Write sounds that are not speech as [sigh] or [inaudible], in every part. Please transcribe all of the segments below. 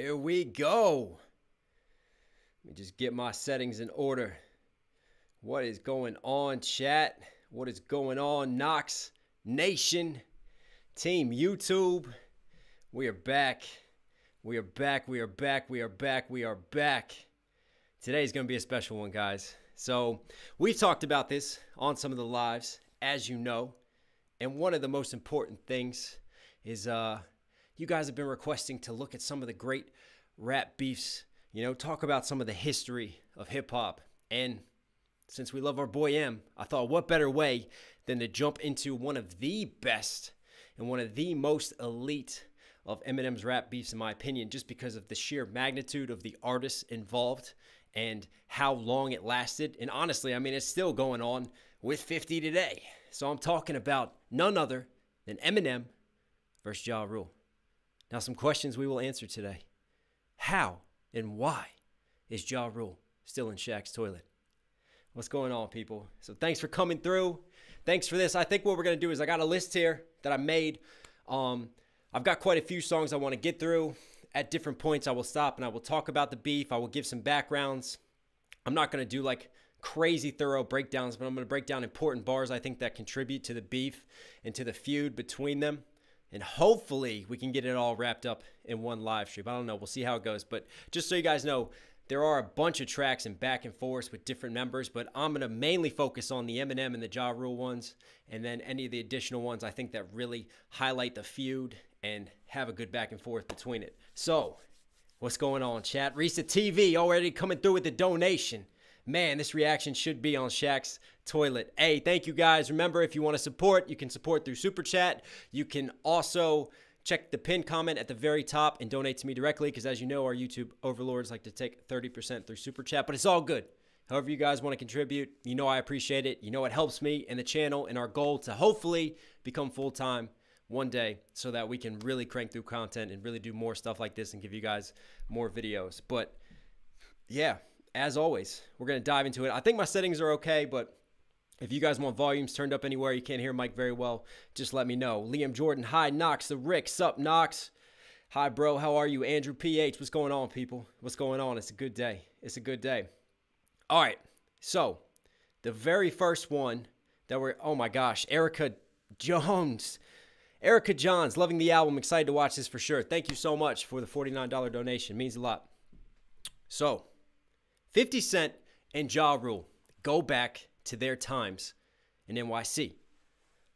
Here we go. Let me just get my settings in order. What is going on, chat? What is going on, Knox Nation, Team YouTube? We are back. We are back. We are back. We are back. We are back. Today is going to be a special one, guys. So, we've talked about this on some of the lives, as you know. And one of the most important things is uh, you guys have been requesting to look at some of the great rap beefs, you know, talk about some of the history of hip hop. And since we love our boy M, I thought what better way than to jump into one of the best and one of the most elite of Eminem's rap beefs, in my opinion, just because of the sheer magnitude of the artists involved and how long it lasted. And honestly, I mean, it's still going on with 50 today. So I'm talking about none other than Eminem versus Ja Rule. Now, some questions we will answer today. How and why is Ja Rule still in Shaq's toilet? What's going on, people? So, thanks for coming through. Thanks for this. I think what we're going to do is I got a list here that I made. Um, I've got quite a few songs I want to get through. At different points, I will stop and I will talk about the beef. I will give some backgrounds. I'm not going to do like crazy thorough breakdowns, but I'm going to break down important bars I think that contribute to the beef and to the feud between them and hopefully we can get it all wrapped up in one live stream. I don't know. We'll see how it goes. But just so you guys know, there are a bunch of tracks and back and forth with different members, but I'm going to mainly focus on the Eminem and the Ja Rule ones, and then any of the additional ones I think that really highlight the feud and have a good back and forth between it. So, what's going on, chat? Risa TV already coming through with the donation man, this reaction should be on Shaq's toilet. Hey, thank you guys. Remember, if you want to support, you can support through Super Chat. You can also check the pin comment at the very top and donate to me directly because, as you know, our YouTube overlords like to take 30% through Super Chat, but it's all good. However, you guys want to contribute, you know I appreciate it. You know it helps me and the channel and our goal to hopefully become full time one day so that we can really crank through content and really do more stuff like this and give you guys more videos. But yeah, as always, we're going to dive into it. I think my settings are okay, but if you guys want volumes turned up anywhere, you can't hear Mike very well, just let me know. Liam Jordan, hi, Knox, the Rick, sup, Knox. Hi, bro, how are you? Andrew PH, what's going on, people? What's going on? It's a good day. It's a good day. All right, so the very first one that we're, oh my gosh, Erica Jones. Erica Johns, loving the album, excited to watch this for sure. Thank you so much for the $49 donation, means a lot. So, 50 Cent and Ja Rule go back to their times in NYC,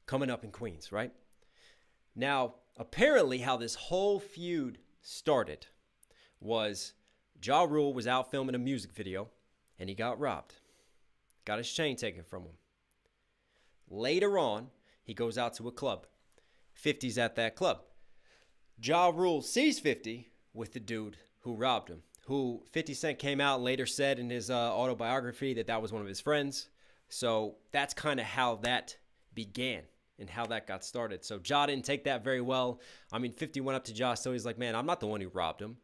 coming up in Queens, right? Now, apparently, how this whole feud started was Ja Rule was out filming a music video and he got robbed, got his chain taken from him. Later on, he goes out to a club. 50's at that club. Ja Rule sees 50 with the dude who robbed him who 50 Cent came out and later said in his uh, autobiography that that was one of his friends. So that's kind of how that began and how that got started. So Ja didn't take that very well. I mean, 50 went up to Ja, so he's like, man, I'm not the one who robbed him.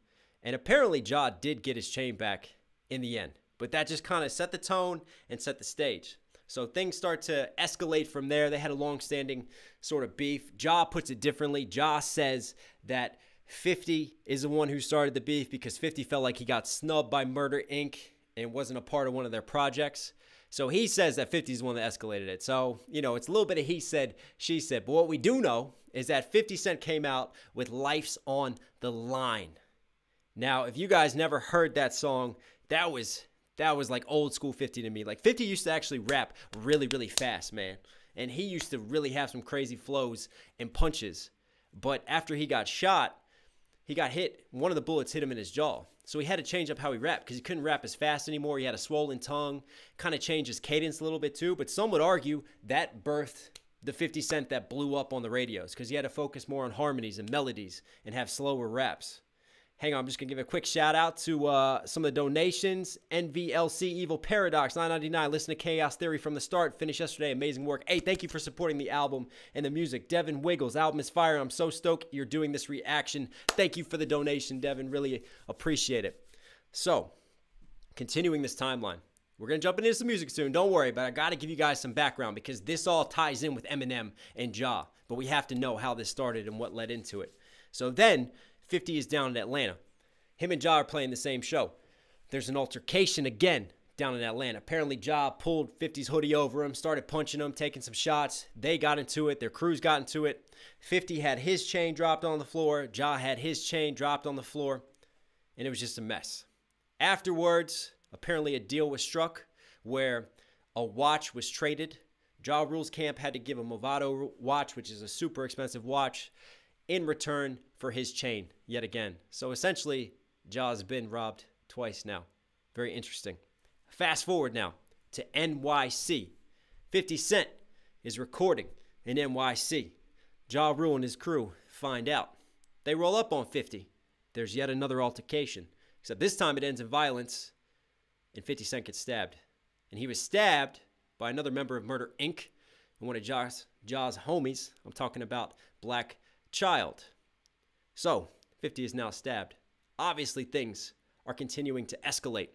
And apparently Ja did get his chain back in the end. But that just kind of set the tone and set the stage. So things start to escalate from there. They had a long-standing sort of beef. Ja puts it differently. Ja says that 50 is the one who started the beef because 50 felt like he got snubbed by Murder Inc. and wasn't a part of one of their projects. So he says that 50 is the one that escalated it. So, you know, it's a little bit of he said, she said. But what we do know is that 50 Cent came out with Life's on the Line. Now, if you guys never heard that song, that was that was like old school 50 to me. Like 50 used to actually rap really, really fast, man. And he used to really have some crazy flows and punches. But after he got shot, he got hit. One of the bullets hit him in his jaw. So he had to change up how he rapped because he couldn't rap as fast anymore. He had a swollen tongue, kind of changed his cadence a little bit too. But some would argue that birthed the 50 Cent that blew up on the radios because he had to focus more on harmonies and melodies and have slower raps. Hang on, I'm just gonna give a quick shout out to uh, some of the donations. NVLC Evil Paradox 999. Listen to Chaos Theory from the start. Finished yesterday. Amazing work. Hey, thank you for supporting the album and the music. Devin Wiggles, album is fire. I'm so stoked you're doing this reaction. Thank you for the donation, Devin. Really appreciate it. So, continuing this timeline. We're to jump into some music soon. Don't worry, but I got to give you guys some background because this all ties in with Eminem and Ja. But we have to know how this started and what led into it. So then 50 is down in Atlanta. him and Ja are playing the same show. There's an altercation again down in Atlanta. Apparently, Ja pulled 50's hoodie over him, started punching him, taking some shots. They got into it. Their crews got into it. 50 had his chain dropped on the floor. Ja had his chain dropped on the floor. And it was just a mess. Afterwards, apparently a deal was struck where a watch was traded. Ja Rule's camp had to give a Movado watch, which is a super expensive watch, in return for his chain yet again. So essentially, Ja's been robbed twice now. Very interesting. Fast forward now to NYC. 50 Cent is recording in NYC. Ja Rule and his crew find out. They roll up on 50. There's yet another altercation. Except this time it ends in violence, and 50 Cent gets stabbed. And he was stabbed by another member of Murder Inc. and one of Ja's, Ja's homies. I'm talking about Black Child. So, 50 is now stabbed. Obviously, things are continuing to escalate.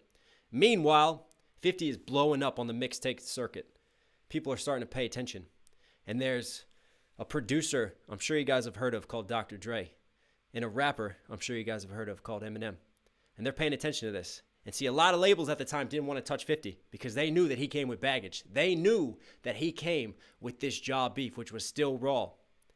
Meanwhile, 50 is blowing up on the mixtape circuit. People are starting to pay attention. And there's a producer I'm sure you guys have heard of called Dr. Dre, and a rapper I'm sure you guys have heard of called Eminem. And they're paying attention to this. And see, a lot of labels at the time didn't want to touch 50 because they knew that he came with baggage. They knew that he came with this Ja beef, which was still raw.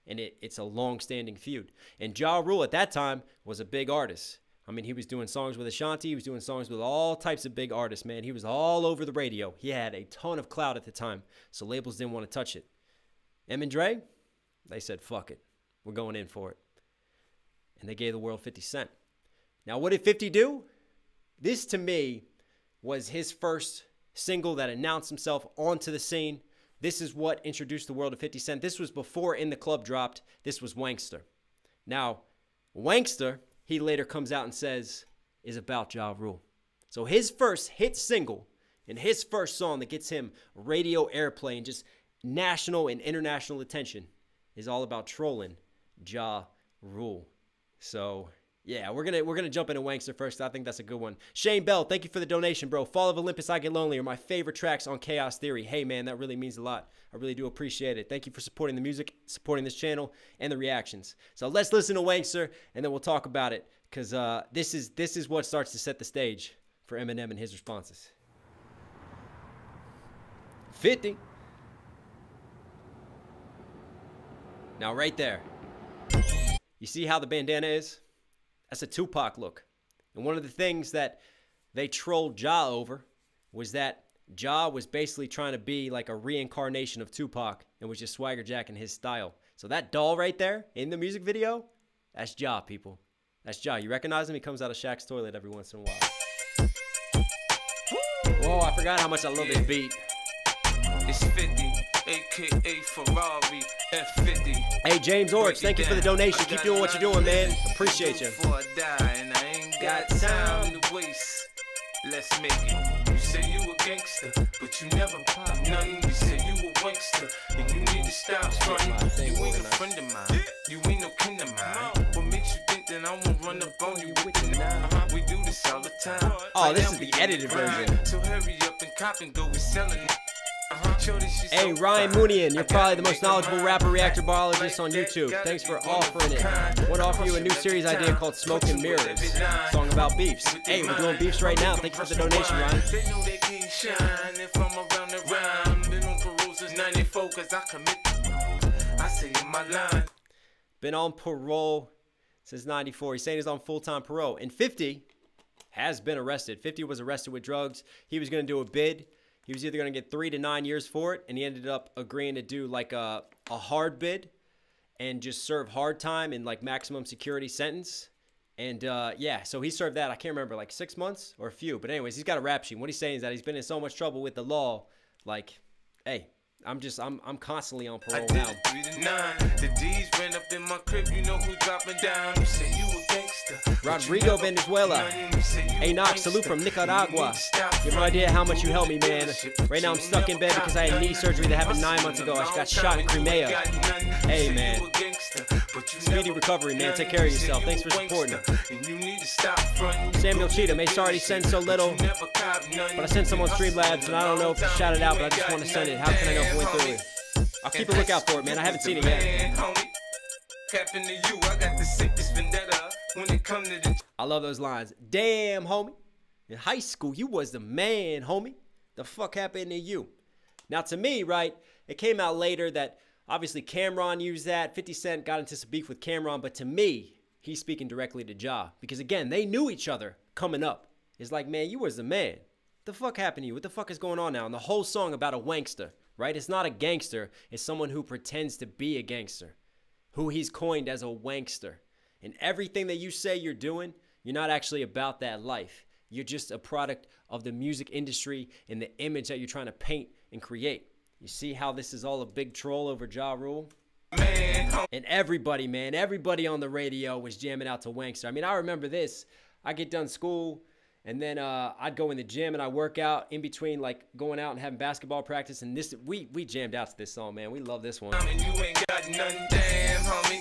And it, it's a long standing feud. And Ja Rule at that time was a big artist. I mean, he was doing songs with Ashanti. He was doing songs with all types of big artists, man. He was all over the radio. He had a ton of clout at the time, so labels didn't want to touch it. Em and Dre, they said, fuck it. We're going in for it. And they gave the world 50 Cent. Now, what did 50 do? This, to me, was his first single that announced himself onto the scene. This is what introduced the world to 50 Cent. This was before In the Club dropped. This was Wankster. Now, Wankster he later comes out and says is about Ja Rule. So his first hit single and his first song that gets him radio airplay and just national and international attention is all about trolling Ja Rule. So yeah, we're gonna we're gonna jump into Wankster first. I think that's a good one. Shane Bell, thank you for the donation, bro. Fall of Olympus, I Get Lonely are my favorite tracks on Chaos Theory. Hey man, that really means a lot. I really do appreciate it. Thank you for supporting the music, supporting this channel, and the reactions. So let's listen to Wankster, and then we'll talk about it. Cause uh, this is this is what starts to set the stage for Eminem and his responses. 50. Now right there. You see how the bandana is? That's a Tupac look. And one of the things that they trolled Ja over was that Ja was basically trying to be like a reincarnation of Tupac and was just swagger jacking his style. So that doll right there in the music video, that's Ja, people. That's Ja. You recognize him? He comes out of Shaq's toilet every once in a while. Whoa, oh, I forgot how much I love this beat. It's 50, aka Ferrari F50. Hey, James Oryx, thank you for the donation. Keep doing what you're doing, man. Appreciate you. Before I die, and I ain't got time to waste. Let's make it. You say you a gangster, but you never pop nothing. You say you a wankster, and you need to stop fronting. You ain't a friend of mine. You ain't no kin of mine. What makes you think that I won't run up on you with the nine? We do this all the time. Oh, this is the edited version. So hurry up and cop and go. We selling it. Hey, Ryan Moonian, you're probably the most knowledgeable rapper reactor biologist on YouTube. Thanks for offering it. I want to offer you a new series idea called Smoke and Mirrors, song about beefs. Hey, we're doing beefs right now. Thank you for the donation, Ryan. Been on parole since 94. He's saying he's on full-time parole. And 50 has been arrested. 50 was arrested with drugs. He was going to do a bid he was either going to get three to nine years for it, and he ended up agreeing to do like a, a hard bid and just serve hard time and like maximum security sentence. And uh, yeah, so he served that. I can't remember, like six months or a few. But anyways, he's got a rap sheet. What he's saying is that he's been in so much trouble with the law. Like, hey, I'm just I'm I'm constantly on parole now. Three to nine. The D's ran up in my crib. You know who dropping down. You say you a gangster. Rodrigo Venezuela. Hey Knox, salute from Nicaragua. You have no idea how much you helped me, man. Right now I'm stuck in bed because I had knee surgery that happened nine months ago. I got shot in Crimea. Hey man. Speedy recovery, man. Take care of yourself. Thanks for supporting. us. Samuel Cheatham, hey, sorry to send so little, but I sent some on Streamlabs, and I don't know if to shout it out, but I just want to send it. How can I know if it went through it? I'll keep a lookout for it, man. I haven't seen it yet. I love those lines. Damn, homie. In high school, you was the man, homie. The fuck happened to you? Now, to me, right, it came out later that obviously Cam'ron used that. 50 Cent got into some beef with Cam'ron, but to me, he's speaking directly to Ja. Because again, they knew each other coming up. It's like, man, you was the man. The fuck happened to you? What the fuck is going on now? And the whole song about a wankster, right? It's not a gangster, it's someone who pretends to be a gangster, who he's coined as a wankster. And everything that you say you're doing, you're not actually about that life. You're just a product of the music industry and the image that you're trying to paint and create. You see how this is all a big troll over Ja Rule? Man, And everybody, man, everybody on the radio was jamming out to Wankster. I mean, I remember this. I get done school, and then uh, I'd go in the gym and I work out in between, like going out and having basketball practice. And this, we we jammed out to this song, man. We love this one. and you ain't got none, damn, homie.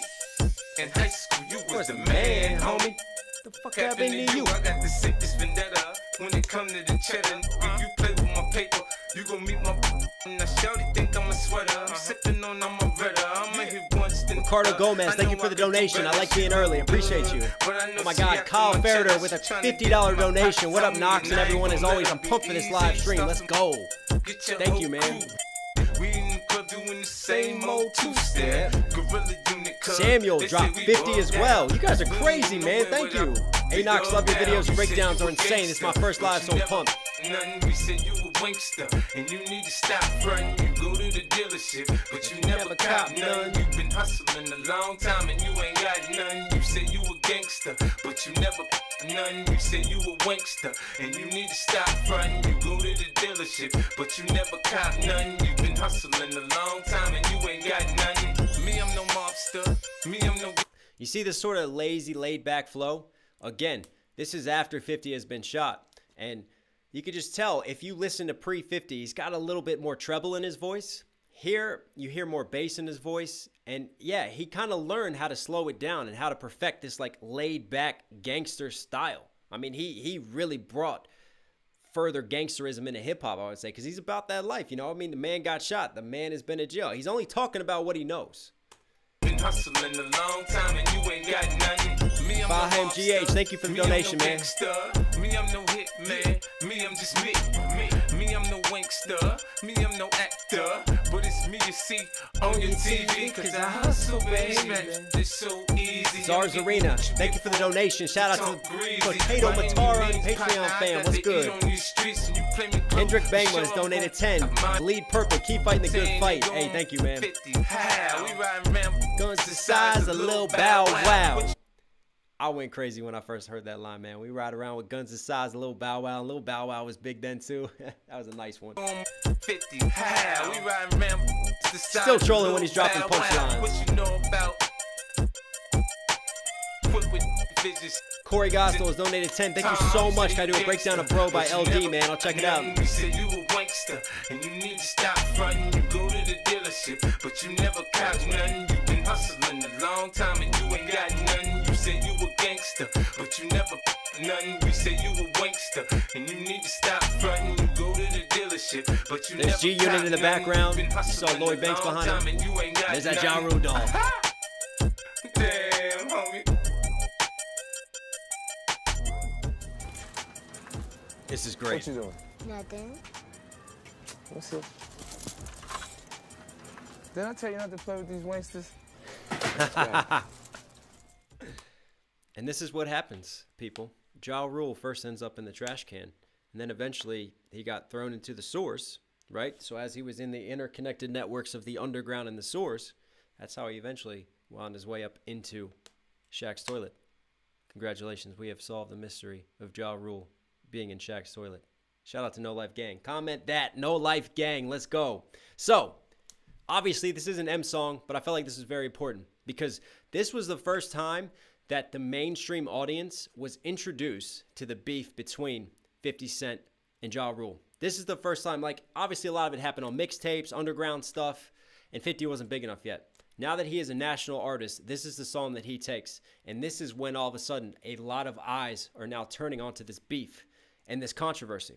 In high school, you was the man, homie. The fuck Happened to you, I got the sickest vendetta. When it come to the cheddar, if you play with my paper, you gon' meet my. Now, Shawty think I'm a sweater. I'm uh-huh. sipping on, I'm a redder. I'm a hit once, then. Ricardo Gomez, thank you for the donation. I like being early. Appreciate you. But I know Oh my God, Kyle Ferreter with a $50 donation. What up, Knox and everyone? As always, I'm pumped for this live stream. Let's go. Thank you, man. We in the club doing the same old two-step. Gorilla unit. Samuel dropped 50 as well. You guys are crazy, man. Thank you. Anox, love your videos. You Breakdowns are insane. It's my first live, so I'm pumped. Nothing. We said you a wankster, and you need to stop frontin'. You go to the dealership, but you never cop none. You been hustling a long time, and you ain't got none. You say you a gangster, but you never none. You say you a wankster, and you need to stop frontin'. You go to the dealership, but you never cop none. You been hustling a long time, and you ain't got none. Me, I'm no mobster. Me, I'm no. You see this sort of lazy, laid back flow? Again, this is after 50 has been shot. And you could just tell if you listen to pre 50, he's got a little bit more treble in his voice. Here, you hear more bass in his voice. And yeah, he kind of learned how to slow it down and how to perfect this like laid back gangster style. I mean, he, he really brought further gangsterism into hip hop, I would say, because he's about that life. You know, I mean, the man got shot, the man has been in jail. He's only talking about what he knows. Been hustling a long time and you ain't got nothing. Me, I'm Bahem no GH, thank you for the Me, I'm donation, no man. Me, I'm no hit man. Me, I'm just me. Me, me, I'm no wankster. Me, I'm no actor. But it's me you see on your TV. Cause I hustle, baby. It's so easy. Zars Arena, thank you for the donation. Shout out to. Potato Matara and Patreon fam. What's that they eat good? on these streets and you play me close. Hendrick Bangman has donated 10. I'm Bleed Purple, keep fighting the good fight. Hey, thank you, man. 50. How? We riding around Guns the size of Lil Bow Wow. I went crazy when I first heard that line, man. We ride around with guns the size of Lil Bow Wow. a little Bow Wow was big then, too. [laughs] that was a nice one. 50. How? We riding around Still trolling when he's dropping punchlines. What you know about? Quick with visions. Corey Gosnell has donated 10. Thank you so much. Can I do a breakdown of Bro by LD, man? I'll check it out. You say you a wankster, and you need to stop frontin'. You go to the dealership, but you never cop nothing. You been hustling a long time, and you ain't got nothing. You say you a gangster, but you never nothing. We say you a wankster, and you need to stop frontin'. You go to the dealership, but you There's never G-Unit in the background. You saw Lloyd Banks behind him. and you ain't got There's that Ja nothing. Rule doll. Damn, homie. This is great. What you doing? Nothing. What's up? Did I tell you not to play with these wanksters? [laughs] And this is what happens, people. Ja Rule first ends up in the trash can, and then eventually he got thrown into the source, right? So as he was in the interconnected networks of the underground and the source, that's how he eventually wound his way up into Shaq's toilet. Congratulations, we have solved the mystery of Ja Rule being in Shaq's toilet. Shout out to No Life Gang. Comment that, No Life Gang. Let's go. So, obviously this is an M song, but I felt like this is very important because this was the first time that the mainstream audience was introduced to the beef between 50 Cent and Ja Rule. This is the first time, like, obviously a lot of it happened on mixtapes, underground stuff, and 50 wasn't big enough yet. Now that he is a national artist, this is the song that he takes. And this is when all of a sudden a lot of eyes are now turning onto this beef and this controversy.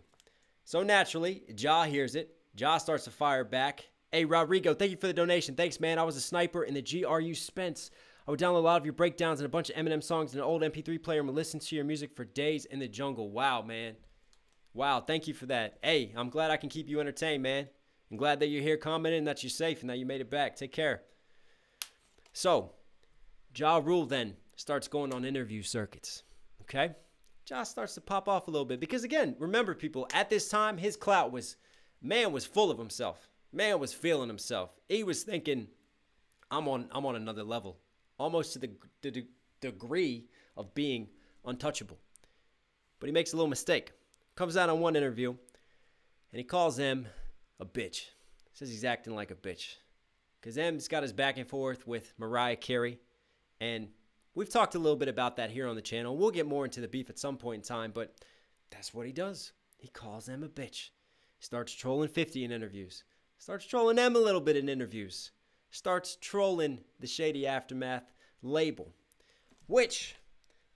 So naturally, Ja hears it. Ja starts to fire back. Hey, Rodrigo, thank you for the donation. Thanks, man. I was a sniper in the GRU Spence. I would download a lot of your breakdowns and a bunch of Eminem songs in an old MP3 player and would listen to your music for days in the jungle. Wow, man. Wow, thank you for that. Hey, I'm glad I can keep you entertained, man. I'm glad that you're here commenting, that you're safe, and that you made it back. Take care. So, Ja Rule then starts going on interview circuits. Okay? Ja starts to pop off a little bit because again, remember people, at this time his clout was man was full of himself. Man was feeling himself. He was thinking I'm on I'm on another level, almost to the, the degree of being untouchable. But he makes a little mistake. Comes out on one interview and he calls him a bitch. Says he's acting like a bitch. Because M's got his back and forth with Mariah Carey. And we've talked a little bit about that here on the channel. We'll get more into the beef at some point in time, but that's what he does. He calls them a bitch. Starts trolling 50 in interviews. Starts trolling them a little bit in interviews. Starts trolling the Shady Aftermath label. Which,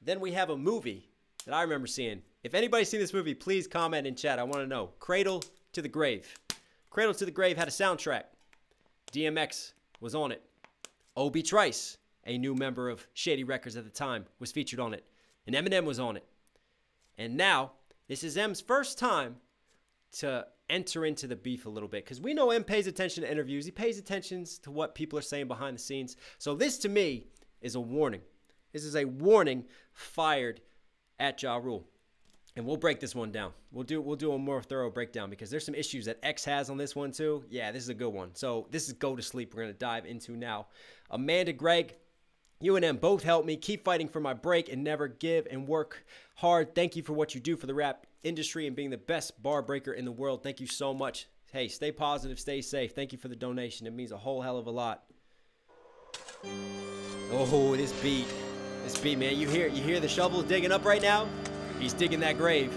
then we have a movie that I remember seeing. If anybody's seen this movie, please comment in chat. I want to know. Cradle to the Grave. Cradle to the Grave had a soundtrack. DMX was on it. Obi Trice, a new member of Shady Records at the time, was featured on it. And Eminem was on it. And now, this is M's first time to enter into the beef a little bit because we know M pays attention to interviews. He pays attention to what people are saying behind the scenes. So this to me is a warning. This is a warning fired at Ja Rule and we'll break this one down. We'll do we'll do a more thorough breakdown because there's some issues that X has on this one too. Yeah, this is a good one. So this is go to sleep. We're gonna dive into now. Amanda Greg, you and M both help me keep fighting for my break and never give and work hard. Thank you for what you do for the rap industry and being the best bar breaker in the world. Thank you so much. Hey, stay positive, stay safe. Thank you for the donation. It means a whole hell of a lot. Oh, this beat. This beat, man. You hear you hear the shovels digging up right now? He's digging that grave.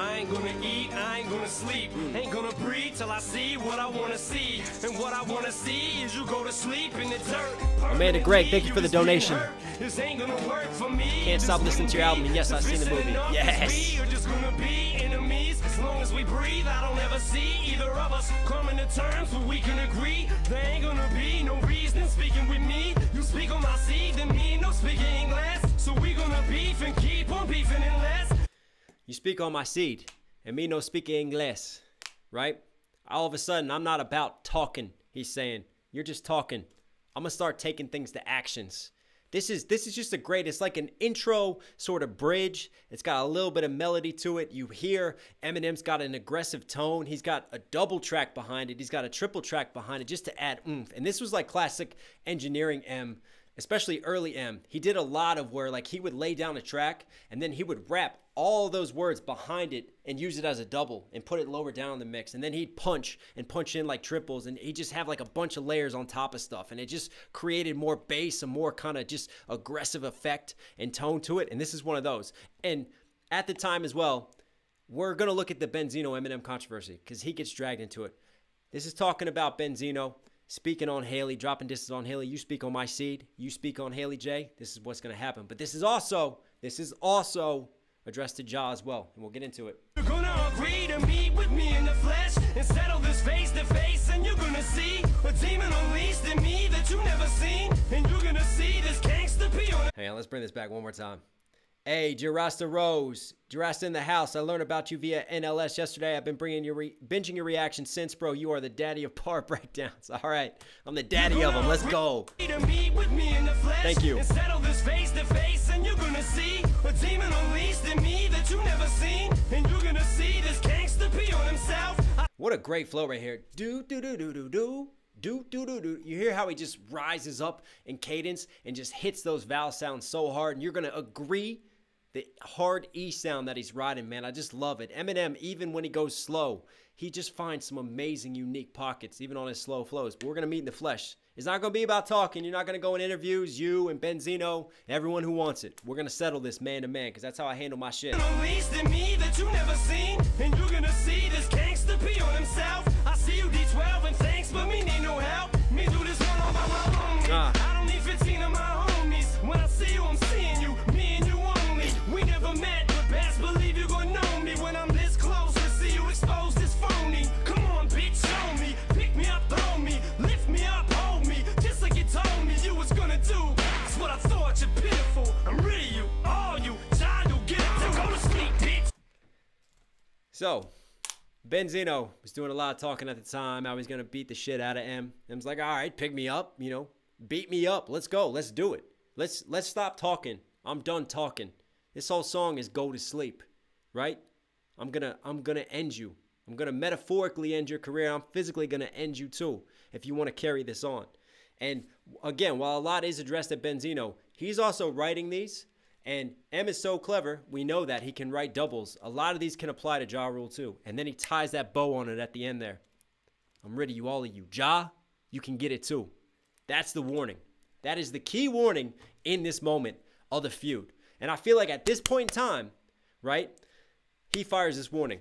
I ain't gonna eat, I ain't gonna sleep. Ain't gonna breathe till I see what I wanna see. And what I wanna see is you go to sleep in the dirt. Amanda Greg, thank you for the donation. This ain't gonna work for me. Can't stop listening to your album. And yes, I've seen the movie. Yes. We're just gonna be enemies. As long as we breathe, I don't ever see either of us coming to terms where we can agree. There ain't gonna be no reason speaking with me. You speak on my seed, then me no speaking English. So we gonna beef and keep on beefing unless you speak on my seed, and me no speak English, right? All of a sudden, I'm not about talking. He's saying, "You're just talking." I'm gonna start taking things to actions. This is this is just a great. It's like an intro sort of bridge. It's got a little bit of melody to it. You hear Eminem's got an aggressive tone. He's got a double track behind it. He's got a triple track behind it just to add oomph. And this was like classic engineering M especially early M, he did a lot of where like he would lay down a track and then he would rap all those words behind it and use it as a double and put it lower down in the mix. And then he'd punch and punch in like triples and he'd just have like a bunch of layers on top of stuff. And it just created more bass, and more kind of just aggressive effect and tone to it. And this is one of those. And at the time as well, we're going to look at the Benzino Eminem controversy because he gets dragged into it. This is talking about Benzino speaking on Hailie, dropping distance on Hailie. You speak on my seed. You speak on Hailie J. This is what's going to happen. But this is also, this is also addressed to Ja as well, and we'll get into it. You're gonna agree to meet with me in the flesh and settle this face to face, and you're gonna see a demon unleashed in me that you never seen, and you're gonna see this gangster be on. Hang on, let's bring this back one more time. Hey, Jarasta Rose, Jarasta in the house. I learned about you via NLS yesterday. I've been bringing your re- binging your reaction since, bro. You are the daddy of [laughs] par breakdowns. All right, I'm the daddy of them. Let's go. Thank you. Settle this face to face, and you're gonna see a demon unleashed in me that you never seen, and you're gonna see this gangster be on himself. What a great flow right here. Do do do do do do. Do, do, do, do. You hear how he just rises up in cadence and just hits those vowel sounds so hard, and you're going to agree the hard E sound that he's riding, man. I just love it. Eminem, even when he goes slow, he just finds some amazing, unique pockets, even on his slow flows. But we're going to meet in the flesh. It's not going to be about talking. You're not going to go in interviews, you and Benzino, everyone who wants it. We're going to settle this man to man because that's how I handle my shit. Unleashed So, Benzino was doing a lot of talking at the time. How he's gonna beat the shit out of M. M's like, all right, pick me up. You know, beat me up. Let's go. Let's do it. Let's let's stop talking. I'm done talking. This whole song is go to sleep, right? I'm gonna I'm gonna end you. I'm gonna metaphorically end your career. I'm physically gonna end you too if you want to carry this on. And again, while a lot is addressed at Benzino, he's also writing these. And M is so clever, we know that he can write doubles. A lot of these can apply to Ja Rule too. And then he ties that bow on it at the end there. I'm of you, all of you. Ja, you can get it too. That's the warning. That is the key warning in this moment of the feud. And I feel like at this point in time, right, he fires this warning.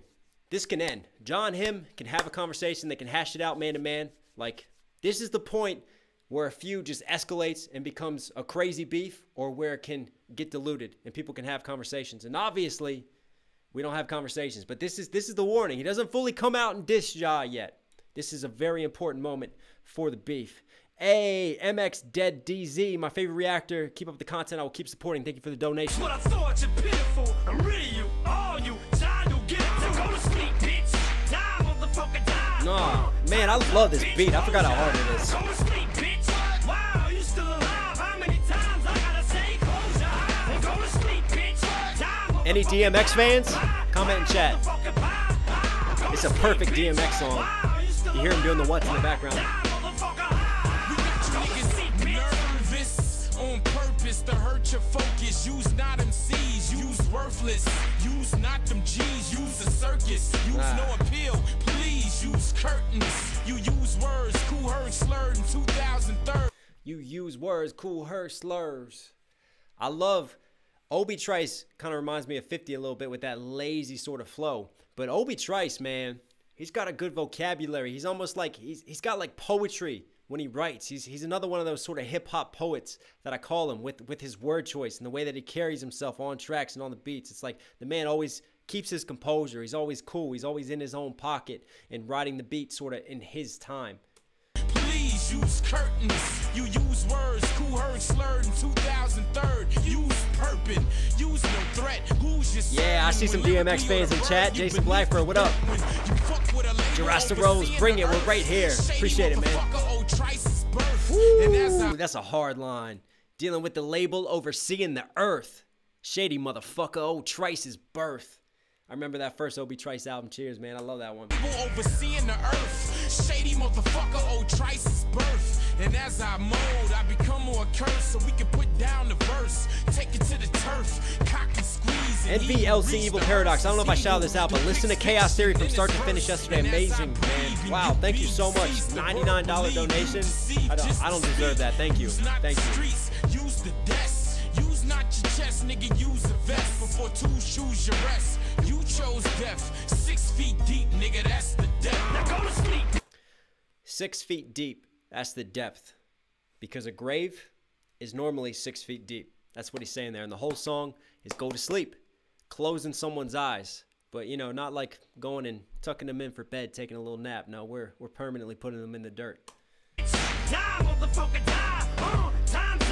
This can end. John him can have a conversation. They can hash it out man to man. Like, this is the point where a feud just escalates and becomes a crazy beef or where it can get diluted and people can have conversations. And obviously, we don't have conversations, but this is this is the warning. He doesn't fully come out and dish Ja yet. This is a very important moment for the beef. Hey, MX Dead DZ, my favorite reactor. Keep up the content. I will keep supporting. Thank you for the donation. What I thought you pitiful. I'm rid of you, all you. Get it. Go to sleep, bitch. Die, motherfucker, die. Nah, man, I love this beat. I forgot how hard it is. Any DMX fans? Comment in chat. Motherfucker, bye, bye. Go It's a perfect DMX song. You hear him doing the what's in the background. Die, motherfucker, high. We got you to niggas sleep, bitch. nervous on purpose to hurt your focus. Use not use worthless. Use not them G's, use a circus. Use Ah. no appeal, please use curtains. You use words, cool, heard, slurred in 2003. You use words, cool, her slurs. I love Obi Trice. Kind of reminds me of 50 a little bit with that lazy sort of flow. But Obi Trice, man, he's got a good vocabulary. He's almost like he's he's got like poetry when he writes. He's he's another one of those sort of hip hop poets that I call him with with his word choice and the way that he carries himself on tracks and on the beats. It's like the man always keeps his composure. He's always cool. He's always in his own pocket and writing the beat sort of in his time. Use curtains. You use words, cool, heard, slurred in 2003. Use purpose, use no threat. Who's your Yeah, I see some DMX fans in chat. Jason Blackford, what up? Jurassic Rose, bring it. We're right here. Appreciate it, man. Ooh, that's a hard line. Dealing with the label overseeing the earth. Shady motherfucker, old Trice's birth. I remember that first Obi Trice album. Cheers, man. I love that one. overseeing the earth. Shady motherfucker, old Trice's birth. And as I mold, I become more cursed so we can put down the verse. Take it to the turf, cock and squeeze. and NVLC Evil Paradox. I don't know if I shouted this out, but listen to Chaos Theory from start to finish yesterday. Amazing, man. Wow, thank you so much. $99 donation. I don't, I don't deserve that. Thank you. Thank you. streets, use the desk. Use not your chest, nigga, use a vest. Before two shoes your rest. You chose death. Six feet deep, nigga, that's the depth. Now go to sleep. Six feet deep. That's the depth. Because a grave is normally six feet deep. That's what he's saying there. And the whole song is go to sleep, closing someone's eyes. But you know, not like going and tucking them in for bed, taking a little nap. No, we're we're permanently putting them in the dirt. Die, die. Uh,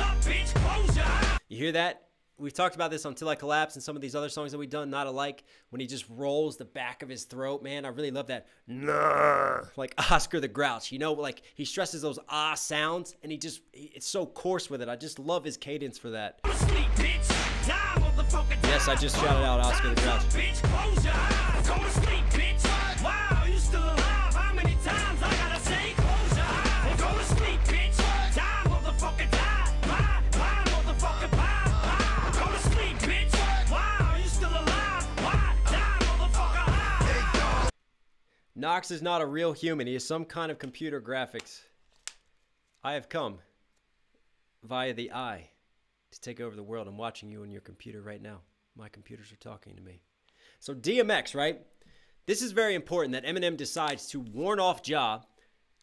up, bitch. Close your eyes. You hear that? We've talked about this on Till I Collapse and some of these other songs that we've done, not alike, when he just rolls the back of his throat. Man, I really love that. Nah. Like [laughs] Oscar the Grouch. You know, like he stresses those ah sounds and he just, he- it's so coarse with it. I just love his cadence for that. Sleep, bitch. Die, die. Yes, I just shouted out Oscar the Time's Grouch. Knox is not a real human. He is some kind of computer graphics. I have come via the eye to take over the world. I'm watching you on your computer right now. My computers are talking to me. So DMX, right? This is very important that Eminem decides to warn off Ja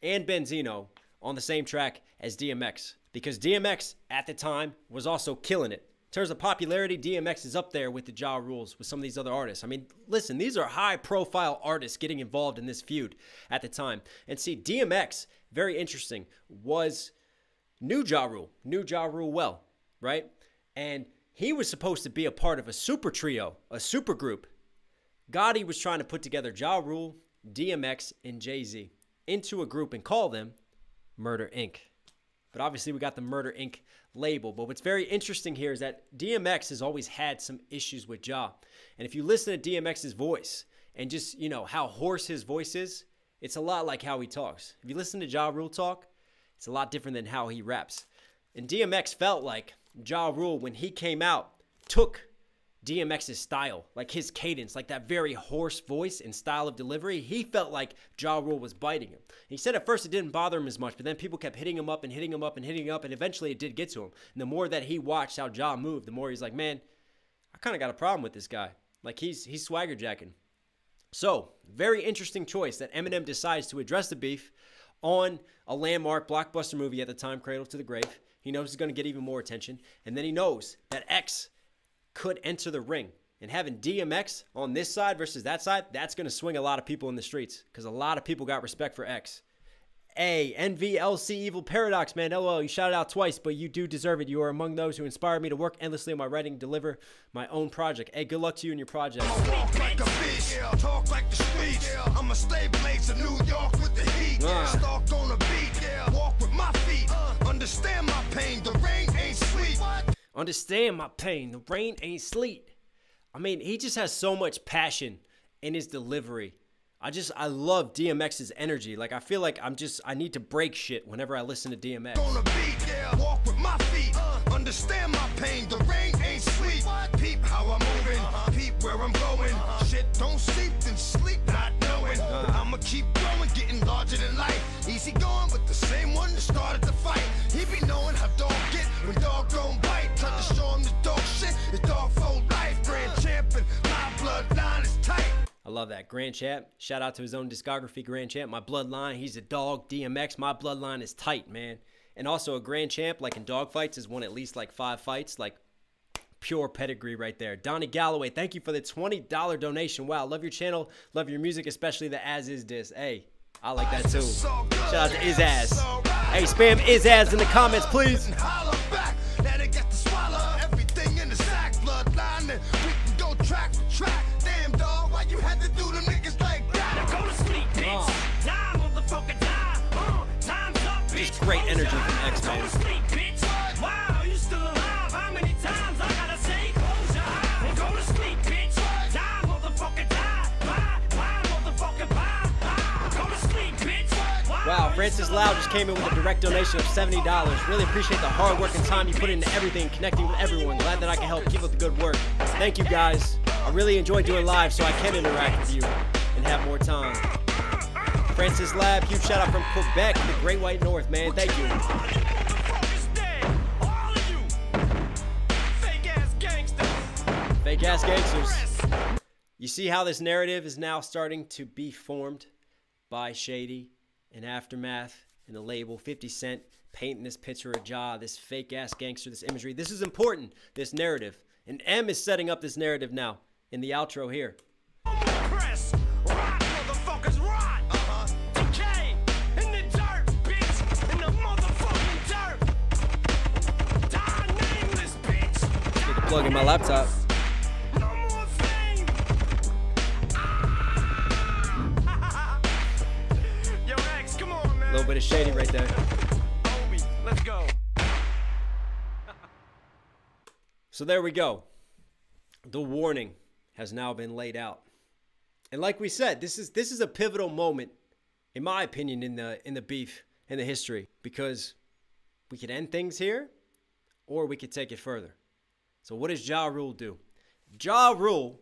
and Benzino on the same track as DMX because DMX at the time was also killing it. In terms of popularity, DMX is up there with the Ja Rules with some of these other artists. I mean, listen, these are high profile artists getting involved in this feud at the time. And see, DMX, very interesting, was knew Ja Rule, knew Ja Rule well, right? And he was supposed to be a part of a super trio, a super group Gotti was trying to put together Ja Rule, DMX, and Jay Z into a group and call them Murder Inc. But obviously, we got the Murder Inc. label. But what's very interesting here is that DMX has always had some issues with Ja. And if you listen to DMX's voice and just, you know, how hoarse his voice is, it's a lot like how he talks. If you listen to Ja Rule talk, it's a lot different than how he raps. And DMX felt like Ja Rule, when he came out, took DMX's style, like his cadence, like that very hoarse voice and style of delivery. He felt like Ja Rule was biting him. He said at first it didn't bother him as much, but then people kept hitting him up and hitting him up and hitting him up, and eventually it did get to him. And the more that he watched how Ja moved, the more he's like, man, I kind of got a problem with this guy. Like he's he's swagger jacking. So, very interesting choice that Eminem decides to address the beef on a landmark blockbuster movie at the time, Cradle to the Grave. He knows he's going to get even more attention. And then he knows that X could enter the ring. And having DMX on this side versus that side, that's going to swing a lot of people in the streets because a lot of people got respect for X. A NVLC Evil Paradox, man. LOL, you shouted out twice, but you do deserve it. You are among those who inspire me to work endlessly on my writing, deliver my own project. Hey, good luck to you and your project. Like talk like. I'm a slave place in New York with the heat. Ah. Stalk on a beat, walk with my feet. Understand my pain, the rain ain't. Understand my pain. The rain ain't sleet. I mean, he just has so much passion in his delivery. I just I love DMX's energy. Like I feel like I'm just I need to break shit whenever I listen to DMX. Beat, walk with my feet. Understand my pain, the rain ain't sweet. Peep how I'm moving, peep where I'm going. Shit don't sleep, then sleep not knowing. I'ma keep growing, getting larger than life. Easy going, but the same one that started the fight. He be knowing how dog get when dog don't bite. Time to show him the dog shit, his dog for life. Grand champion, my bloodline is tight. I love that. Grand Champ. Shout out to his own discography, Grand Champ. My bloodline, he's a dog. DMX, my bloodline is tight, man. And also a Grand Champ, like in dog fights, has won at least like five fights. Like pure pedigree right there. Donnie Galloway, thank you for the $20 donation. Wow, love your channel. Love your music, especially the Az Izz Iz. Hey, I like that too. Shout out to Izaz. Hey, spam Izaz in the comments, please. And holler back. Now Wow, Francis Lau just came in with a direct donation of $70. Really appreciate the hard work and time you put into everything, connecting with everyone. Glad that I can help keep up the good work. Thank you guys. I really enjoy doing live so I can interact with you and have more time. Francis Lab, huge shout out from Quebec, the Great White North, man. Thank you. Fake ass gangsters. You see how this narrative is now starting to be formed by Shady and Aftermath and the label 50 Cent painting this picture of Ja, this fake ass gangster, this imagery. This is important, this narrative. And M is setting up this narrative now in the outro here. Press. Rock. Uh-huh. Decay. Dirt, bitch. In the motherfucking dirt. Die nameless, bitch. Get the plug in my laptop. Little bit of Shady right there. Let's go. So there we go. The warning has now been laid out. And like we said, this is this is a pivotal moment in my opinion in the in the beef in the history because we could end things here or we could take it further. So what does Ja Rule do? Ja Rule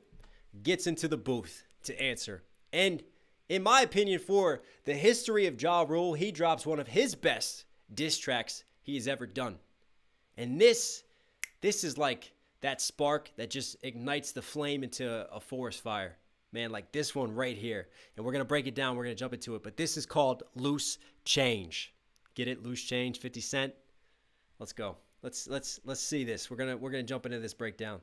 gets into the booth to answer. And in my opinion, for the history of Ja Rule, he drops one of his best diss tracks he has ever done. And this, this is like that spark that just ignites the flame into a forest fire. Man, like this one right here. And we're gonna break it down, we're gonna jump into it. But this is called Loose Change. Get it? Loose Change, 50 Cent. Let's go. Let's let's let's see this. We're gonna we're gonna jump into this breakdown.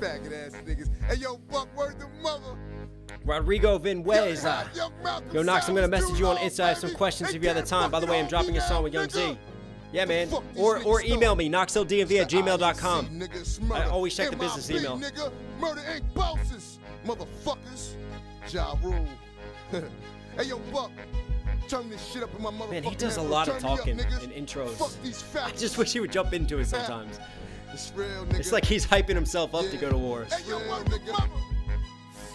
Faggot ass niggas. Hey yo, fuck word the mother. Rodrigo Vinuesa. Young Malcolm Yo, Knox, I'm gonna message you on Insta. I have some questions if you have the time. By the way, I'm dropping a song with Young. Z. Yeah, man. Or or email me, noxldmv at gmail.com. IEC, nigga, it's murder. I always check the business email. Murder ain't bosses, motherfuckers. Ja Rule. [laughs] hey yo, Buck. Turn this shit up in my motherfucking Man, he does a lot of me up, talking in intros. Fuck I just wish he would jump into it sometimes. It's real, nigga. It's like he's hyping himself up to go to war. Hey, yo, to mother.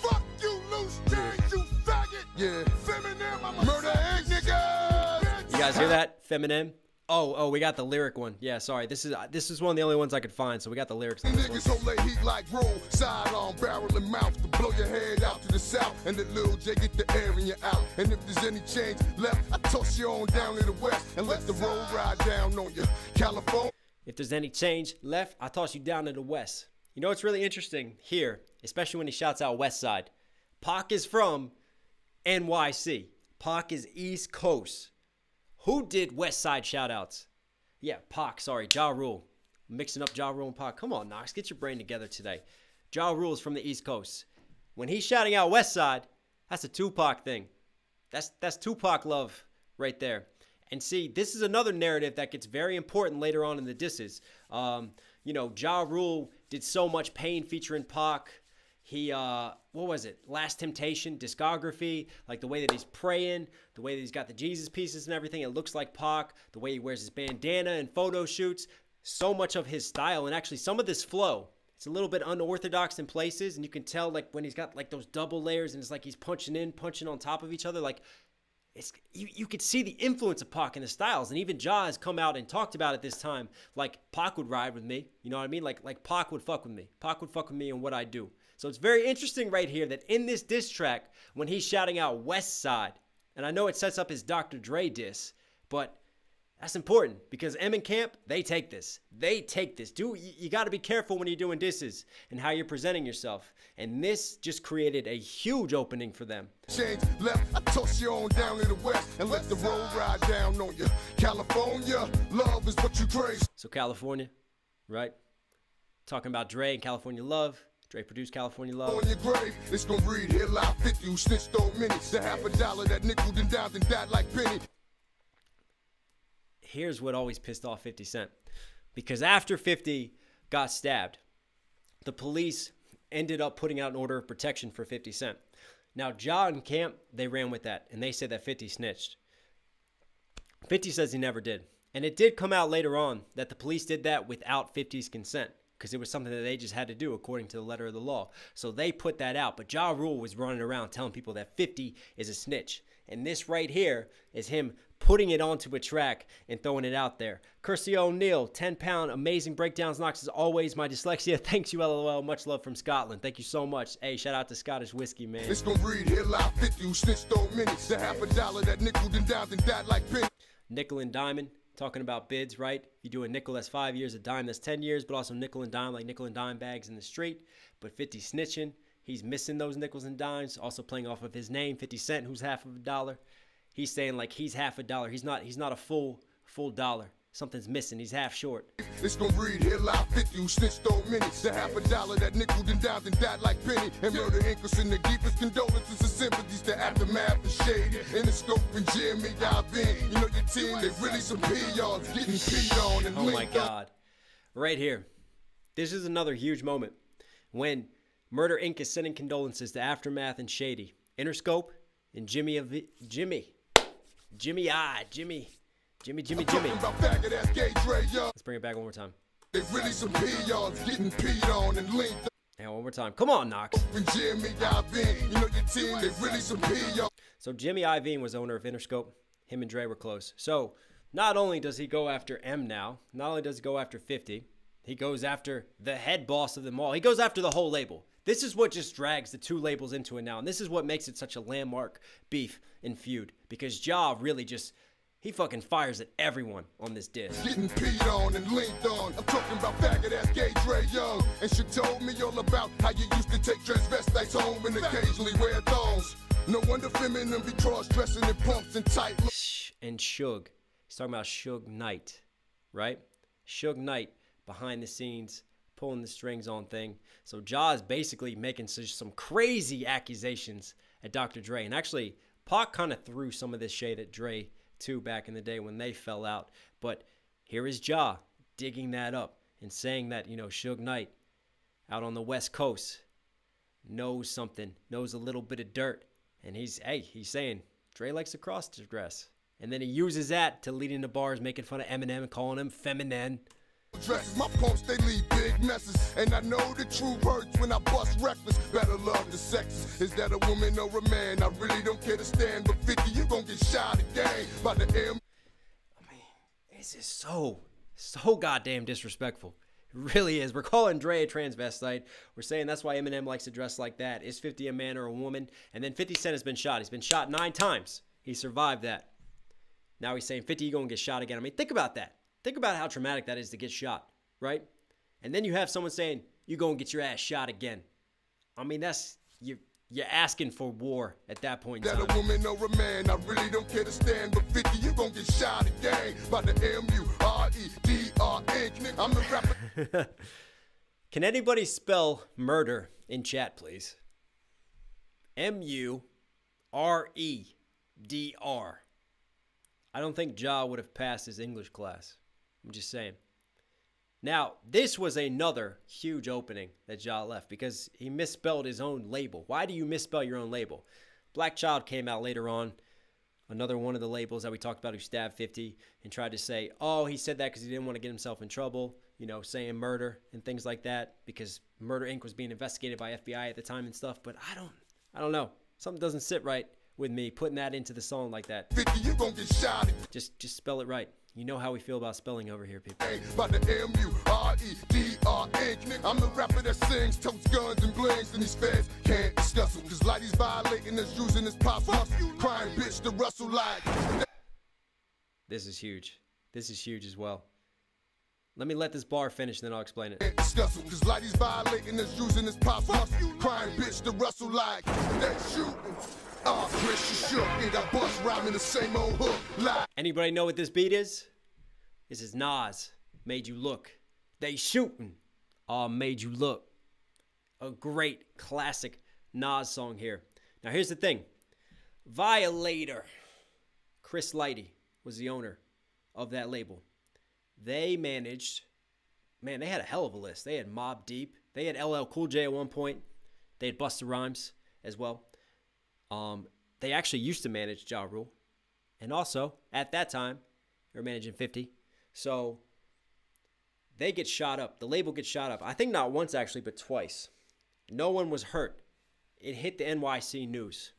Fuck you, loose change, you faggot. Yeah. Feminem, I'm a Murder Inc. nigga. You guys hear that? Feminem. Oh, oh, we got the lyric one. Yeah, sorry. This is this is one of the only ones I could find, so we got the lyrics. on. Niggas hold their heat like roll, sidearm, barrel, and mouth to blow your head out to the south. And the little J get the air in you out. And if there's any change left, I toss you on down to the west and let the road ride down on you. California. If there's any change left, I toss you down to the west. You know what's really interesting here, especially when he shouts out West Side. Pac is from NYC. Pac is East Coast. Who did West Side shoutouts? Yeah, Pac, sorry, Ja Rule. Mixing up Ja Rule and Pac. Come on, Knox, get your brain together today. Ja Rule is from the East Coast. When he's shouting out West Side, that's a Tupac thing. That's that's Tupac love right there. And see, this is another narrative that gets very important later on in the disses. Um, you know, Ja Rule did so much pain featuring Pac. He uh what was it? Last Temptation discography, like the way that he's praying, the way that he's got the Jesus pieces and everything. It looks like Pac, the way he wears his bandana and photo shoots. So much of his style and actually some of this flow. It's a little bit unorthodox in places, and you can tell like when he's got like those double layers and it's like he's punching in, punching on top of each other. Like it's you, you could see the influence of Pac in the styles, and even Ja has come out and talked about it this time. Like Pac would ride with me, you know what I mean? Like like Pac would fuck with me. Pac would fuck with me and what I do. So it's very interesting right here that in this diss track, when he's shouting out West Side, and I know it sets up his Dr. Dre diss, but that's important because M and Camp, they take this. They take this. Do you, you got to be careful when you're doing disses and how you're presenting yourself. And this just created a huge opening for them. Change left, toss you on down to the west and let the road ride down on you. California, love is what you crave. So California, right? Talking about Dre and California Love. Dre produced California Love. On your grave, it's gonna read here live 50 who snitched on minutes. The half a dollar that nickel and dimed and died like penny. Here's what always pissed off 50 Cent. Because after 50 got stabbed, the police ended up putting out an order of protection for 50 Cent. Now, and Camp, they ran with that, and they said that 50 snitched. 50 says he never did. And it did come out later on that the police did that without 50's consent because it was something that they just had to do according to the letter of the law. So they put that out. But Ja Rule was running around telling people that 50 is a snitch. And this right here is him putting it onto a track and throwing it out there. Kirstie O'Neill, 10 pound, amazing breakdowns. Knox as always. My dyslexia. [laughs] Thanks you, LOL. Much love from Scotland. Thank you so much. Hey, shout out to Scottish Whiskey, man. It's gonna read here live 50 who snitched on minutes. The half a dollar that nickel and died like nickel and diamond talking about bids right you do a nickel that's five years a dime that's 10 years but also nickel and dime like nickel and dime bags in the street but 50 snitching he's missing those nickels and dimes also playing off of his name 50 cent who's half of a dollar he's saying like he's half a dollar he's not he's not a full full dollar something's missing he's half short It's gonna read here live 50 who snitched on minutes. The half a dollar that nickel and dimed and died like penny. And murder Inc. in the deepest condolences and sympathies to aftermath of shady. Interscope and Jimmy Iovine been. You know your team, they really some peons getting peed on and Oh my. God. Right here. This is another huge moment when Murder Inc. is sending condolences to Aftermath and Shady. Interscope and Jimmy of Jimmy. Jimmy I. Jimmy. Jimmy, Jimmy, Jimmy. Talking about faggot ass gay Dre Young. Let's bring it back one more time. They really some peons getting peed on and linked Hang one more time. Come on, Knox. Jimmy Iovine. You know your team, they really some peons. So Jimmy Iovine was owner of Interscope. Him and Dre were close. So not only does he go after M now, not only does he go after 50, he goes after the head boss of them all. He goes after the whole label. This is what just drags the two labels into it now. And this is what makes it such a landmark beef and feud. Because Ja really just he fucking fires at everyone on this disc. Getting peed on and linked on. I'm talking about faggot ass gay Dre Young. And she told me all about how you used to take transvestites home and occasionally wear thongs. No wonder feminine be cross dressing in pumps and tight. Shh and Suge. He's talking about Suge Knight, right? Suge Knight behind the scenes, pulling the strings on thing. So Ja is basically making some crazy accusations at Dr. Dre. And actually, Pac kind of threw some of this shade at Dre too back in the day when they fell out. But Here is Ja digging that up and saying that, you know, Suge Knight out on the West Coast knows something, knows a little bit of dirt. And he's, hey, he's saying Dre likes to cross dress. And then he uses that to lead into bars, making fun of Eminem and calling him feminine. Dresses, my pumps, they leave big messes. And I know the truth hurts when I bust reckless. Better love the sexes. Is that a woman or a man? I really don't care to stand. But 50, you gon' get shot again by the M. This is so, so goddamn disrespectful. It really is. We're calling Dre a transvestite. We're saying that's why Eminem likes to dress like that. Is 50 a man or a woman? And then 50 Cent has been shot. He's been shot nine times. He survived that. Now he's saying 50, you to get shot again. I mean, think about that. Think about how traumatic that is to get shot, right? And then you have someone saying, you going to get your ass shot again. I mean, that's, you, you're asking for war at that point in That a woman or a man? I really don't care to stand. But 50, you gon' get shot again by the M U R E D R N. I'm the rapper. [laughs] Can anybody spell murder in chat, please? M U R E D R. I don't think Ja would have passed his English class. I'm just saying. Now, this was another huge opening that Ja left because he misspelled his own label. Why do you misspell your own label? Black Child came out later on, another one of the labels that we talked about who stabbed 50 and tried to say, oh, he said that because he didn't want to get himself in trouble, you know, saying murder and things like that because Murder Inc. was being investigated by FBI at the time and stuff. But I don't, I don't know. Something doesn't sit right with me putting that into the song like that. 50, you gon' get shot Just, just spell it right. You know how we feel about spelling over here, people. by the M U R E D R N. I'm the rapper that sings, totes guns and blings, and these feds can't discuss them. Cause Lighty's violating us, using his pop Crying bitch to Russell like. This is huge. This is huge as well. Let me let this bar finish, then I'll explain it. Discuss them. Cause Lighty's violating us, using his pop Crying bitch to Russell like. They shooting. Anybody know what this beat is? This is Nas. Made you look. They shooting. All made you look. A great classic Nas song here. Now here's the thing. Violator. Chris Lighty was the owner of that label. They managed, man, they had a hell of a list. They had Mobb Deep. They had LL Cool J at one point. They had Busta Rhymes as well. Um, they actually used to manage Ja Rule. And also, at that time, they were managing 50. So they get shot up. The label gets shot up. I think not once actually, but twice. No one was hurt. It hit the NYC news.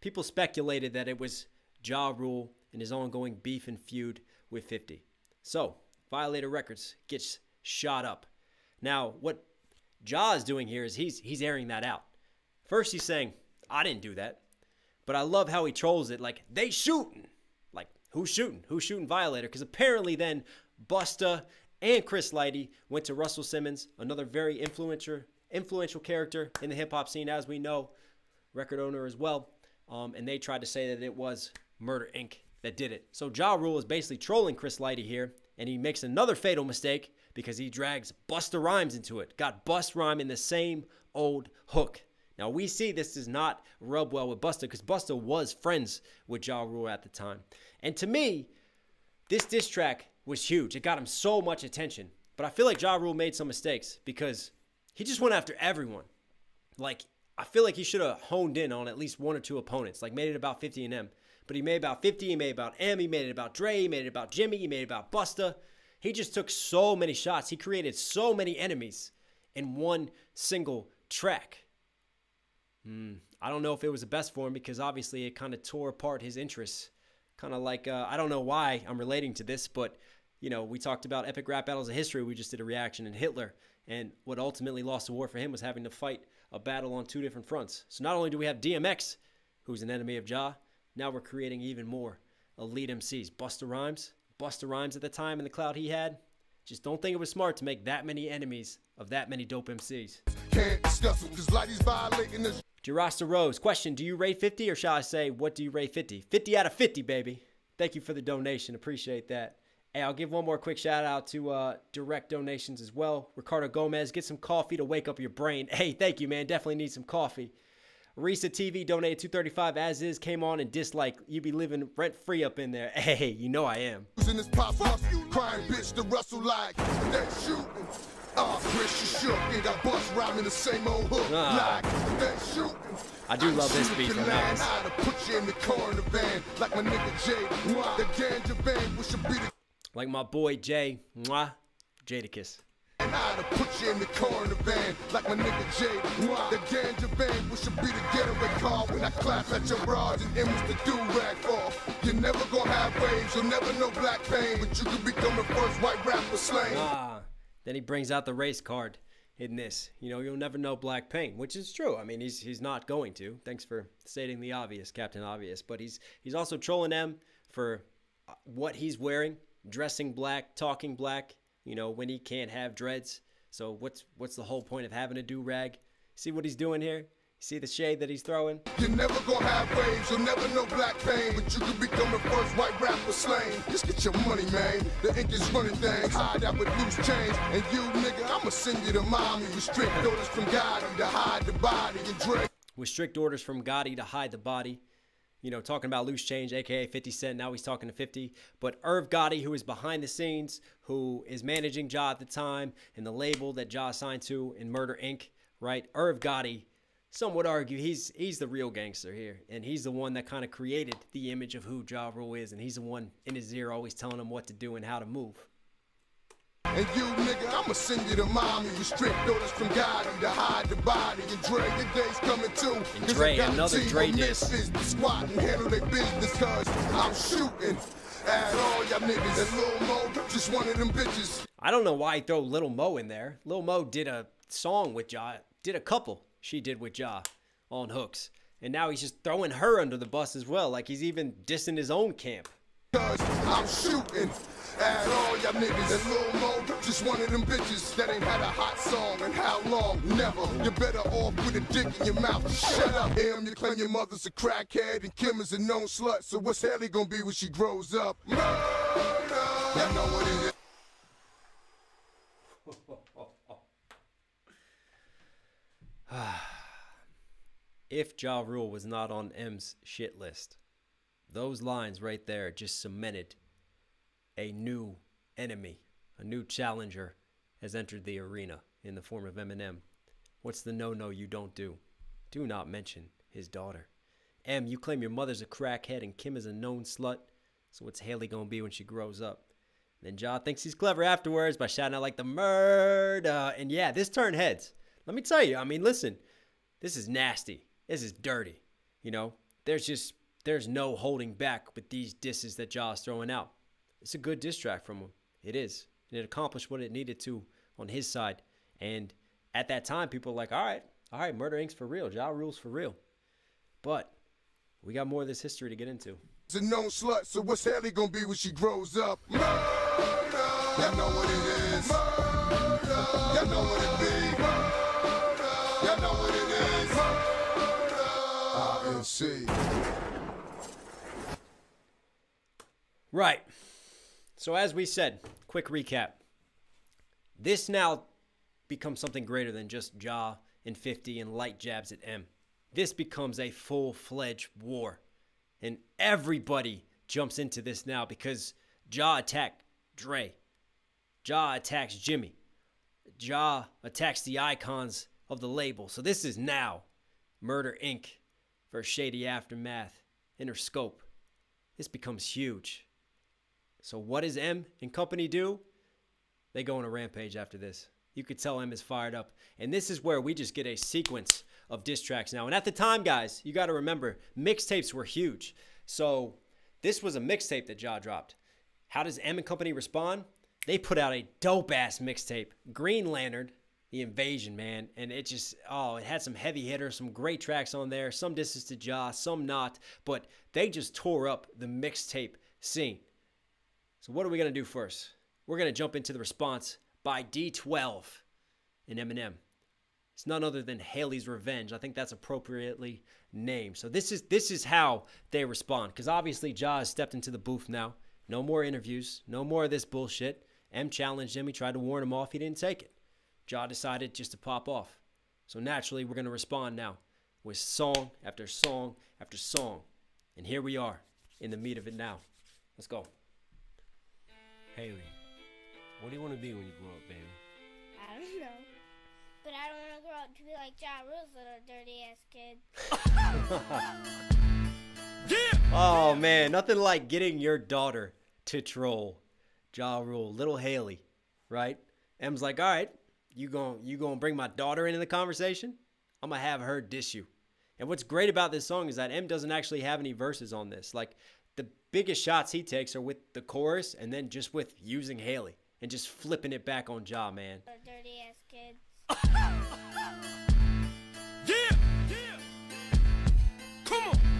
People speculated that it was Ja Rule and his ongoing beef and feud with 50. So, Violator Records gets shot up. Now, what Ja is doing here is he's he's airing that out. First, he's saying, "I didn't do that," but I love how he trolls it. Like they shooting, like who's shooting? Who's shooting Violator? Because apparently, then Busta and Chris Lighty went to Russell Simmons, another very influential influential character in the hip hop scene, as we know, record owner as well. Um, and they tried to say that it was Murder Inc. that did it. So Ja Rule is basically trolling Chris Lighty here, and he makes another fatal mistake because he drags Busta Rhymes into it. Got Bust Rhyme in the same old hook. Now we see this does not rub well with Busta because Busta was friends with Ja Rule at the time. And to me, this diss track was huge. It got him so much attention. But I feel like Ja Rule made some mistakes because he just went after everyone. Like, I feel like he should have honed in on at least one or two opponents, like made it about 50 and M. But he made about 50, he made about M, he made it about Dre, he made it about Jimmy, he made it about Busta. He just took so many shots. He created so many enemies in one single track. Hmm, I don't know if it was the best for him because obviously it kind of tore apart his interests. Kind of like, uh, I don't know why I'm relating to this, but, you know, we talked about epic rap battles of history. We just did a reaction in Hitler. And what ultimately lost the war for him was having to fight a battle on two different fronts. So not only do we have DMX, who's an enemy of Ja, now we're creating even more elite MCs. Busta Rhymes, Busta Rhymes at the time in the cloud he had. Just don't think it was smart to make that many enemies of that many dope MCs. Jarasta Rose, question Do you rate 50 or shall I say, what do you rate 50? 50 out of 50, baby. Thank you for the donation. Appreciate that. Hey, I'll give one more quick shout out to uh, direct donations as well. Ricardo Gomez, get some coffee to wake up your brain. Hey, thank you, man. Definitely need some coffee. Risa TV donated 235 as is, came on and dislike. You be living rent free up in there. Hey, you know I am. In this pop up, crying bitch to Russell like that shooting. Chris, you shook. Ain't got bust rhyming the same old hook. Ah. Like that shooting. I do love this beat from Nas. high to put you in the car in the van. Like my nigga Jay. The ganja van, which should be the Like my boy Jay, mwah, Jadakiss. And how to put you in the car in the van, like my nigga Jay. The ganja van, which should be the getaway car when I clap at your bras and it was the do-rag off. You're never gonna have waves, you'll never know black pain, but you could become the first white rapper slain. Ah, then he brings out the race card in this. You know, you'll never know Black Pain, which is true. I mean, he's he's not going to. Thanks for stating the obvious, Captain Obvious. But he's he's also trolling them for uh, what he's wearing, dressing black, talking black. You know, when he can't have dreads. So what's what's the whole point of having a do rag? See what he's doing here? See the shade that he's throwing? You're never gonna have waves, you'll never know black pain, but you could become the first white rapper slain. Just get your money, man. The ink is running things, hide out with loose change. And you, nigga, I'ma send you to mommy with strict orders from Gotti to hide the body and drink. with strict orders from Gotti to hide the body. You know, talking about loose change, aka 50 Cent. Now he's talking to 50. But Irv Gotti, who is behind the scenes, who is managing Ja at the time, and the label that Ja signed to in Murder Inc., right? Irv Gotti, some would argue he's he's the real gangster here. And he's the one that kind of created the image of who Ja Rule is. And he's the one in his ear always telling him what to do and how to move. And you, nigga, I'ma send you to mommy with strict orders from Gotti to hide the body. And Dre, your day's coming too. And Dre, I got a another Dre misfits to squat and handle their business, cause I'm shooting at all y'all niggas. And Lil Mo, just one of them bitches. I don't know why he throw Little Mo in there. Lil Mo did a song with Ja, did a couple she did with Ja on hooks. And now he's just throwing her under the bus as well. Like he's even dissing his own camp. I'm shooting at all y'all niggas. And Lil Mo, just one of them bitches that ain't had a hot song in how long? Never. You're better off with a dick in your mouth. Shut up. Em, you claim your mother's a crackhead and Kim is a known slut. So what's Hailie gonna be when she grows up? Murder. Y'all know what it is. [sighs] If Ja Rule was not on M's shit list, those lines right there just cemented a new enemy, a new challenger has entered the arena in the form of Eminem. What's the no no you don't do? Do not mention his daughter. M, you claim your mother's a crackhead and Kim is a known slut. So what's Hailie gonna be when she grows up? Then Ja thinks he's clever afterwards by shouting out like the murder. And yeah, this turned heads. Let me tell you, I mean, listen, this is nasty. This is dirty. You know, there's just there's no holding back with these disses that Ja's throwing out. It's a good diss track from him. It is. And it accomplished what it needed to on his side. And at that time, people were like, all right, all right, Murder Inc.'s for real. Ja rules for real. But we got more of this history to get into. It's a known slut, so what's Hailie gonna be when she grows up? Murder! Y'all know what it is. Murder! Y'all know what it be. Murder! Know what it is. Right. So, as we said, quick recap. This now becomes something greater than just Ja and 50 and light jabs at M. This becomes a full fledged war. And everybody jumps into this now because Ja attacked Dre. Ja attacks Jimmy. Ja attacks the icons of the label. So, this is now Murder Inc. for Shady Aftermath, Interscope. This becomes huge. So what does M and company do? They go on a rampage after this. You could tell M is fired up. And this is where we just get a sequence of diss tracks now. And at the time, guys, you got to remember, mixtapes were huge. So this was a mixtape that Ja dropped. How does M and company respond? They put out a dope ass mixtape, Green Lantern, The Invasion, man. And it just, oh, it had some heavy hitters, some great tracks on there, some distance to Ja, some not. But they just tore up the mixtape scene. So what are we going to do first? We're going to jump into the response by D12 and Eminem. It's none other than Hailie's Revenge. I think that's appropriately named. So this is this is how they respond cuz obviously Ja has stepped into the booth now. No more interviews, no more of this bullshit. M challenged him, he tried to warn him off, he didn't take it. Ja decided just to pop off. So naturally, we're going to respond now. with song after song after song. And here we are in the meat of it now. Let's go. Hailie, what do you want to be when you grow up, baby? I don't know. But I don't want to grow up to be like Ja Rule's little dirty ass kid. [laughs] Oh man, nothing like getting your daughter to troll Ja Rule, little Hailie, right? M's like, all right, you going you gonna bring my daughter into the conversation? I'm gonna have her dish you. And what's great about this song is that M doesn't actually have any verses on this. Like the biggest shots he takes are with the chorus and then just with using Hailie and just flipping it back on Ja, man. Little dirty ass kids. [laughs] Yeah! Yeah! Come on!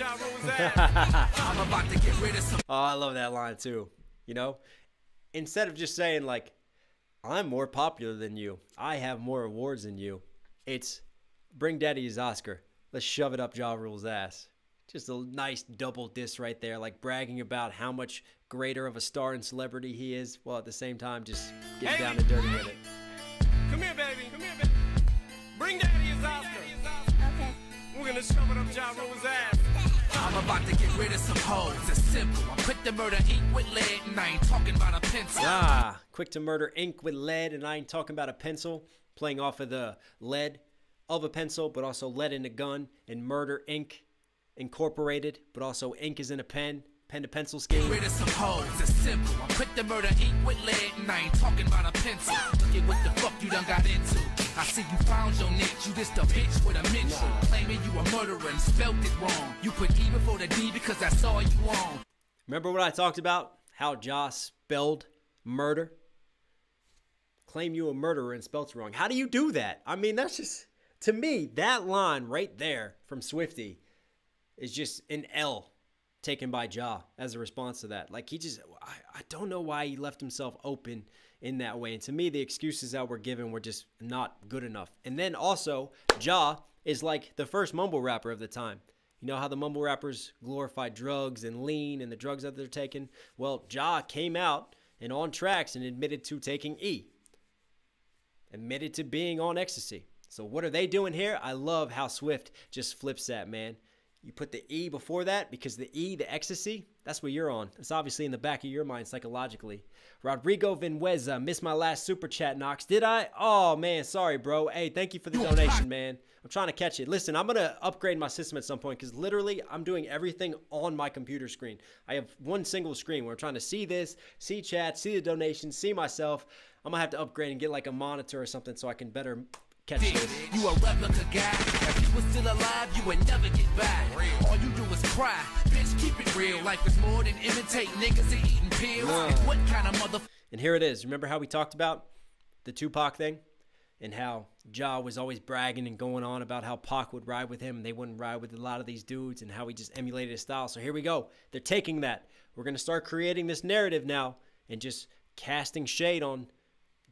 Ja Rule's ass! I'm about to get rid of some Oh, I love that line too. You know, instead of just saying like, "I'm more popular than you. I have more awards than you," it's bring daddy his Oscar. Let's shove it up Ja Rule's ass. Just a nice double diss right there, like bragging about how much greater of a star and celebrity he is, while at the same time just getting down and dirty with it. Come here, baby! Come here, baby! Bring daddy his Oscar! Okay. We're gonna shove it up Ja Rule's ass! I'm about to get rid of some hoes. It's simple. I'm quick to murder ink with lead, and I ain't talking about a pencil. Ah, quick to murder ink with lead, and I ain't talking about a pencil, playing off of the lead of a pencil, but also lead in a gun, and murder ink incorporated, but also ink is in a pen, pen to pencil Get rid of some hoes. It's simple. I'm quick to murder ink with lead, and I ain't talking about a pencil. Look at what the fuck you done got into. I see you found your niche. You just a bitch with a mention. Claiming you a murderer and spelt it wrong. You put E before the D because that's all you want. Remember what I talked about? How Ja's spelled murder? Claim you a murderer and spelt it wrong. How do you do that? I mean, that's just, to me, that line right there from Swifty is just an L taken by Ja as a response to that. Like, he just, I, I don't know why he left himself open in that way. And to me, the excuses that were given were just not good enough. And then also, Ja is like the first mumble rapper of the time. You know how the mumble rappers glorify drugs and lean and the drugs that they're taking? Well, Ja came out and on tracks and admitted to taking E. Admitted to being on ecstasy. So what are they doing here? I love how Swift just flips that, man. You put the E before that because the E, the ecstasy, that's what you're on. It's obviously in the back of your mind psychologically. Rodrigo Vinueza, missed my last super chat, Knox. Did I? Oh, man, sorry, bro. Hey, thank you for the donation, man. I'm trying to catch it. Listen, I'm going to upgrade my system at some point because literally I'm doing everything on my computer screen. I have one single screen where I'm trying to see this, see chat, see the donations, see myself. I'm going to have to upgrade and get like a monitor or something so I can better catch this. You a replica guy. If you was still alive, you would never get by. All you do is cry. Keep it real. Life is more than imitate niggas and eating pills. And what kind of mother And here it is. Remember how we talked about the Tupac thing? And how Ja was always bragging and going on about how Pac would ride with him and they wouldn't ride with a lot of these dudes and how he just emulated his style. So here we go. They're taking that. We're going to start creating this narrative now and just casting shade on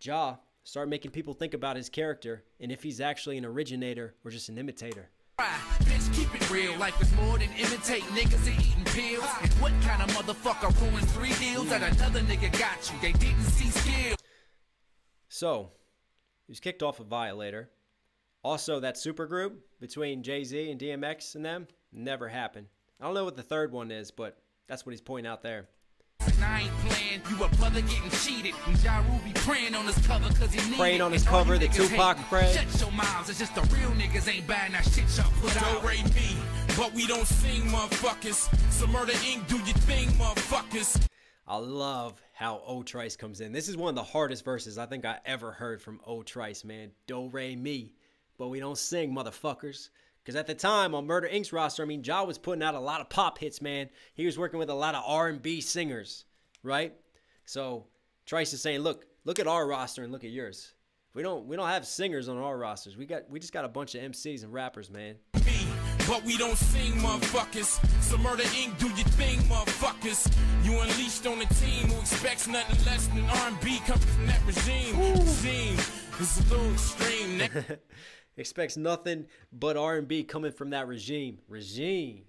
Ja. Start making people think about his character and if he's actually an originator or just an imitator. Bitch, keep it real. Life is more than imitate niggas and eating pills. And what kind of motherfucker ruined three deals that another nigga got you? They didn't see skill. So, he was kicked off of Violator. Also, that supergroup between Jay Z and DMX and them never happened. I don't know what the third one is, but that's what he's pointing out there. And I ain't playing. You a brother getting cheated. And Ja Rule be praying on his cover cause he need Praying on his And cover, the Tupac hating. pray. Shut your mouths. It's just the real niggas ain't buying that shit y'all put out. Don't rate me, but we don't sing, motherfuckers. So Murder Inc., do your thing, motherfuckers. I love how Obie Trice comes in. This is one of the hardest verses I think I ever heard from Obie Trice, man. Do re mi, but we don't sing, motherfuckers. Because at the time on Murder Inc.'s roster, I mean, Ja was putting out a lot of pop hits, man. He was working with a lot of R&B singers, right? So Trice is saying, look, look at our roster and look at yours. We don't we don't have singers on our rosters. We got we just got a bunch of MCs and rappers, man. But we don't sing, motherfuckers. So Murder Inc., do your thing, motherfuckers. You unleashed on a team who expects nothing less than R&B coming from that regime. Regime is a little extreme. [laughs] Expects nothing but R&B coming from that regime. Regime.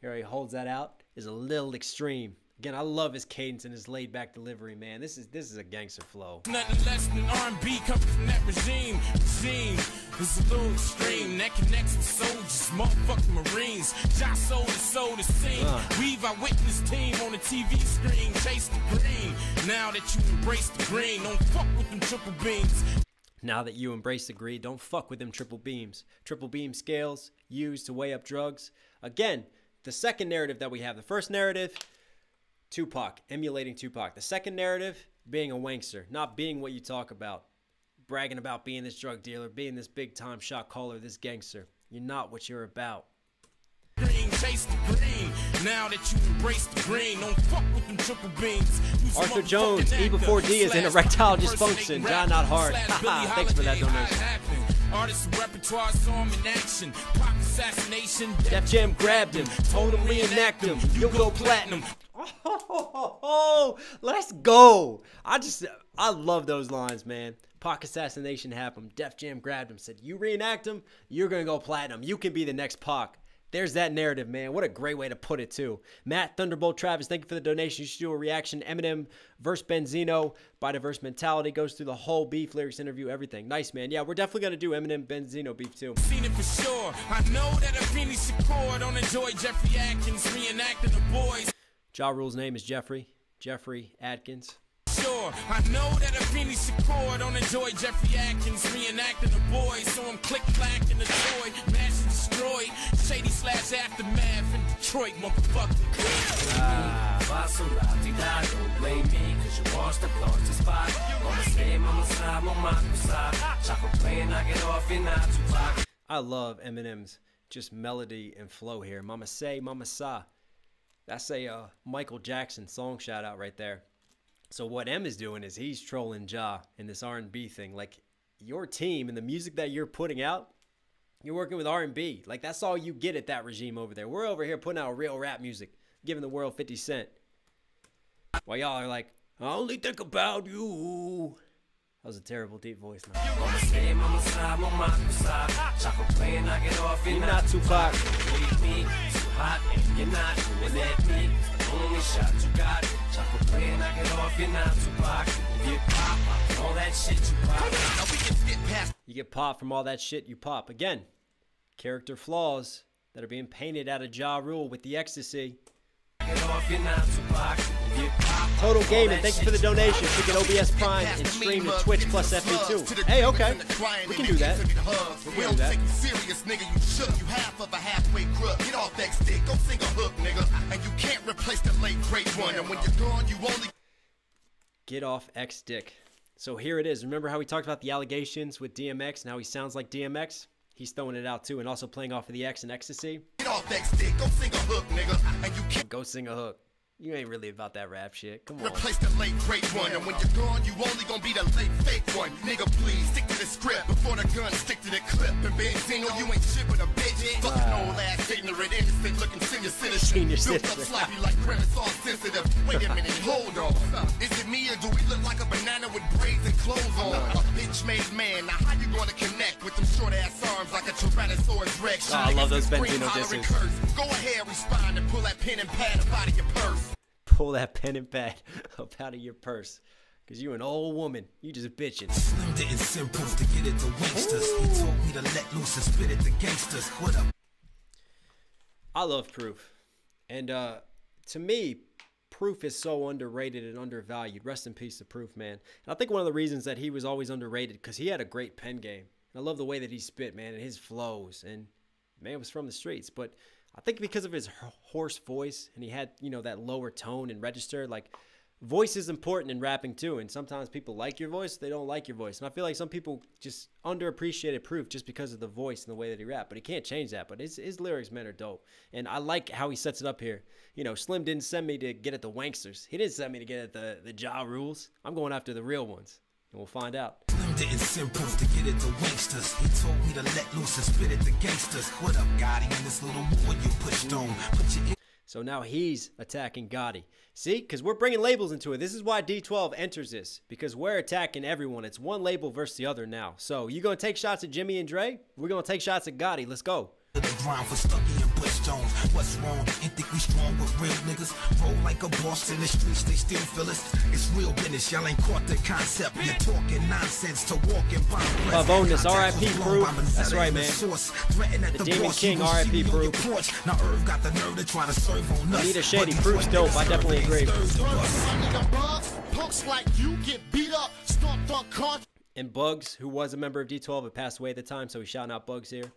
Here he holds that out is a little extreme. Again, I love his cadence and his laid back delivery, man. This is this is a gangster flow. Nothing less than R&B coming from that regime. Regime is a little extreme. That connects with soldiers, motherfucking Marines. Josh sold his soul to sing. Uh. We've our witness team on the TV screen. Chase the green. Now that you embrace the green, don't fuck with them triple beams. Now that you embrace the greed, don't fuck with them triple beams. Triple beam scales used to weigh up drugs. Again, the second narrative that we have. The first narrative, Tupac, emulating Tupac. The second narrative, being a wankster, not being what you talk about. Bragging about being this drug dealer, being this big time shot caller, this gangster. You're not what you're about. Green, green. Now that you embrace the green, don't fuck with them triple beams. Arthur Jones, E before D is in erectile dysfunction. John Not Hard. [laughs] Thanks for that donation. And repertoire saw him in action. Pop assassination. Def Jam grabbed him, told him reenact him. You'll go platinum. Oh, [laughs] let's go. I just, I love those lines, man. Pac assassination happened. Def Jam grabbed him, said, You reenact him, you're going to go platinum. You can be the next Pac. There's that narrative, man. What a great way to put it, too. Matt Thunderbolt Travis, thank you for the donation. You should do a reaction. Eminem versus Benzino by Diverse Mentality goes through the whole beef lyrics interview, everything. Nice, man. Yeah, we're definitely going to do Eminem Benzino beef, too. Seen it for sure. I know that Afeni Shakur don't enjoy Jeffrey Atkins reenacting the boys. Ja Rule's name is Jeffrey. Jeffrey Atkins. Sure, I know that Afeni Shakur don't enjoy Jeffrey Atkins reenacting the boys, so I'm click clack in the toy, mash and destroy, shady slash aftermath in Detroit, motherfucker. Ah, don't blame me, cause you washed up, lost the spot. Mama say, mama side, mama side. Chocolate playing, I get off in not too. I love Eminem's just melody and flow here. Mama say, mama sa. That's a uh, Michael Jackson song shout out right there. So what M is doing is he's trolling Ja in this R&B thing. Like your team and the music that you're putting out, you're working with R&B. Like that's all you get at that regime over there. We're over here putting out real rap music, giving the world 50 Cent. While y'all are like, I only think about you. That was a terrible deep voice. Man. Mama say, mama side, mama side. Chocolate playing, I get off You're not not Tupac. Believe me, too hot, you're not doing at me. Only shot you got. Chocolate playing, I get off, you're not Tupac. You get pop, all that shit you pop. Now we can get past You get popped from all that shit you pop. Again, character flaws that are being painted out of Ja Rule with the ecstasy. Get off, you're not Tupac. You get pop, Total all Gaming, thank you for the you donation. Pick an OBS Prime and stream to Twitch plus FB2. Hey, okay. We can do that. We can do that. take you serious, nigga. You shook. You half of a halfway crook. Get off that stick. Go sing a hook, nigga. And you can't replace the late great one. And when you're gone, you only Get off X Dick. So here it is. Remember how we talked about the allegations with DMX and how he sounds like DMX? He's throwing it out too and also playing off of the X and ecstasy. get off that stick. Go sing a hook, nigga. And you can't Go sing a hook. You ain't really about that rap shit. Come on. replace the late great one. And when you're gone, you only gonna be the late fake one. Nigga, please stick to the script before the gun stick to the clip. And Benzino, you ain't shit with a bitch. Fucking old ass, ignorant, innocent looking senior citizen. Senior Built up citizen. sloppy like premise, all sensitive. Wait a [laughs] minute, hold on. Is it me or do we look like a banana with braids and clothes on? A bitch made man. Now how you gonna connect with them short ass arms like a Tyrannosaurus Rex? Oh, I love those Benzino disses. Go ahead, respond and pull that pen and pad up out of your purse. Pull that pen and pad [laughs] up out of your purse. Cause you an old woman. You just bitching. Slim didn't send proof to get it to. He told me to let loose and spit it to gangsters. What up? I love Proof. And uh, to me, Proof is so underrated and undervalued. Rest in peace to Proof, man. And I think one of the reasons that he was always underrated because he had a great pen game. And I love the way that he spit, man, and his flows. And man was from the streets, but I think because of his hoarse voice and he had, you know, that lower tone and register, like voice is important in rapping too. And sometimes people like your voice, they don't like your voice. And I feel like some people just underappreciated Proof just because of the voice and the way that he rapped. But he can't change that. But his, his lyrics, man, are dope. And I like how he sets it up here. You know, Slim didn't send me to get at the wanksters. He didn't send me to get at the, the Ja Rules. I'm going after the real ones. And we'll find out. Didn't send proof to get it to. He told me to let loose and spit it to gangsters. What up, Gotti? In this little you pushed on. Put your So now he's attacking Gotti. See, because we're bringing labels into it. This is why D12 enters this because we're attacking everyone. It's one label versus the other now. So you gonna take shots at Jimmy and Dre? We're gonna take shots at Gotti. Let's go. Stones. What's wrong? Ain't think we strong with real niggas? Roll like a boss in the streets, they still feel us. It's real business, y'all ain't caught the concept. You're talking nonsense to walking by. Love own this RIP crew. That's right, man. The Demon King RIP crew. Now Irv got the nerve to try to serve on us. Anita Shady proof's dope. I definitely agree. Punks like you get beat up, stomped on con- And Bugs, who was a member of D12, had passed away at the time, so he's shouting out Bugs here.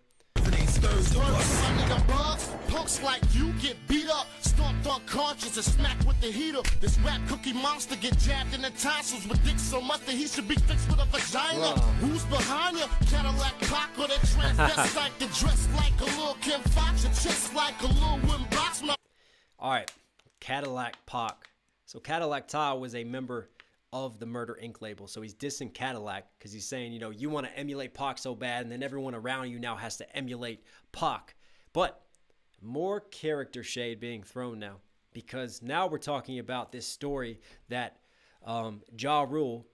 Punks like you get beat up, stomped unconscious and smacked with the heater. This rap cookie monster get jabbed in the tonsils with dick so much that he should be fixed with a vagina. Who's behind you? Cadillac Pac or that transvestite [laughs] that dress like a little Kim Fox, or chest like a little Wim Box. All right, Cadillac Pac. So Caddillac Tah was a member of the Murder Inc. label. So he's dissing Cadillac because he's saying, you know, you want to emulate Pac so bad, and then everyone around you now has to emulate Pac. But more character shade being thrown now because now we're talking about this story that um, Ja Rule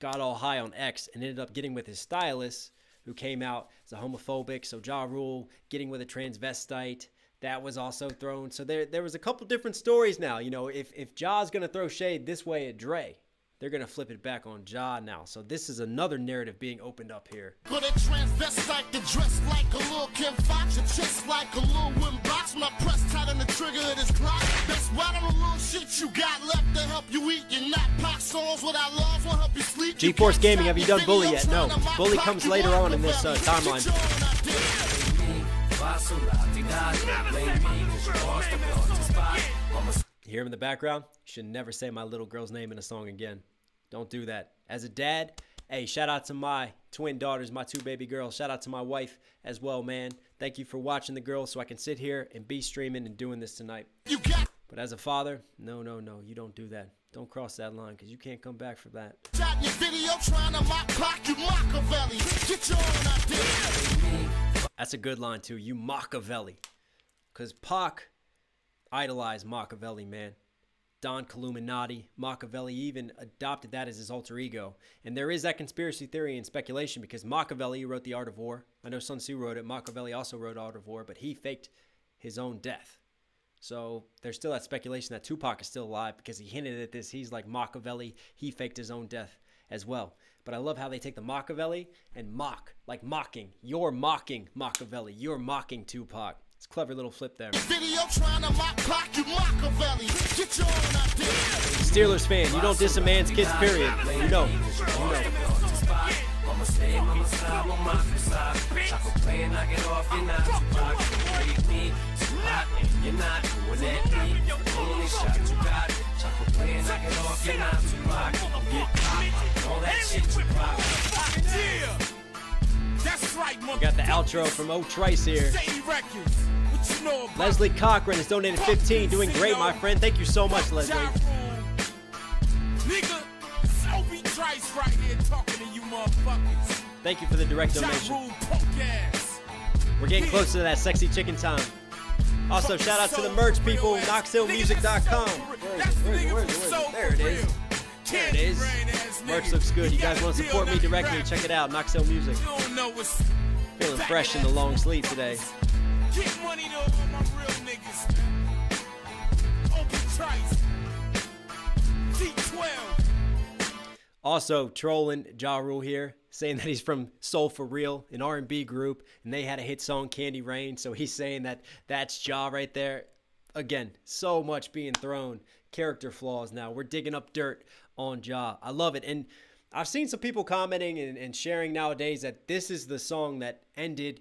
got all high on X and ended up getting with his stylist who came out as a homophobic. So Ja Rule getting with a transvestite. That was also thrown. So there, there was a couple different stories now. You know, if if Ja's gonna throw shade this way at Dre, they're gonna flip it back on Ja now. So this is another narrative being opened up here. A transvestite that dress like a little Kim Fox, chest like a little Box. Press tight on the trigger of this clock, that's why the little shit you got left to help you eat. You're not pop songs without love will help you sleep. GeForce Gaming, have you done Bully yet? No. Bully comes later on in this uh, timeline. You hear him in the background? You should never say my little girl's name in a song again. Don't do that. As a dad, hey, shout out to my twin daughters, my two baby girls. Shout out to my wife as well, man. Thank you for watching the girls so I can sit here and be streaming and doing this tonight. But as a father, no, no, no, you don't do that. Don't cross that line because you can't come back from that. Shot in your video trying to mock Pac, you Machiavelli. Get your own idea. That's a good line too. You Machiavelli. Because Pac idolized Machiavelli, man. Don Killuminati, Machiavelli even adopted that as his alter ego. And there is that conspiracy theory and speculation because Machiavelli wrote The Art of War. I know Sun Tzu wrote it. Machiavelli also wrote Art of War, but he faked his own death. So there's still that speculation that Tupac is still alive because he hinted at this. He's like Machiavelli. He faked his own death as well. But I love how they take the Machiavelli and mock, like mocking. You're mocking Machiavelli. You're mocking Tupac. It's clever little flip there. Video trying to mock Pac, you Machiavelli. Get your own idea. Steelers fan, you don't diss a man's kids, period. You know. You know. Mama stay, mama style, mama side. Chocolate playing, knock it off, you're not Tupac. Break me, Tupac, you're not doing that beat. Only shot you got. Chocolate playing, knock it off, you're not Tupac. Get pop, all that shit, Tupac. Yeah. That's right, We got the outro from Obie Trice here. Shady Records. What you know Leslie Cochran has donated 15. Doing great, my friend. Thank you so much, Leslie. Ja Rule. Nigga, Obie Trice right here talking to you motherfuckers. Thank you for the direct donation. Rule punk ass. We're getting close to that sexy chicken time. Also, shout out to the merch people, KnoxhillMusic.com. There it is. There it is. Merch looks good. You guys want to support me directly? Check it out, Knox Hill Music. You don't know what's Feeling fresh in the long sleeve today. Get money to all my real niggas. Obie Trice. D12. Also, trolling Ja Rule here, saying that he's from Soul for Real, an R&B group, and they had a hit song, Candy Rain. So he's saying that that's Ja right there. Again, so much being thrown. Character flaws now. We're digging up dirt on Ja. I love it. And I've seen some people commenting and, and sharing nowadays that this is the song that ended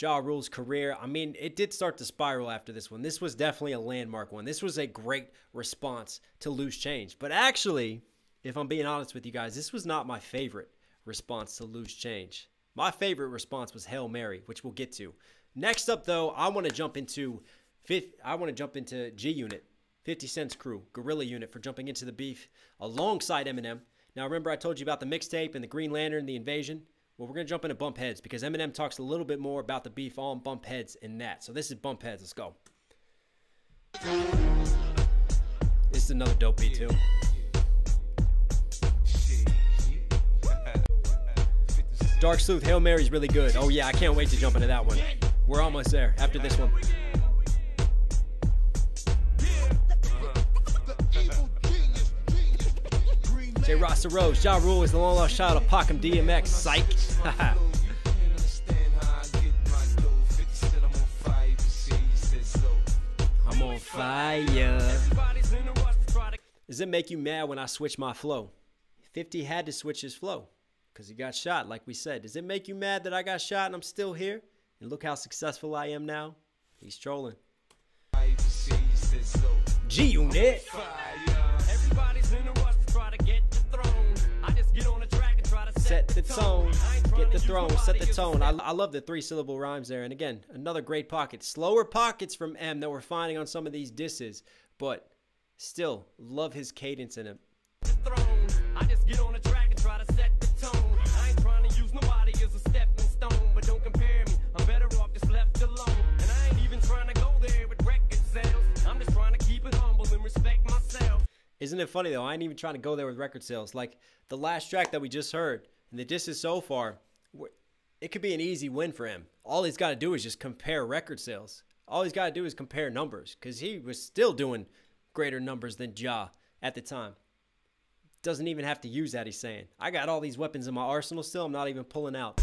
Ja Rule's career. I mean, it did start to spiral after this one. This was definitely a landmark one. This was a great response to Loose Change. But actually, if I'm being honest with you guys, this was not my favorite response to Loose Change. My favorite response was Hail Mary, which we'll get to. Next up, though, I want to jump into fifth. I want to jump into G Unit, 50 Cent's crew, Gorilla Unit for jumping into the beef alongside Eminem. Now, remember I told you about the mixtape and the Green Lantern, the invasion. Well, we're gonna jump into Bump Heads because Eminem talks a little bit more about the beef on Bump Heads in that. So this is Bump Heads. Let's go. This is another dope beat too. Dark Sleuth Hail Mary's really good. Oh yeah, I can't wait to jump into that one. We're almost there after this one. J. Rasta Rose, Ja Rule is the long lost child of Pacum DMX. Psych. [laughs] I'm on fire. Does it make you mad when I switch my flow? 50 had to switch his flow because he got shot, like we said. Does it make you mad that I got shot and I'm still here? And look how successful I am now? He's trolling. G Unit. Set the tone. Get the throne. Set the tone. I. I love the three syllable rhymes there. And again, another great pocket. Slower pockets from M that we're finding on some of these disses, but still love his cadence in it. I just get on the track and try to set the tone. I ain't trying to use nobody as a stepping stone, but don't compare me. I'm better off just left alone. And I ain't even trying to go there with record sales. I'm just trying to keep it humble and respect myself. Isn't it funny though? I ain't even trying to go there with record sales. Like the last track that we just heard, and the distance so far, it could be an easy win for him. All he's got to do is just compare record sales. All he's got to do is compare numbers, because he was still doing greater numbers than Ja at the time. Doesn't even have to use that. He's saying, "I got all these weapons in my arsenal still. I'm not even pulling out."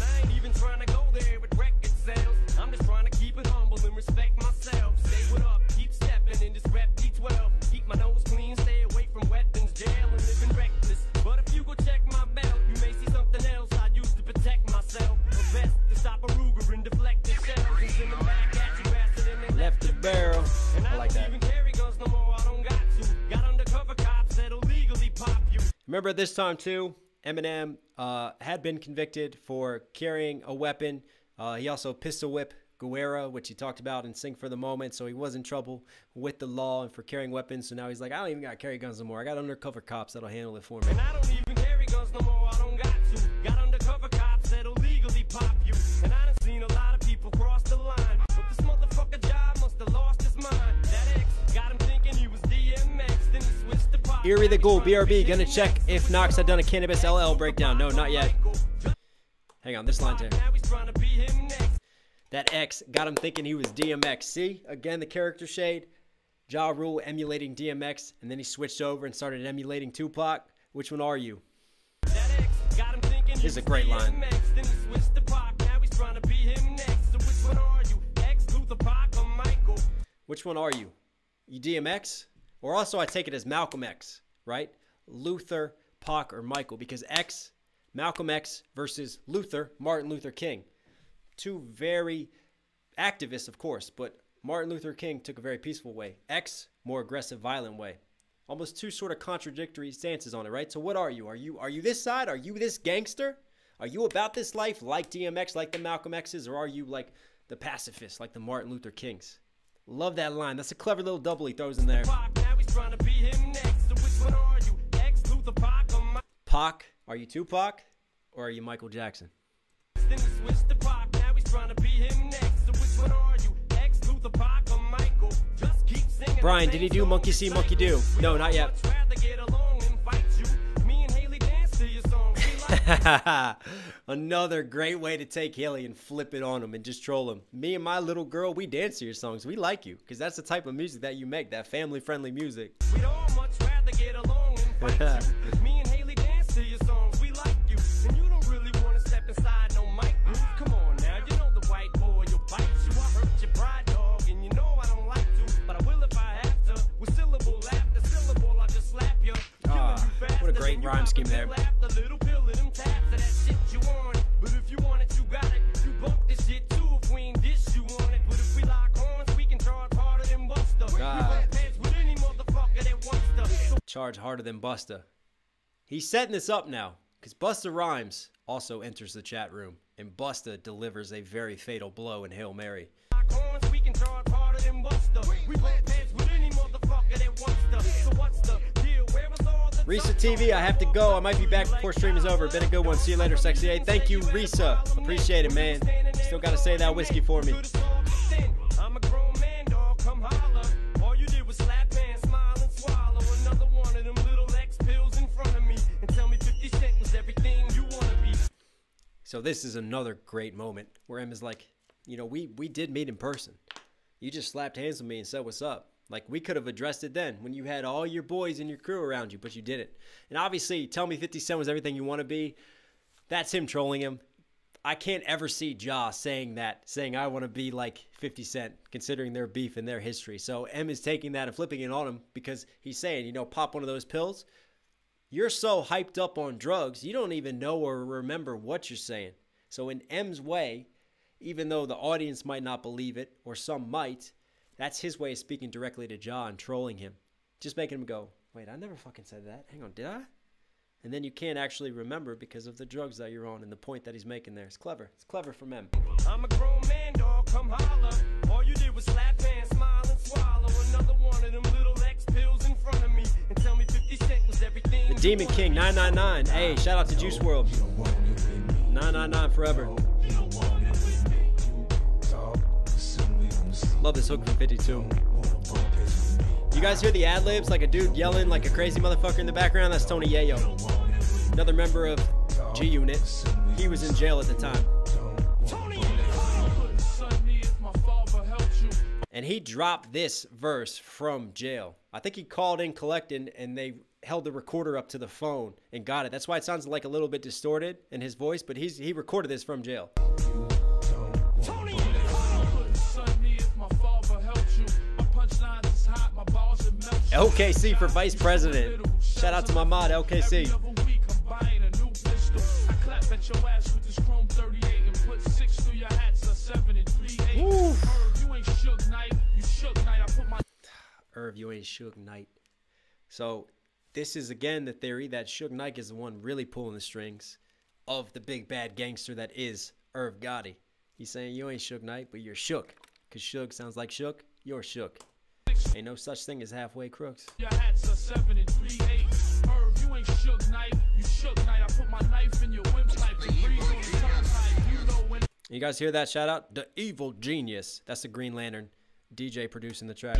Barrel. And I, I like don't that. even carry guns no more, I don't got to. Got undercover cops that'll legally pop you. Remember at this time too, Eminem uh, had been convicted for carrying a weapon. Uh, he also pistol whipped Guerra, which he talked about in Sing for the Moment. So he was in trouble with the law and for carrying weapons. So now he's like, I don't even got to carry guns no more. I got undercover cops that'll handle it for me. Switched to pop. Erie the Ghoul, BRB, gonna check if Knox had done a Canibus LL breakdown. No, not yet. Hang on, this line next. That X got him thinking he was DMX. See, again, the character shade. Ja Rule emulating DMX, and then he switched over and started emulating Tupac. Which one are you? This is a great line. Which one are you? You DMX? Or also, I take it as Malcolm X, right? Luther, Pac, or Michael, because X, Malcolm X versus Luther, Martin Luther King. Two very activists, of course, but Martin Luther King took a very peaceful way. X, more aggressive, violent way. Almost two sort of contradictory stances on it, right? So what are you? Are you are you this side? Are you this gangster? Are you about this life like DMX, like the Malcolm X's, or are you like the pacifist, like the Martin Luther Kings? Love that line. That's a clever little double he throws in there. Trying to be him next. So which one are you? Luther, Pac, or Michael? Pac, are you Tupac or are you Michael Jackson? Then he switched to Pac, now he's trying to be him next. So which one are you? Luther, Pac, or Michael? Just keep singing Brian, did he do Monkey See, Monkey. Do? No, not yet. [laughs] much rather get along and fight you. Me and Hailie dance to your song. We like Another great way to take Hailie and flip it on him and just troll him. Me and my little girl, we dance to your songs. We like you because that's the type of music that you make, that family friendly music. [laughs] We'd all much rather get along and [laughs] fight you. Me and Hailie dance to your songs, we like you. And you don't really want to step inside no mic group. Come on now, you know the white boy, you'll bite you. I hurt your pride, dog, and you know I don't like to. But I will if I have to. With syllable after syllable, I just slap you. Ah, you what a great rhyme scheme there. Charge harder than Busta. He's setting this up now because Busta Rhymes also enters the chat room and Busta delivers a very fatal blow in Hail Mary. Risa TV, I have to go. I might be back before stream is over. Been a good one. See you later, Sexy A. Thank you, Risa. Appreciate it, man. Still got to say that whiskey for me. So this is another great moment where is like, you know, we we did meet in person. You just slapped hands with me and said what's up. Like we could have addressed it then when you had all your boys and your crew around you, but you didn't. And obviously, tell me 50 Cent was everything you want to be. That's him trolling him. I can't ever see Ja saying that, saying I want to be like 50 Cent, considering their beef and their history. So M is taking that and flipping it on him because he's saying, you know, pop one of those pills. You're so hyped up on drugs, you don't even know or remember what you're saying. So in M's way, even though the audience might not believe it, or some might, that's his way of speaking directly to and trolling him. Just making him go, wait, I never fucking said that. Hang on, did I? And then you can't actually remember because of the drugs that you're on and the point that he's making there. It's clever. It's clever from M. I'm a grown man, dog, come holler. All you did was slap hands, smile, and swallow another one of them little Demon King 999. Hey, shout out to Juice WRLD. 999 forever. Love this hook from 52. You guys hear the ad libs like a dude yelling like a crazy motherfucker in the background? That's Tony Yayo, another member of G Unit. He was in jail at the time. And he dropped this verse from jail. I think he called in collecting and they held the recorder up to the phone and got it. That's why it sounds like a little bit distorted in his voice, but he's he recorded this from jail. LKC for vice president. Shout out to my mod, LKC. Irv, you ain't Suge Knight. So this is again the theory that Suge Knight is the one really pulling the strings of the big bad gangster that is Irv Gotti. He's saying you ain't Suge Knight, but you're shook. Cause Suge sounds like shook, you're shook. Ain't no such thing as halfway crooks. Your hats are seven and three eight. Irv, you ain't shook knife. You shook knife. I put my knife in your windpipe. You breathe on the. You know when You guys hear that shout out? The Evil Genius. That's the Green Lantern DJ producing the track.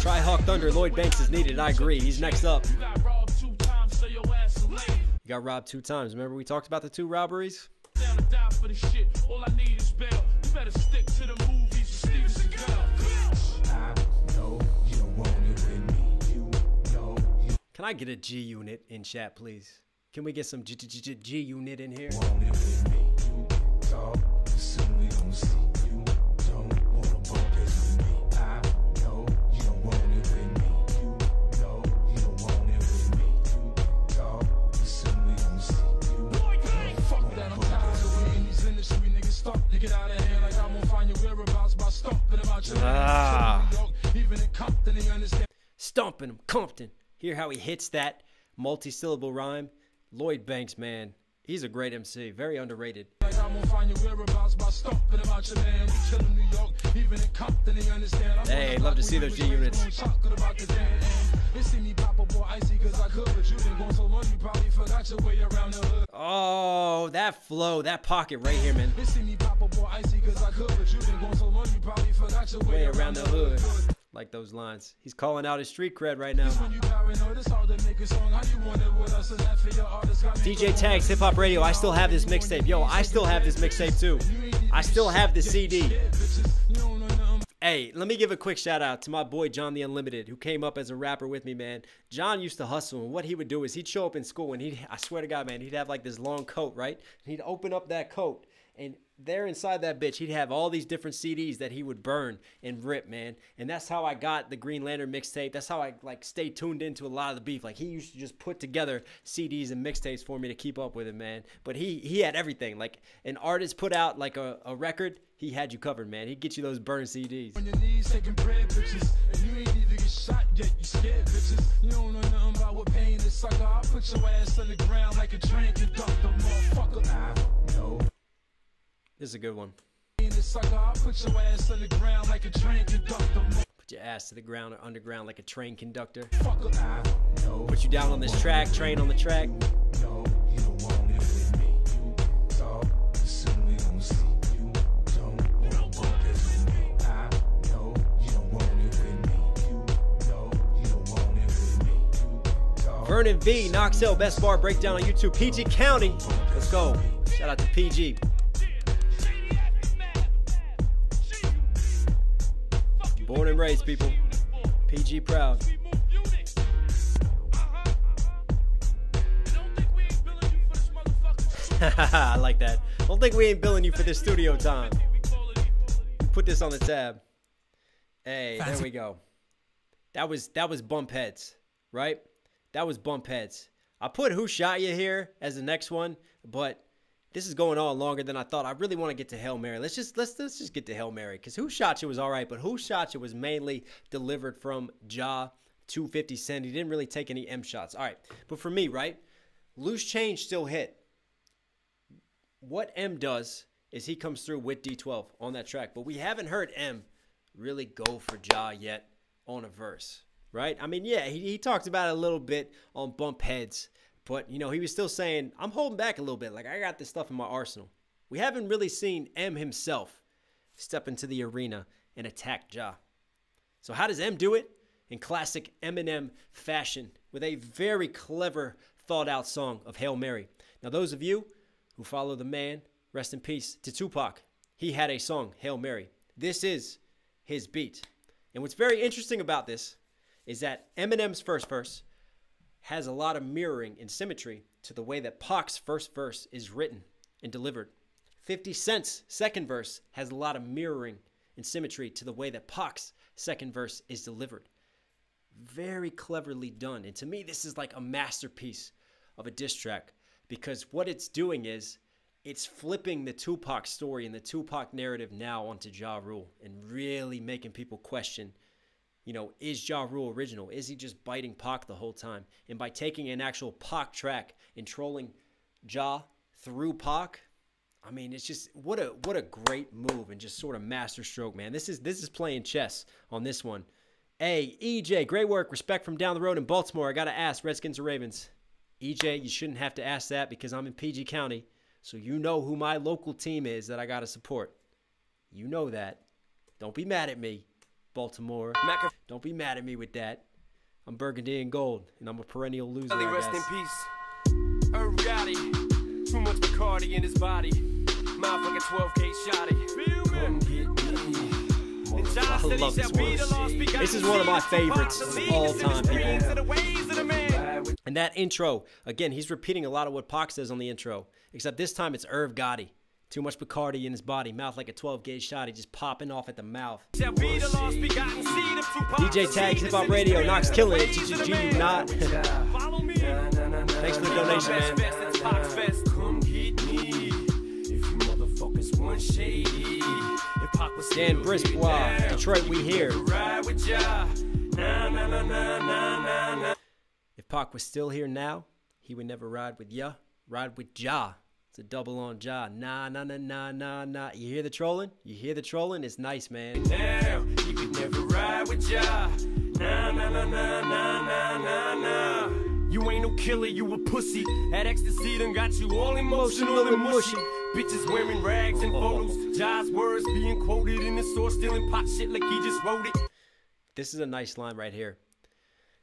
Try Hawk Thunder. Lloyd Banks is needed. I agree. He's next up. You got robbed two times, so your ass. You got robbed two times. Remember we talked about the two robberies? Down to die for the shit. All I need is bail. You better stick to the movies. Steven Seagal. Can I get a G unit in chat, please? Can we get some G, G, G, G unit in here? Ah. Stomping him, Compton. Hear how he hits that multi-syllable rhyme? Lloyd Banks, man, he's a great MC, very underrated. Hey, love to see those G units. On chocolate about the damn end. They see me pop up icy cause I could, but you been going so long you probably forgot your way around the hood. Oh, that flow, that pocket right here, man. See me pop up icy cause I could, but you been going so long you probably forgot your Way around the hood. Like those lines. He's calling out his street cred right now. When you paranoid, it's hard to make a song. How you want it with us and that for your artist got me DJ Tags Hip Hop Radio. I still have this mixtape. Yo, I still have this mixtape too. I still have the CD. Hey, let me give a quick shout out to my boy John the Unlimited, who came up as a rapper with me, man. John used to hustle, and what he would do is he'd show up in school, and he, I swear to God, man, he'd have like this long coat, right? And he'd open up that coat, and there inside that bitch, he'd have all these different CDs that he would burn and rip, man. And that's how I got the Green Lantern mixtape. That's how I like stay tuned into a lot of the beef. Like he used to just put together CDs and mixtapes for me to keep up with him, man. But he he had everything. Like an artist put out like a, a record, he had you covered, man. He'd get you those burned CDs. on your knees taking bread, bitches. And you ain't even get shot yet, you scared, bitches. You don't know nothing about what pain sucker. I'll put your ass on the ground like a train conductor, motherfucker. I know. This is a good one. Put your ass to the ground or underground like a train conductor. Put you down on this track, train on the track. Vernon V, Knoxville, Best Bar Breakdown on YouTube. PG County. Let's go. Shout out to PG. Born and raised, people. PG proud. [laughs] I like that. Don't think we ain't billing you for this studio time. Put this on the tab. Hey, there we go. That was that was bump heads, right? That was bump heads. I put who shot you here as the next one, but this is going on longer than I thought. I really want to get to Hail Mary. Let's just let's let's just get to Hail Mary because Who Shot You was all right, but Who Shot You was mainly delivered from Ja to 50 Cent. He didn't really take any M shots. All right, but for me, right, Loose Change still hit. What M does is he comes through with D12 on that track, but we haven't heard M really go for Ja yet on a verse, right? I mean, yeah, he, he talked about it a little bit on Bump Heads but, you know, he was still saying, I'm holding back a little bit. Like, I got this stuff in my arsenal. We haven't really seen M himself step into the arena and attack Ja. So, how does M do it? In classic Eminem fashion, with a very clever, thought out song of Hail Mary. Now, those of you who follow the man, rest in peace to Tupac, he had a song, Hail Mary. This is his beat. And what's very interesting about this is that Eminem's first verse has a lot of mirroring and symmetry to the way that Pac's first verse is written and delivered. 50 Cent's second verse has a lot of mirroring and symmetry to the way that Pac's second verse is delivered. Very cleverly done. And to me, this is like a masterpiece of a diss track because what it's doing is it's flipping the Tupac story and the Tupac narrative now onto Ja Rule and really making people question you know, is Ja Rule original? Is he just biting Pac the whole time? And by taking an actual Pac track and trolling Ja through Pac, I mean, it's just what a what a great move and just sort of masterstroke, man. This is this is playing chess on this one. Hey, EJ, great work. Respect from down the road in Baltimore. I gotta ask, Redskins or Ravens? EJ, you shouldn't have to ask that because I'm in PG County, so you know who my local team is that I gotta support. You know that. Don't be mad at me. Baltimore. McAf- Don't be mad at me with that. I'm burgundy and gold, and I'm a perennial loser. I rest guess. in peace. Irv Gotti. Too much Bacardi in his body. Mouth like a 12 gauge shotty. Come get me. I love this one. This is one of my favorites of all time, people. And that intro, again, he's repeating a lot of what Pac says on the intro, except this time it's Irv Gotti. Too much Bacardi in his body, mouth like a 12 gauge shot. He just popping off at the mouth. DJ Tags Hip Hop Radio, Knox killing it. GG, you not. Thanks for the donation, man. Dan Brisbois, Detroit, we here. If Pac was still here now, he would never ride with ya, ride with Ja. It's a double on Ja. Nah, nah, nah, nah, nah, nah. You hear the trolling? You hear the trolling? It's nice, man. Now, you could never ride with Ja. Nah, nah, nah, nah, nah, nah, nah, nah. You ain't no killer, you a pussy. That ecstasy done got you all emotional and mushy. Bitches wearing rags and photos. Ja's words being quoted in the source, stealing Pac shit like he just wrote it. This is a nice line right here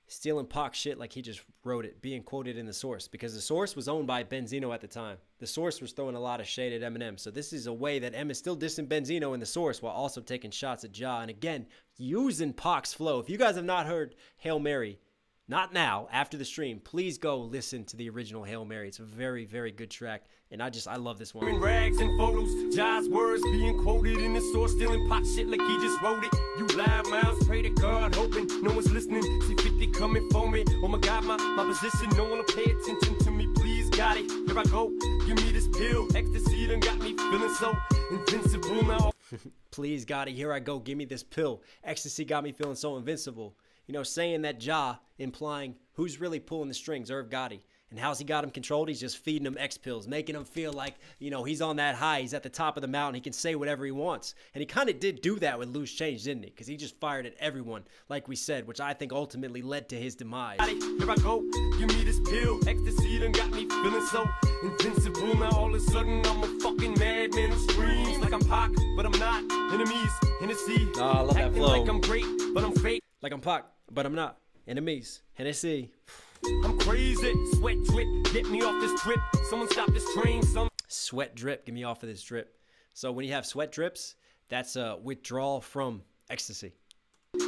stealing Pac shit like he just wrote it, being quoted in the source because the source was owned by Benzino at the time. The source was throwing a lot of shade at Eminem. So this is a way that M is still dissing Benzino in the source while also taking shots at Ja. And again, using Pac's flow. If you guys have not heard Hail Mary, not now, after the stream, please go listen to the original Hail Mary. It's a very, very good track. And I just, I love this one. Rags and photos, Ja's words being quoted in the source, stealing Pac shit like he just wrote it. You loud mouths, pray to God, hoping no one's listening. See 50 coming for me. Oh my God, my, my position, no one will pay attention to me. Please, Gotti. Here I go. Give me this pill. Ecstasy done got me feeling so invincible now. [laughs] Please, Gotti, here I go. Give me this pill. Ecstasy got me feeling so invincible you know, saying that Ja, implying who's really pulling the strings, Irv Gotti. And how's he got him controlled? He's just feeding him X pills, making him feel like, you know, he's on that high. He's at the top of the mountain. He can say whatever he wants. And he kind of did do that with Loose Change, didn't he? Because he just fired at everyone, like we said, which I think ultimately led to his demise. Here I go, give me this pill. Ecstasy done got me feeling so invincible. Now all of a sudden I'm a fucking madman who screams like I'm Pac, but I'm not. Enemies, Hennessy. Oh, I love that flow. like I'm great, but I'm fake. Like I'm Pac, but I'm not. Enemies, Hennessy. I'm crazy. Sweat drip, get me off this trip. Someone stop this train. Some sweat drip, get me off of this drip. So when you have sweat drips, that's a withdrawal from ecstasy.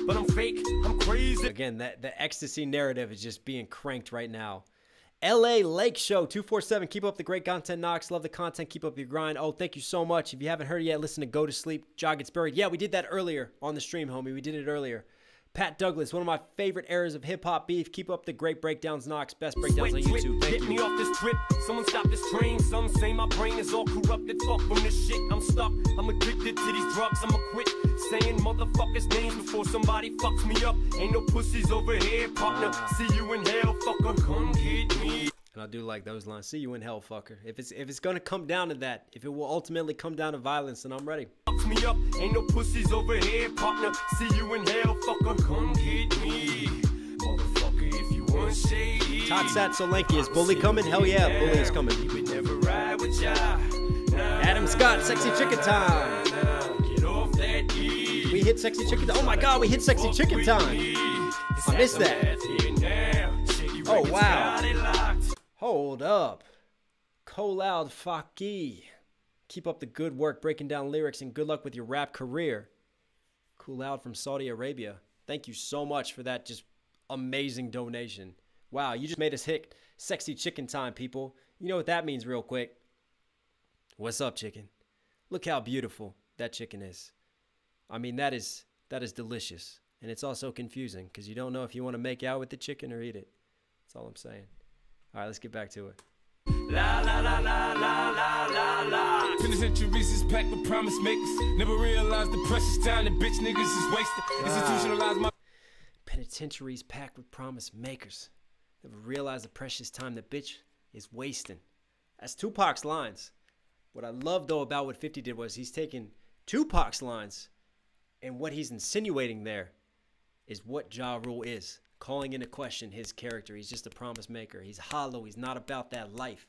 but I'm fake, I'm crazy. Again, that the ecstasy narrative is just being cranked right now. LA Lake Show 247. Keep up the great content, Knox. Love the content. Keep up your grind. Oh, thank you so much. If you haven't heard it yet, listen to Go to Sleep. Ja gets buried. Yeah, we did that earlier on the stream, homie. We did it earlier. Pat Douglas, one of my favorite eras of hip hop beef. Keep up the great breakdowns, Knox. Best breakdowns on YouTube. Thank Hit me off this trip. Someone stop this train. Some say my brain is all corrupted. Fuck from this shit. I'm stuck. I'm addicted to these drugs. I'ma quit saying motherfuckers' names before somebody fucks me up. Ain't no pussies over here, partner. See you in hell, fucker. Come get me. And I do like those lines. See you in hell, fucker. If it's if it's gonna come down to that, if it will ultimately come down to violence, then I'm ready. Me up. Ain't no pussies over here, partner. See you in hell, fucker. Come get me. Motherfucker, if you want shady. Totsat Solanki is Bully coming? Hell yeah, Bully is coming. You would never ride with ya. Nah, Adam Scott, Sexy Chicken Time. nah, Get off. We hit Sexy Chicken Oh my god, we hit Sexy Chicken Time. I missed that. Oh, wow. Hold up. Coloud Faki. Keep up the good work breaking down lyrics and good luck with your rap career. Cool from Saudi Arabia. Thank you so much for that just amazing donation. Wow, you just made us hit sexy chicken time, people. You know what that means, real quick. What's up, chicken? Look how beautiful that chicken is. I mean, that is that is delicious, and it's also confusing because you don't know if you want to make out with the chicken or eat it. That's all I'm saying. All right, let's get back to it. La la la la la la la la. Penitentiaries is packed with promise makers. Never realized the precious time that bitch niggas is wasted. Institutionalized my Penitentiaries packed with promise makers. Never realize the precious time that bitch is wasting. That's Tupac's lines. What I love though about what 50 did was he's taken Tupac's lines and what he's insinuating there is what Ja Rule is. Calling into question his character. He's just a promise maker. He's hollow. He's not about that life.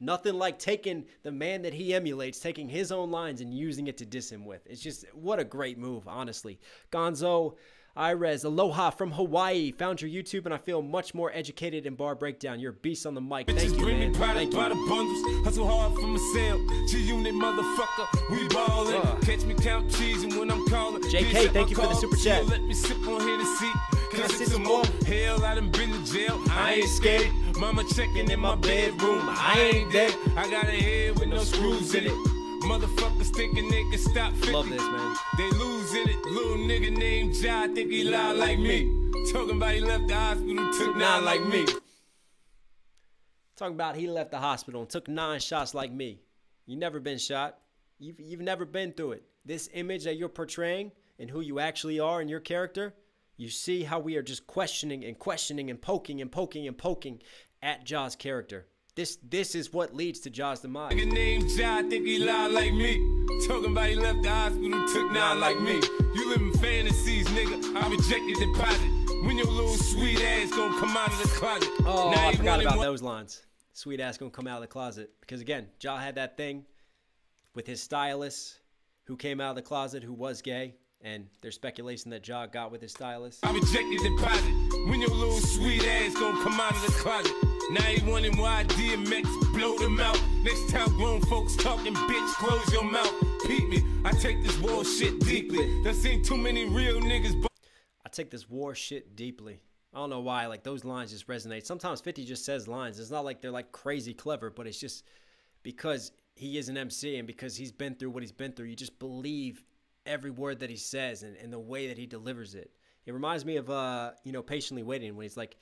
Nothing like taking the man that he emulates, taking his own lines and using it to diss him with. It's just what a great move, honestly. Gonzo, Irez, aloha from Hawaii. Found your YouTube and I feel much more educated in bar breakdown. You're a beast on the mic. Thank Bitches you, man. Thank you. bundles. Hustle hard for myself. G-Unit motherfucker. We ballin'. Uh. Catch me count cheese and when I'm calling. JK, thank you for the super chat. Let me sip on Hennessy. Can, I sit some more? Hell, I done been to jail. I ain't scared. Mama checking in my bedroom. I ain't dead. I got a head with no screws in it. Motherfuckers thinking they can stop 50. Love this, man. They losing it. Little nigga named Ja think he loud like me. Talking about he left the hospital, and took nine like me. Talking about he left the hospital and took nine shots like me. You never been shot. You've, you've never been through it. This image that you're portraying and who you actually are and your character, you see how we are just questioning and questioning and poking and poking and poking at Ja's character. This this is what leads to Ja's demise. Nigga named Ja think he loud like me. Talking about he left the hospital, took nine like me. You live in fantasies, nigga. I rejected deposit. When your little sweet ass gonna come out of the closet. Oh, Now I forgot about those lines. Sweet ass gonna come out of the closet. Because again, Ja had that thing with his stylist who came out of the closet who was gay. And there's speculation that Ja got with his stylist. I rejected deposit. When your little sweet ass gonna come out of the closet. Now he wanting why DMX blow them out. Next time grown folks talking, bitch, close your mouth. Peep me, I take this war shit deeply. Done seen too many real niggas. I take this war shit deeply. I don't know why, like those lines just resonate. Sometimes 50 just says lines. It's not like they're like crazy clever, but it's just because he is an MC and because he's been through what he's been through, you just believe every word that he says and, and the way that he delivers it. It reminds me of uh, you know, patiently waiting when he's like,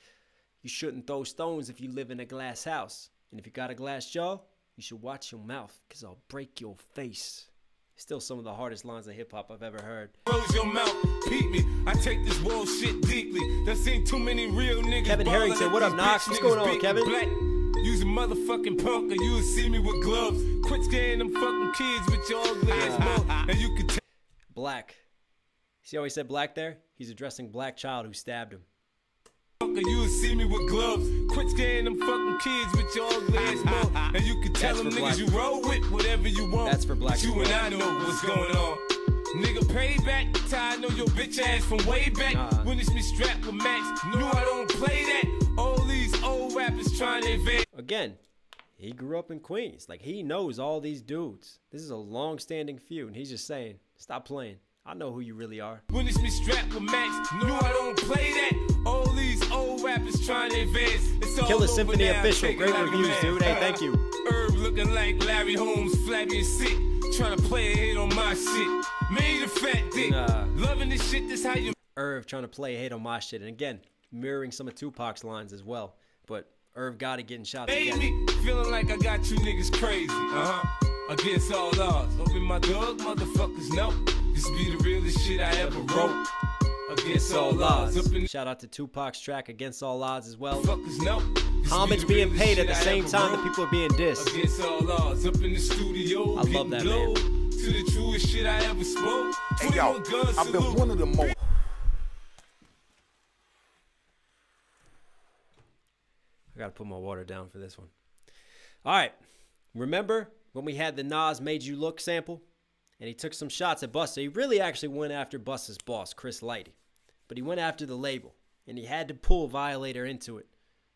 You shouldn't throw stones if you live in a glass house. And if you got a glass jaw, you should watch your mouth, because I'll break your face. Still some of the hardest lines of hip hop I've ever heard. Close your mouth, peep me. I take this world shit deeply. Done seen too many real niggas. Kevin Harrington, what up, Knox? What's going on, Kevin? Black. Use a motherfucking punk or you'll see me with gloves. Quit scaring them fucking kids with your ugly ass mouth. And you can tell. Black. See how he said black there? He's addressing black child who stabbed him. You'll see me with gloves. Quit scaring them fucking kids with your ugly ass mouth. [laughs] And you can tell That's them for niggas black you roll with whatever you want. That's for black you and I know what's going on. Nigga, payback. Ty, I know your bitch ass from way back. Nah. Witness me strapped with Max. I don't play that. All these old rappers trying to advance. Again, he grew up in Queens. Like he knows all these dudes. This is a long-standing feud, and he's just saying, "Stop playing. I know who you really are. When it's me strapped with Max, no, I don't play that. All these old rappers trying to advance. It's all Killer Symphony now, official. Great like reviews, man. dude. Hey, thank you. Irv looking like Larry Holmes, flabby and sick. Trying to play a hit on my shit. Made a fat dick. Nah. Loving this shit, this how you Irv trying to play hate on my shit. And again, mirroring some of Tupac's lines as well. But Irv Gotti getting shots made again. feeling like I got you niggas crazy. Uh huh. Against all odds. Open my dog, motherfuckers know. This be the realest shit I ever wrote. Against all odds. Up Shout out to Tupac's track Against All Odds as well. fuckers know. Homage be being paid at the I same time that people are being dissed. Against all odds, up in the studio, I love that, blow man. To the truest shit I ever spoke. Hey, yo, guns I've been one of the most I gotta put my water down for this one. All right. Remember when we had the Nas Made You Look sample? And he took some shots at Busta. He really actually went after Busta's boss, Chris Lighty. But he went after the label. And he had to pull Violator into it.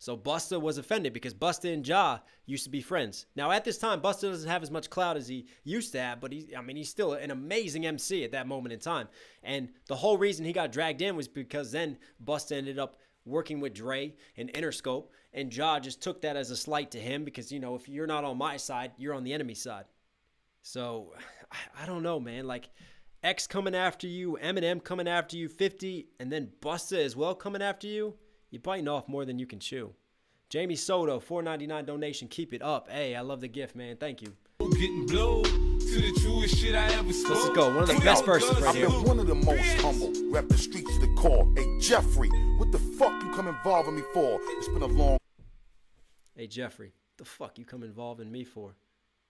So Busta was offended because Busta and Ja used to be friends. Now at this time, Busta doesn't have as much clout as he used to have, but he I mean he's still an amazing MC at that moment in time. And the whole reason he got dragged in was because then Busta ended up working with Dre and Interscope, and Ja just took that as a slight to him because you know if you're not on my side, you're on the enemy side. So [sighs] I- I don't know, man. Like X coming after you, Eminem coming after you, 50, and then Busta as well coming after you. You're biting off more than you can chew. Jamie Soto, 4.99 donation. Keep it up. Hey, I love the gift, man. Thank you. Getting to the truest shit I ever spoke. Let's go. One of the Hey, best yo, verses right here. one of the most humble. Rep the streets to the core. Hey, Jeffrey, what the fuck you come involving me for? It's been a long Hey Jeffrey, the fuck you come involving me for?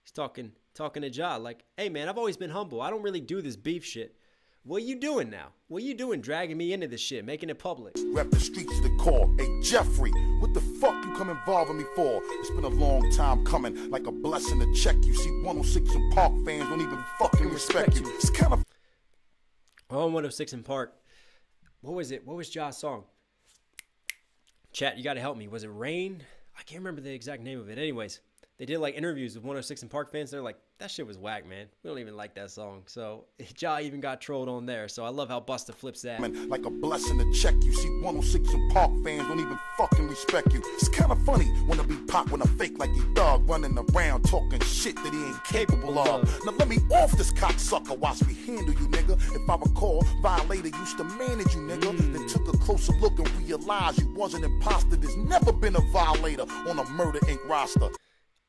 He's talking talking to Ja like, hey man, I've always been humble. I don't really do this beef shit. What you doing now? What you doing dragging me into this shit, making it public? Rep the streets to the core. Hey, Jeffrey, what the fuck you come involving me for? It's been a long time coming, like a blessing to check you. See, 106 and Park fans don't even fucking respect you. It's kind of Oh, 106 in Park. What was it? What was Ja's song? Chat, you got to help me. Was it Rain? I can't remember the exact name of it. Anyways, they did like interviews with 106 and Park fans. They're like, that shit was whack, man. We don't even like that song. So [laughs] Ja even got trolled on there. So I love how Busta flips that. like a blessing to check you. See, 106 and Park fans don't even fucking respect you. It's kind of funny when I be pop when I fake like a thug running around talking shit that he ain't capable of. Now let me off this cocksucker. Watch me handle you, nigga. If I recall, Violator used to manage you, nigga. Mm. Then took a closer look and realized you was an imposter. There's never been a violator on a Murder Inc. roster.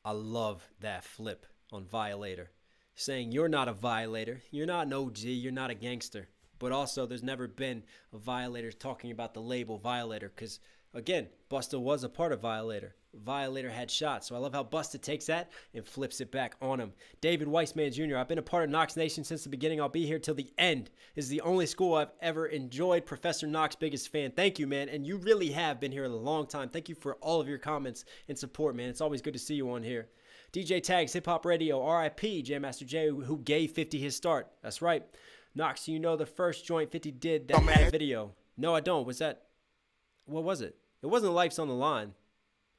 I love that flip on Violator. Saying you're not a violator, you're not an OG, you're not a gangster. But also, there's never been a violator talking about the label Violator. Because, again, Busta was a part of Violator. Violator had shots. So I love how Busta takes that and flips it back on him. David Weissman Jr., I've been a part of Knox Nation since the beginning. I'll be here till the end. This is the only school I've ever enjoyed. Professor Knox, biggest fan. Thank you, man. And you really have been here a long time. Thank you for all of your comments and support, man. It's always good to see you on here. DJ Tags, Hip Hop Radio, RIP, Jam Master Jay, who gave 50 his start. That's right. Knox, you know the first joint 50 did that had video. No, I don't. Was that, what was it? It wasn't Life's on the Line.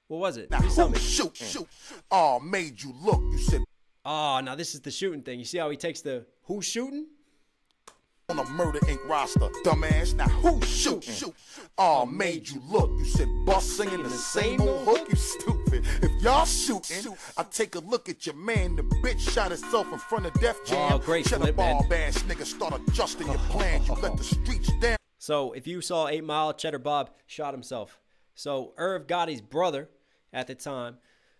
What was it? Now who shoot, mm. shoot? Oh, made you look. You said Oh, now this is the shooting thing. You see how he takes the who's shooting? on a Murder Inc. roster. Dumbass, now who shoot? Mm. Shoot. Oh, made you look. You said bust singing the same old hook. You stupid. If y'all shooting, I take a look at your man. The bitch shot himself in front of Def oh, Jam. Oh, great Shut flip, up, all ass nigga. Start adjusting your plan. You let the streets down. So if you saw Eight Mile, Cheddar Bob shot himself. So Irv Gotti's brother at the time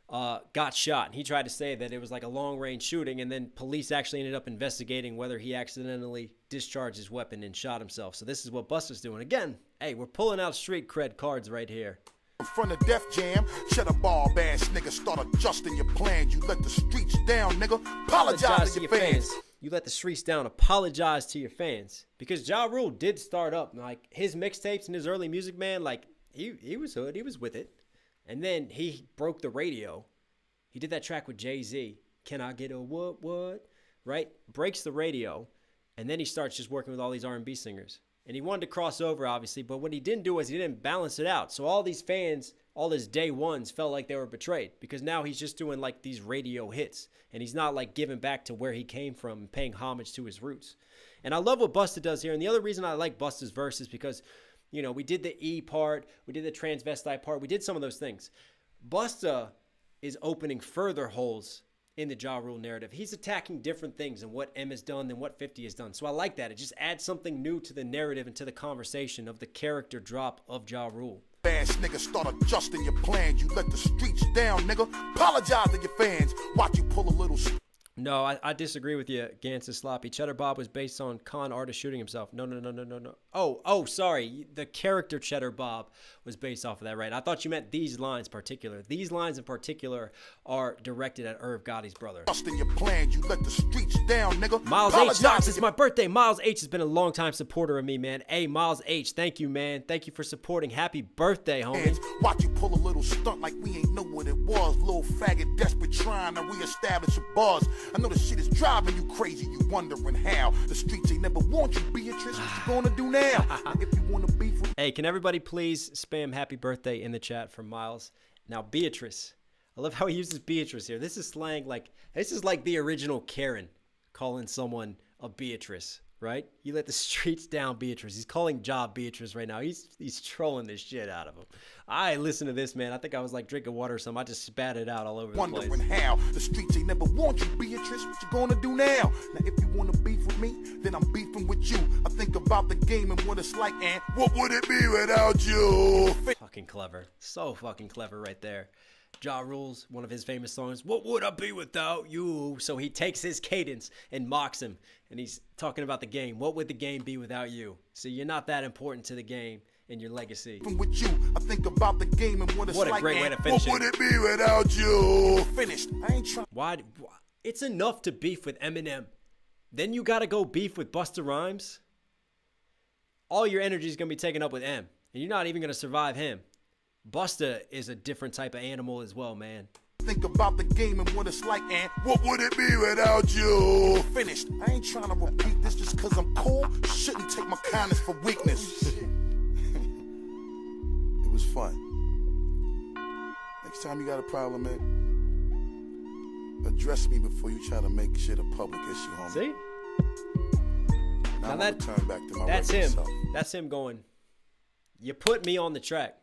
uh, got shot. And He tried to say that it was like a long range shooting, and then police actually ended up investigating whether he accidentally discharged his weapon and shot himself. So this is what Busta's doing. Again, hey, we're pulling out street cred cards right here. In front of Def Jam, shut up, ball ass nigga. Start adjusting your plans. You let the streets down, nigga. Apologize, to your fans. You let the streets down. Apologize to your fans because Ja Rule did start up like his mixtapes and his early music, man. Like he he was hood, he was with it, and then he broke the radio. He did that track with Jay Z. Can I get a what what? Right, breaks the radio, and then he starts just working with all these R and B singers. And he wanted to cross over, obviously, but what he didn't do was he didn't balance it out. So all these fans all his day ones felt like they were betrayed because now he's just doing like these radio hits and he's not like giving back to where he came from paying homage to his roots. And I love what Busta does here. And the other reason I like Busta's verse is because, you know, we did the E part, we did the transvestite part, we did some of those things. Busta is opening further holes in the Ja Rule narrative. He's attacking different things and what M has done than what 50 has done. So I like that. It just adds something new to the narrative and to the conversation of the character drop of Ja Rule. Nigga, start adjusting your plans. You let the streets down, nigga. Apologize to your fans. Watch you pull a little. No, I, I disagree with you, Gans is sloppy. Cheddar Bob was based on con artist shooting himself. No, no, no, no, no, no. Oh, oh, sorry. The character Cheddar Bob was based off of that, right? I thought you meant these lines particular. These lines in particular are directed at Irv Gotti's brother. Adjusting your plans. You let the streets down, nigga. Miles Apologize H. Knox, it's my birthday. Miles H. has been a long time supporter of me, man. Hey, Miles H. Thank you, man. Thank you for supporting. Happy birthday, homie. Watch you pull a little stunt like we ain't know what it was. Little faggot desperate trying to reestablish a buzz. I know the shit is driving you crazy. You wondering how the streets ain't never want you, Beatrice. What you [sighs] gonna do now? Now, if you wanna beef with Hey, can everybody please spam happy birthday in the chat for Miles? Now, Beatrice. I love how he uses Beatrice here. This is slang like this is like the original Karen calling someone a Beatrice, right? You let the streets down, Beatrice. He's calling Job Beatrice right now. He's he's trolling the shit out of him. I listen to this man. I think I was like drinking water or something. I just spat it out all over the wondering place. how the streets ain't never want you, Beatrice. What you gonna do now? Now, if you wanna beef with me, then I'm beefing with you. I think about the game and what it's like, and what would it be without you? Fucking clever. So fucking clever right there. Ja Rules, one of his famous songs, What Would I Be Without You? So he takes his cadence and mocks him. And he's talking about the game. What would the game be without you? So you're not that important to the game and your legacy. with you. I think about the game and what it's What a like. great way to finish What it. would it be without you? Finished. I ain't trying. Why? why- It's enough to beef with Eminem. Then you gotta go beef with Busta Rhymes. All your energy is gonna be taken up with M, and you're not even gonna survive him. Busta is a different type of animal as well, man. Think about the game and what it's like, and what would it be without you? Finished. I ain't trying to repeat this just cause I'm cool. Shouldn't take my kindness for weakness. [laughs] it was fun. Next time you got a problem, man, address me before you try to make shit a public issue, homie. See? Now, Now that- gonna turn back to my That's him. self. That's him going. You put me on the track.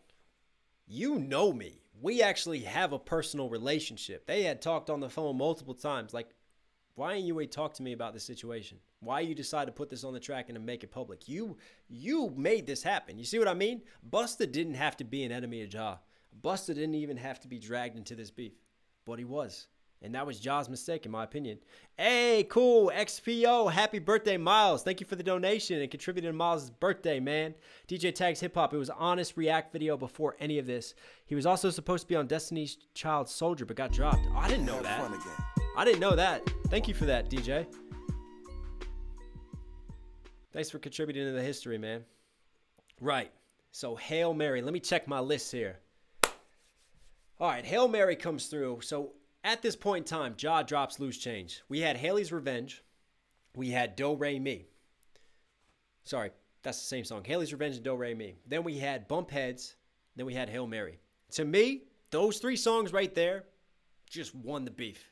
You know me. We actually have a personal relationship. They had talked on the phone multiple times. Like, why ain't you wait talk to me about this situation? Why you decide to put this on the track and to make it public? You you made this happen. You see what I mean? Busta didn't have to be an enemy of Ja. Busta didn't even have to be dragged into this beef, but he was. And that was Ja's mistake, in my opinion. Hey, cool. XPO. Happy birthday, Miles. Thank you for the donation and contributing to Miles' birthday, man. DJ Tags Hip Hop. It was an honest react video before any of this. He was also supposed to be on Destiny's Child Soldier, but got dropped. Oh, I didn't know that. I didn't know that. Thank you for that, DJ. Thanks for contributing to the history, man. Right. So, Hail Mary. Let me check my list here. All right, Hail Mary comes through. So, at this point in time, Ja drops Loose Change. We had Hailie's Revenge. We had Do Re Mi. Sorry, that's the same song. Hailie's Revenge and Do Re Mi. Then we had Bump Heads. Then we had Hail Mary. To me, those three songs right there just won the beef.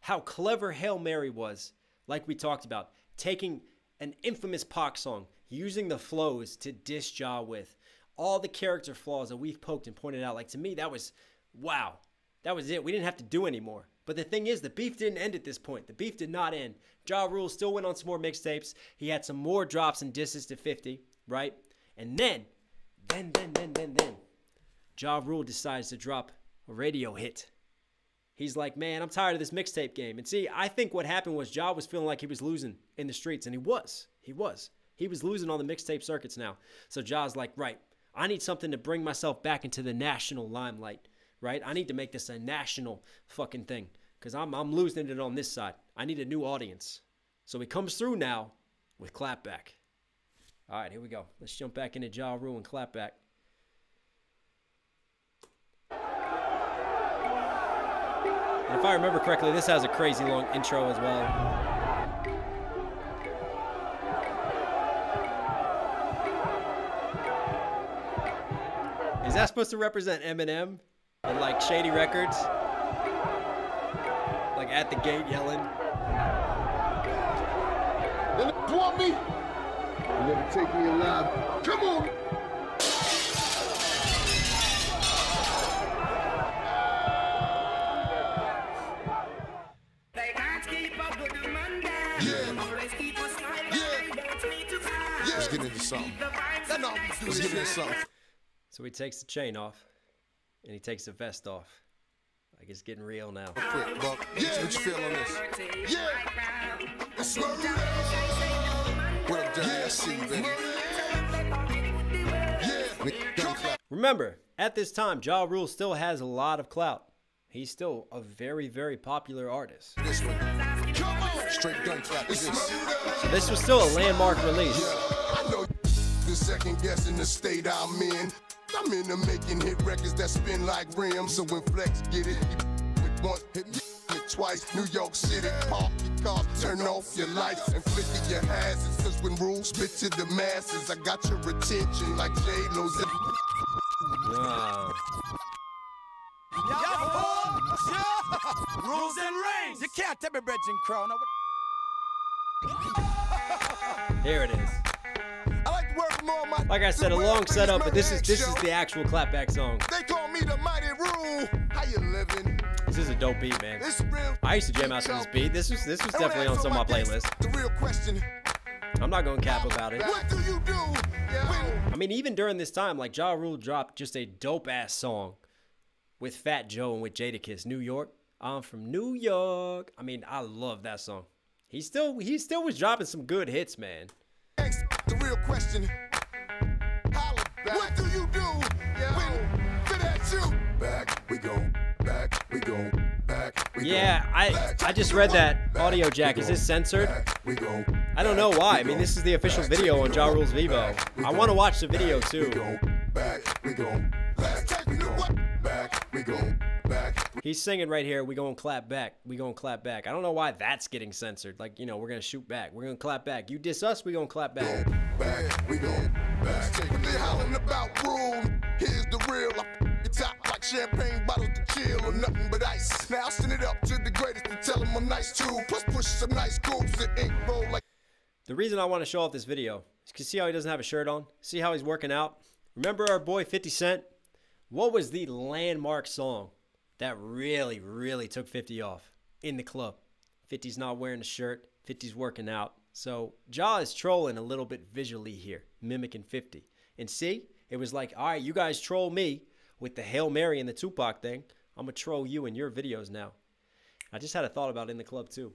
How clever Hail Mary was, like we talked about, taking an infamous Pac song, using the flows to diss Ja with, all the character flaws that we've poked and pointed out. Like to me, that was wow. That was it. We didn't have to do anymore. But the thing is, the beef didn't end at this point. The beef did not end. Ja Rule still went on some more mixtapes. He had some more drops and disses to 50, right? And then, then, then, then, then, then, Ja Rule decides to drop a radio hit. He's like, man, I'm tired of this mixtape game. And see, I think what happened was Ja was feeling like he was losing in the streets, and he was. He was. He was losing on the mixtape circuits now. So Ja's like, right, I need something to bring myself back into the national limelight, right? I need to make this a national fucking thing because I'm, I'm losing it on this side. I need a new audience. So he comes through now with Clapback. All right, here we go. Let's jump back into Ja Rule and Clapback. And if I remember correctly, this has a crazy long intro as well. Is that supposed to represent Eminem and like Shady Records? Like at the gate yelling. You want me? You never take me alive. Come on. Let's get into something. That's all we do. Let's get into something. So he takes the chain off and he takes the vest off. Like it's getting real now. Quick, Buck. What you feel on this? Yeah. It's. What up, Johnny? I see you, baby. Yeah. Remember, at this time, Ja Rule still has a lot of clout. He's still a very, very popular artist. This one. Straight gunshot. This. So this was still a landmark release. I know the second guessing the state I'm in. I'm in the making hit records that spin like rims. So when Flex get it, you it once, hit me it twice. New York City, park your car, turn off your lights and flicker your hazards. Cause when rules spit to the masses, I got your attention like J-Lo's. Wow. Rules and rings. You can't tell me Bridging Crow. Now Here it is. I like to work more on my Like I said, a long setup, but this is this is the actual clapback song. They call me the mighty rule. How you living? This is a dope beat, man. I used to jam out to this beat. This was this was definitely on some of my my playlists. The real question. I'm not going to cap about it. What do you do I mean, even during this time, like Ja Rule dropped just a dope ass song with Fat Joe and with Jadakiss, New York. I'm from New York. I mean, I love that song. He still he still was dropping some good hits, man. Real question? What do you do when fit at you? Back we go. Back we go. Back we Yeah, I I just read that audio jack. Is this censored? we go. I don't know why. I mean, this is the official video on Ja Rule's Vevo. I want to watch the video too. He's singing right here. We gonna clap back. We gonna clap back. I don't know why that's getting censored. Like you know, we're gonna shoot back. We're gonna clap back. You diss us, we gonna clap back. Back we go. Back. What they hollering about rule? Here's the real. I f- your top like champagne bottles to chill or nothing but ice. Now send it up to the greatest and tell them I'm nice too. Plus push some nice groups that ink roll like. The reason I want to show off this video is because see how he doesn't have a shirt on? See how he's working out? Remember our boy 50 Cent? What was the landmark song that really, really took 50 off in the club? 50's not wearing a shirt, 50's working out. So Ja is trolling a little bit visually here, mimicking 50. And see, it was like, all right, you guys troll me with the Hail Mary and the Tupac thing. I'm going to troll you in your videos now. I just had a thought about in the club too.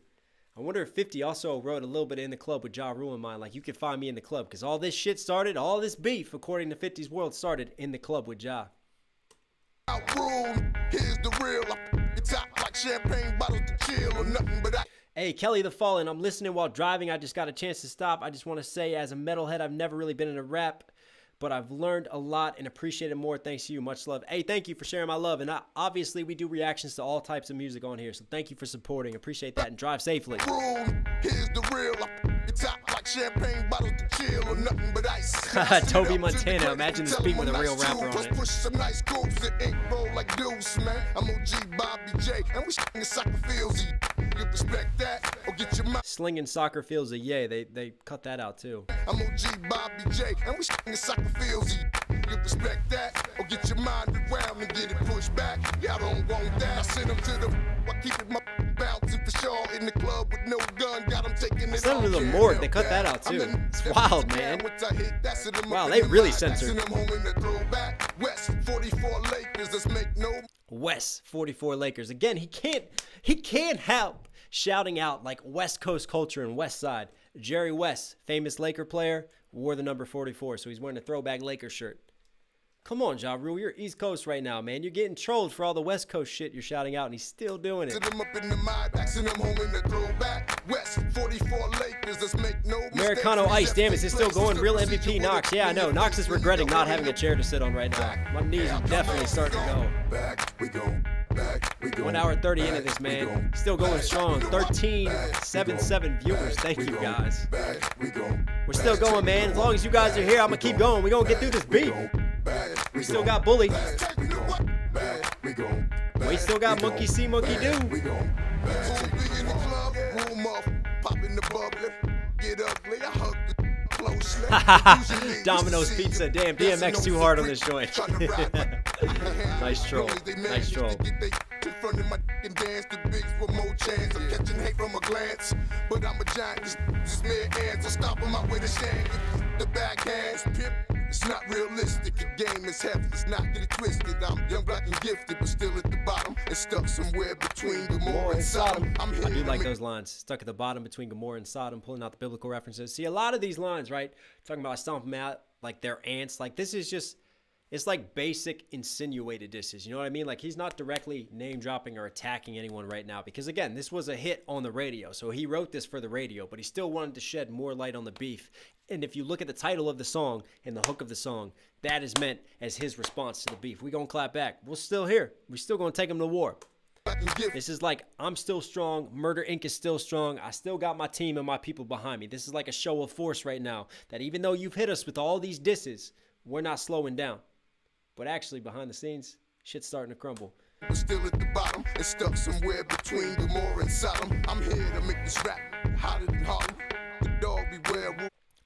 I wonder if 50 also wrote a little bit in the club with Ja Rule in mind. Like, you can find me in the club. Because all this shit started, all this beef, according to 50's World, started in the club with Ja. Hey, Kelly the Fallen, I'm listening while driving. I just got a chance to stop. I just want to say, as a metalhead, I've never really been in a rap, but I've learned a lot and appreciated more thanks to you. Much love. Hey, thank you for sharing my love. And I, obviously, we do reactions to all types of music on here, so thank you for supporting. Appreciate that and drive safely. Here's the real. I f- your top like champagne bottles to chill or nothing but ice. [laughs] Toby up to the Montana. Imagine this beat with a real rapper on it. push some nice groups that ink roll like deuce, man. I'm OG Bobby J, and we in soccer fields. You respect that or get your mind. Slinging soccer fields a yay. They, they cut that out too. I'm OG Bobby J, and we in soccer fields. You respect that or get your mind around and get it pushed back. Y'all don't want that. I send them to the. I keep it my bouncing for sure in the club with no gun. Got them taking it Send them to the morgue. They cut that out too. It's wild, man. Once I hit, that's it, I'm Wow, they really censored. Them in the throwback. West 44 Lakers. Let's make no West 44 Lakers. Again, he can't he can't help shouting out like West Coast culture and West Side. Jerry West, famous Laker player, wore the number 44, so he's wearing a throwback Laker shirt. Come on, Ja Rule, you're East Coast right now, man. You're getting trolled for all the West Coast shit you're shouting out, and he's still doing it. Send them up in the mind. Send them home in the throwback. West 44 Lakers. Let's make no Americano. Ice, damn, is it still going? Real MVP Knox. Yeah, I know. Knox is regretting not having a chair to sit on right now. My knees are definitely starting to go. One hour 30 into this, man. Still going strong. 13, 7, 7 viewers. Thank you, guys. We're still going, man. As long as you guys are here, I'm going to keep going. We're going to get through this beat. We still got Bully. We still got Monkey See, Monkey Do. Get ugly, I hug [laughs] Domino's Pizza. Damn, DMX too hard on this joint. [laughs] Nice troll. Nice troll. in front of my and dance the bigs with more chance of catching hate from a glance. But I'm a giant, just, just mere ants. I stop on my way to stand. The backhands, pimp. It's not realistic. The game is heavy. It's not get it twisted. I'm young, black, and gifted, but still at the bottom and stuck somewhere between Gomorrah and Sodom. I'm I do like those lines. Stuck at the bottom between Gomorrah and Sodom, pulling out the biblical references. See, a lot of these lines, right? Talking about stomp them out like they're ants. Like this is just, it's like basic insinuated disses. You know what I mean? Like he's not directly name dropping or attacking anyone right now because again, this was a hit on the radio. So he wrote this for the radio, but he still wanted to shed more light on the beef. And if you look at the title of the song and the hook of the song, that is meant as his response to the beef. We gonna clap back. We're still here. We still gonna take him to war. This is like I'm still strong. Murder Inc. is still strong. I still got my team and my people behind me. This is like a show of force right now. That even though you've hit us with all these disses, we're not slowing down. But actually, behind the scenes, shit's starting to crumble. But still at the bottom and stuck somewhere between Gomorrah and Sodom. I'm here to make this rap hotter than Harlem.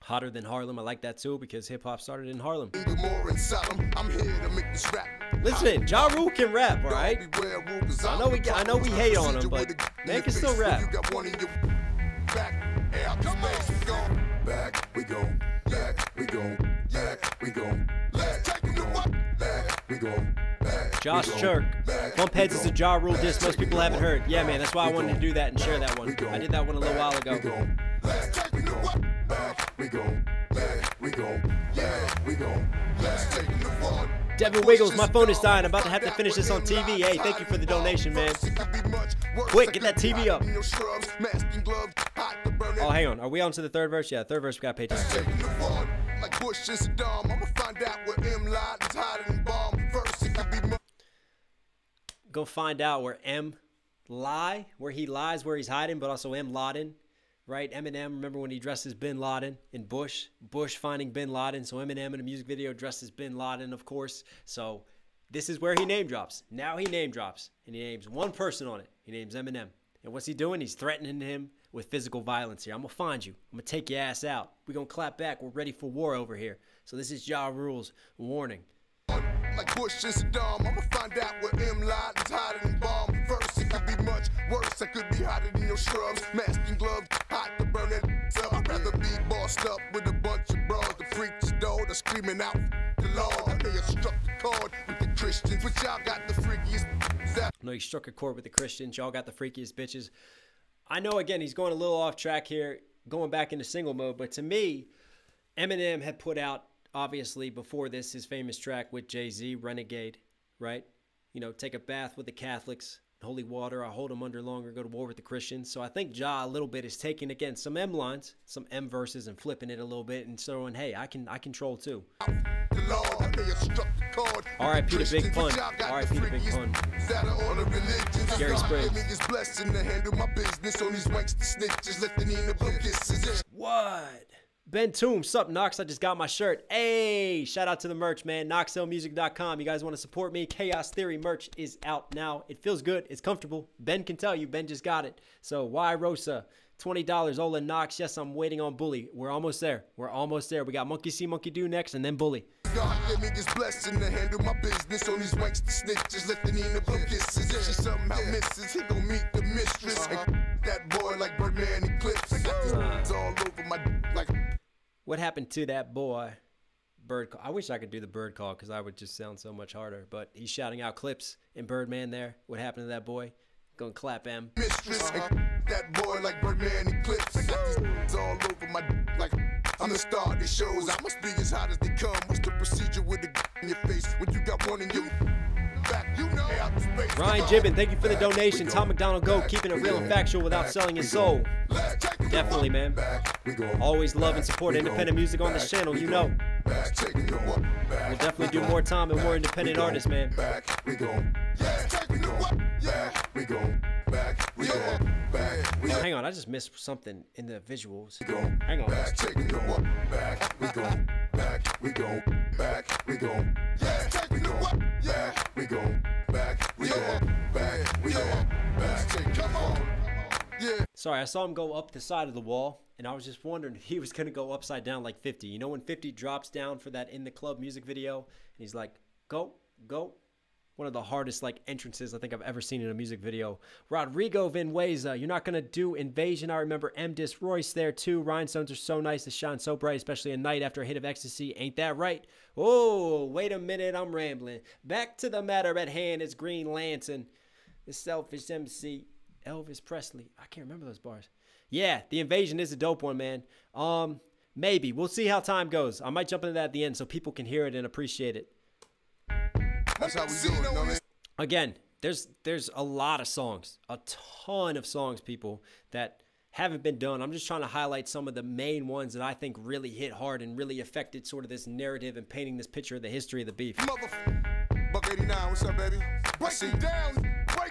Hotter than Harlem. I like that too because hip hop started in Harlem. Gomorrah and Sodom. I'm here to make this rap. Listen, Ja Rule can rap, all right? I know we I know we hate on him, but man can still rap. You got one in your back. We go back. We go back. We go back. We go back. Take him to? Back. We go. Josh Chirk. Bump heads is a Ja Rule disc most people haven't heard. Yeah, man, that's why I wanted to do that and share that one. I did that one a little while ago. We go back. We go back. We go back. Take him to what? Devin Wiggles, my phone is dying. I'm about to have to finish this on TV. Hey, thank you for the donation, man. Quick, get that TV up. Oh, hang on. Are we on to the third verse? Yeah, third verse. We got to pay attention. to. Like Bush I'ma find out where M lied is hiding bomb. First, it could be much. Go find out where M lie, where he lies, where he's hiding, but also M Laden, right? Eminem, remember when he dressed as Bin Laden in Bush? Bush finding Bin Laden. So Eminem in a music video dressed as Bin Laden, of course. So this is where he name drops. Now he name drops, and he names one person on it. He names Eminem. And what's he doing? He's threatening him with physical violence here. I'm gonna find you. I'm gonna take your ass out. We're gonna clap back. We're ready for war over here. So this is Ja Rule's warning. Like Bush I'ma find out where M hiding could be much worse. I could be hotter than your shrubs. Masking gloves, hot to burn it up. I'd rather be bossed up with a bunch of bros. The freaks, though, they're screaming out the Lord. They have struck the chord with the Christians, but y'all got the freakiest. I know he struck a chord with the Christians. Y'all got the freakiest bitches. I know, again, he's going a little off track here, going back into single mode, but to me, Eminem had put out, obviously, before this, his famous track with Jay Z, Renegade, right? You know, take a bath with the Catholics, holy water, I hold them under longer, go to war with the Christians. So I think Ja a little bit is taking, again, some M lines, some M verses, and flipping it a little bit and showing, hey, I can, I control too. the Lord, they have struck the. R.I.P. to Big Pun. R.I.P. to Big Pun. That are all the religions. Gary Spriggs. Give me this blessing to handle my business on these wanks, the snitches. Let the Nina blow kisses. What? Ben Toom, sup Knox? I just got my shirt. Hey, shout out to the merch, man. KnoxLMusic.com. You guys want to support me? Chaos Theory merch is out now. It feels good. It's comfortable. Ben can tell you. Ben just got it. So why Rosa? $20. Ola Knox. Yes, I'm waiting on Bully. We're almost there. We're almost there. We got Monkey See, Monkey Do next, and then Bully. God gave me this blessing to handle my business on these wanks, snitches. Let the Nina blow kisses. If she somehow misses, he gon' meet the mistress. And that boy like Birdman Eclipse. I got these Uh. all over my. What happened to that boy? Bird call. I wish I could do the bird call because I would just sound so much harder. But he's shouting out clips in Birdman there. What happened to that boy? Gonna clap him. mistress. And that boy like Birdman Eclipse. I got these all over my like. I'm the star of these shows. I must be as hot as they come. What's the procedure with the in your face when you got one in? You Ryan Gibbon, thank you for the donation. Tom MacDonald Go, keeping it real and factual without selling his soul. Definitely, man. Always love and support independent music on this channel, you know. We'll definitely do more time and more independent artists, man. We go back. We go back. We go back. We hang on, I just missed something in the visuals. go Hang on. back. Taking you up back. We go back. We go back. We go the what? Back, we go back, we go back, we go back. Come on. Yeah. Sorry, I saw him go up the side of the wall, and I was just wondering if he was gonna go upside down like 50. You know when 50 drops down for that in the club music video, and he's like, "Go, go." One of the hardest like entrances I think I've ever seen in a music video. Rodrigo Vinueza, you're not gonna do Invasion. I remember M. Dis Royce there too. Rhinestones are so nice to shine so bright, especially at night after a hit of ecstasy. Ain't that right? Oh, wait a minute, I'm rambling. Back to the matter at hand. It's Green Lantern, the selfish MC. Elvis Presley. I can't remember those bars. Yeah, the invasion is a dope one, man. Um, maybe we'll see how time goes. I might jump into that at the end so people can hear it and appreciate it. That's how we do it. Know what I mean? Again, there's there's a lot of songs, a ton of songs, people that haven't been done. I'm just trying to highlight some of the main ones that I think really hit hard and really affected sort of this narrative and painting this picture of the history of the beef. Mother. Buck 89, what's up, baby? Break it down.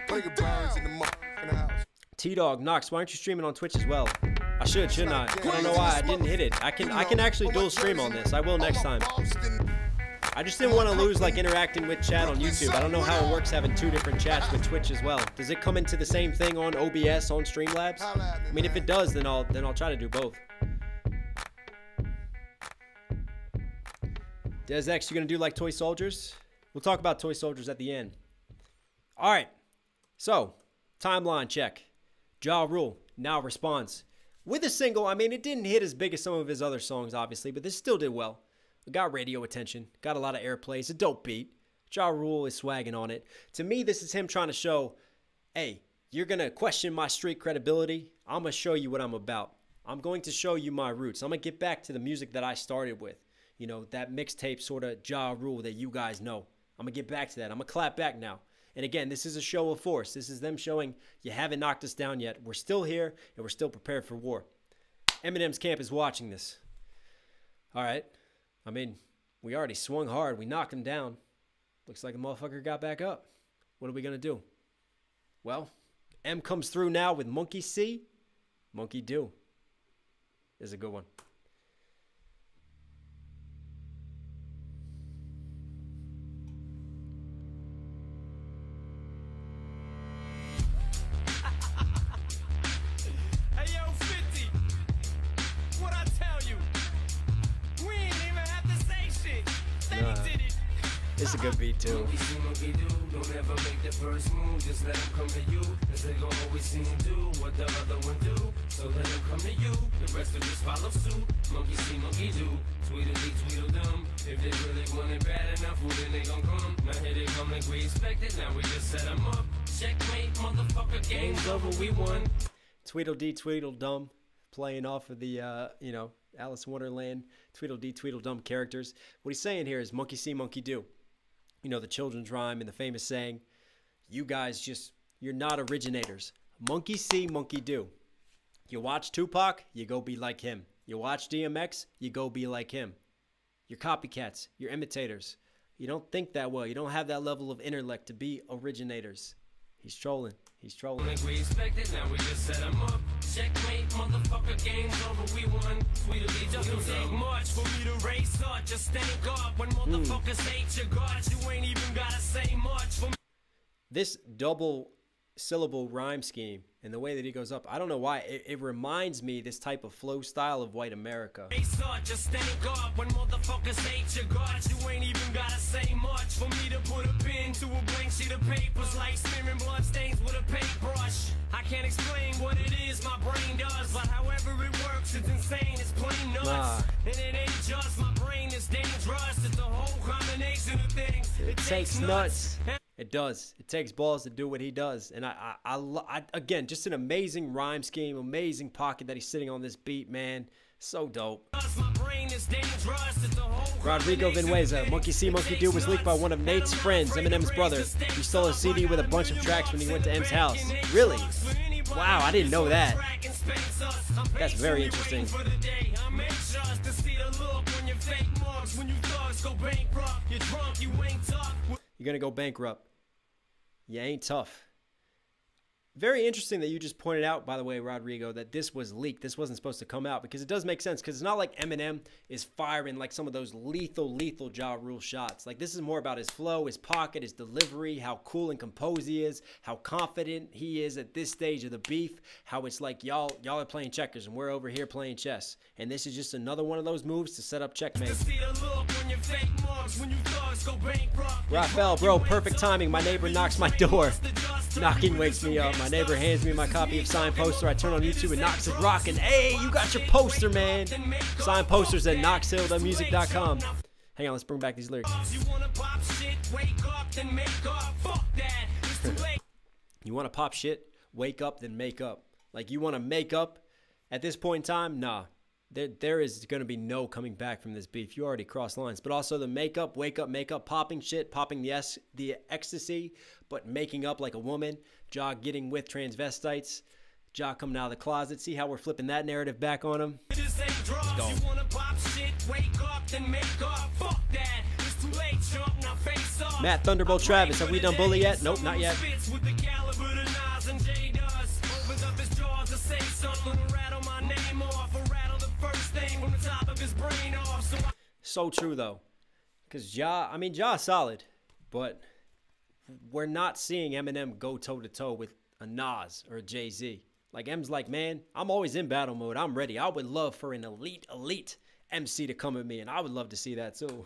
Break it down. in the motherfucking house. T Dog Knox, why aren't you streaming on Twitch as well? I should, shouldn't I? I don't know why I didn't hit it. I can I can actually dual stream on this. I will next time. I just didn't want to lose like interacting with chat on YouTube. I don't know how it works having two different chats with Twitch as well. Does it come into the same thing on OBS on Streamlabs? I mean, if it does, then I'll then I'll try to do both. Des X, you gonna do like Toy Soldiers? We'll talk about Toy Soldiers at the end. All right. So, timeline check. Ja Rule now responds with a single. I mean, it didn't hit as big as some of his other songs, obviously, but this still did well. It got radio attention, got a lot of airplay. It's a dope beat. Ja Rule is swagging on it. To me, this is him trying to show, hey, you're gonna question my street credibility. I'm gonna show you what I'm about. I'm going to show you my roots. I'm gonna get back to the music that I started with. You know, that mixtape sort of Ja Rule that you guys know. I'm gonna get back to that. I'm gonna clap back now. And again, this is a show of force. This is them showing you haven't knocked us down yet. We're still here and we're still prepared for war. Eminem's camp is watching this. All right. I mean, we already swung hard. We knocked him down. Looks like a motherfucker got back up. What are we going to do? Well, M comes through now with Monkey See. Monkey Do. Is a good one. Tweedledee Tweedledum, playing off of the uh, you know Alice in Wonderland Tweedledee Tweedledum characters. What he's saying here is monkey see, monkey do. You know the children's rhyme and the famous saying, "You guys just you're not originators. Monkey see, monkey do." You watch Tupac, you go be like him. You watch DMX, you go be like him. You're copycats. You're imitators. You don't think that well. You don't have that level of intellect to be originators. He's trolling. He's trolling. Like we expected, now we just set them up. Checkmate, motherfucker, game's over, we won. Doesn't take much for me to raise up. Just thank God when hmm. motherfuckers hate your. You ain't even gotta say much for me. this double syllable rhyme scheme and the way that he goes up, I don't know why. It, it reminds me this type of flow style of white America. Just thank God when motherfuckers hate your. You ain't even gotta say much for me to put a pen to a blank sheet of papers like smearing blood stains with a paintbrush. I can't explain what it is my brain does, but however it works, it's insane. It's plain nuts. Nah. And it ain't just my brain is dangerous. It's a whole combination of things. It takes nuts. It does. It takes balls to do what he does. And I, I, I, I again, just an amazing rhyme scheme, amazing pocket that he's sitting on this beat, man. So dope. Rodrigo Vinueza, Monkey See, Monkey Do was leaked by one of Nate's friends, Eminem's brother. He stole a CD with a bunch of tracks when he went to M's house. Really? Wow, I didn't know that. That's very interesting. You're gonna go bankrupt. You ain't tough. Very interesting that you just pointed out, by the way, Rodrigo, that this was leaked. This wasn't supposed to come out because it does make sense. Because it's not like Eminem is firing like some of those lethal, lethal Ja Rule shots. Like this is more about his flow, his pocket, his delivery, how cool and composed he is, how confident he is at this stage of the beef. How it's like y'all, y'all are playing checkers and we're over here playing chess. And this is just another one of those moves to set up checkmate. Raphael, bro, perfect timing. My neighbor knocks my door. Knocking wakes me up. My neighbor hands me my copy of signed poster. I turn on YouTube and Knox is rocking. Hey, you got your poster, man. Signed posters at knoxhill.music.com. Hang on, let's bring back these lyrics. you want to pop shit? Wake up, then make up. Like you want to make up at this point in time? Nah. There, there is going to be no coming back from this beef. You already crossed lines. But also the makeup, wake up, makeup, popping shit, popping the, es- the ecstasy, but making up like a woman. Ja getting with transvestites. Ja coming out of the closet. See how we're flipping that narrative back on him? Let's go. Matt Thunderbolt Travis, have we done Bully yet? Nope, not yet. So true though, because Ja, I mean Ja, solid, but we're not seeing Eminem go toe to toe with a Nas or a Jay Z. Like M's like, man, I'm always in battle mode. I'm ready. I would love for an elite, elite MC to come at me, and I would love to see that too.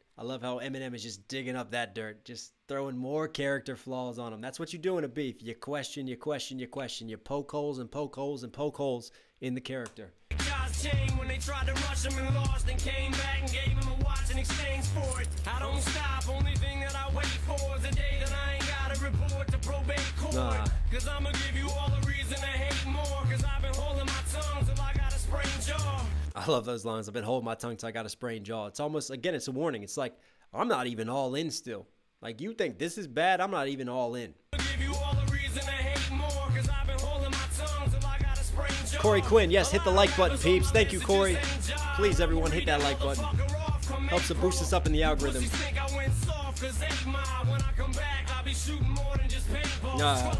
I love how Eminem is just digging up that dirt, just throwing more character flaws on him. That's what you do in a beef. You question, you question, you question. You poke holes and poke holes and poke holes in the character. When they tried to rush him and lost and came back and gave him a watch in exchange for it. I don't stop, only thing that I wait for is the day that I ain't got to report to probate court. Nah. Cause I'ma give you all the reason to hate more. Cause I've been holding my tongue till I got a sprained jaw. I love those lines. I've been holding my tongue till I got a sprained jaw. It's almost, again, it's a warning. It's like, I'm not even all in still. Like, you think this is bad? I'm not even all in. Corey Quinn, yes, hit the like button, peeps. Thank you, Corey. Please, everyone, hit that like button. Helps to boost us up in the algorithm. Nah.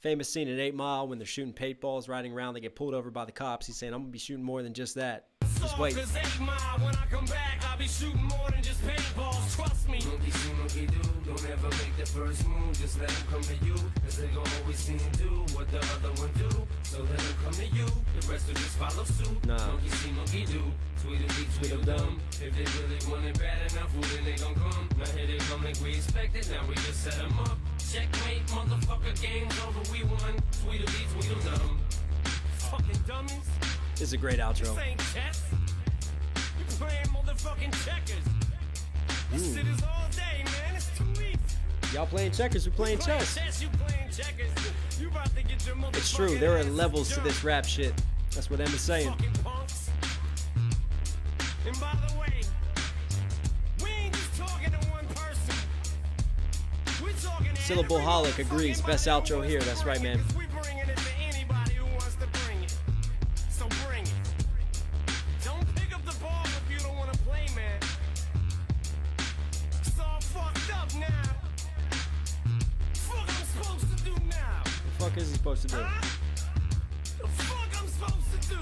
Famous scene in 8 Mile when they're shooting paintballs, riding around, they get pulled over by the cops. He's saying, I'm gonna be shooting more than just that. Just wait. Don't ever make the first move, just let them come to you. Cause they gon' always see and do what the other one do. So let them come to you, the rest will just follow suit. Nah. Monkey see, monkey do. Tweedle dee, tweedle dumb. If they really want it bad enough, well then they gon' come. Now here they come like we expected, now we just set them up. Checkmate, motherfucker, game's over, we won. Tweedle dee, tweedle dumb. Fucking dummies. This is a great outro. This ain't chess. You playing motherfucking checkers. This shit is all day, man. It's too easy. Y'all playing checkers, we playing chess. It's true, there are levels to this rap shit. That's what Emma's saying. And by the way, we ain't just talking to one person. We're talking to Syllable Holic agrees. Best outro here. That's right, man. Fuck is he supposed to do? The fuck I'm supposed to do?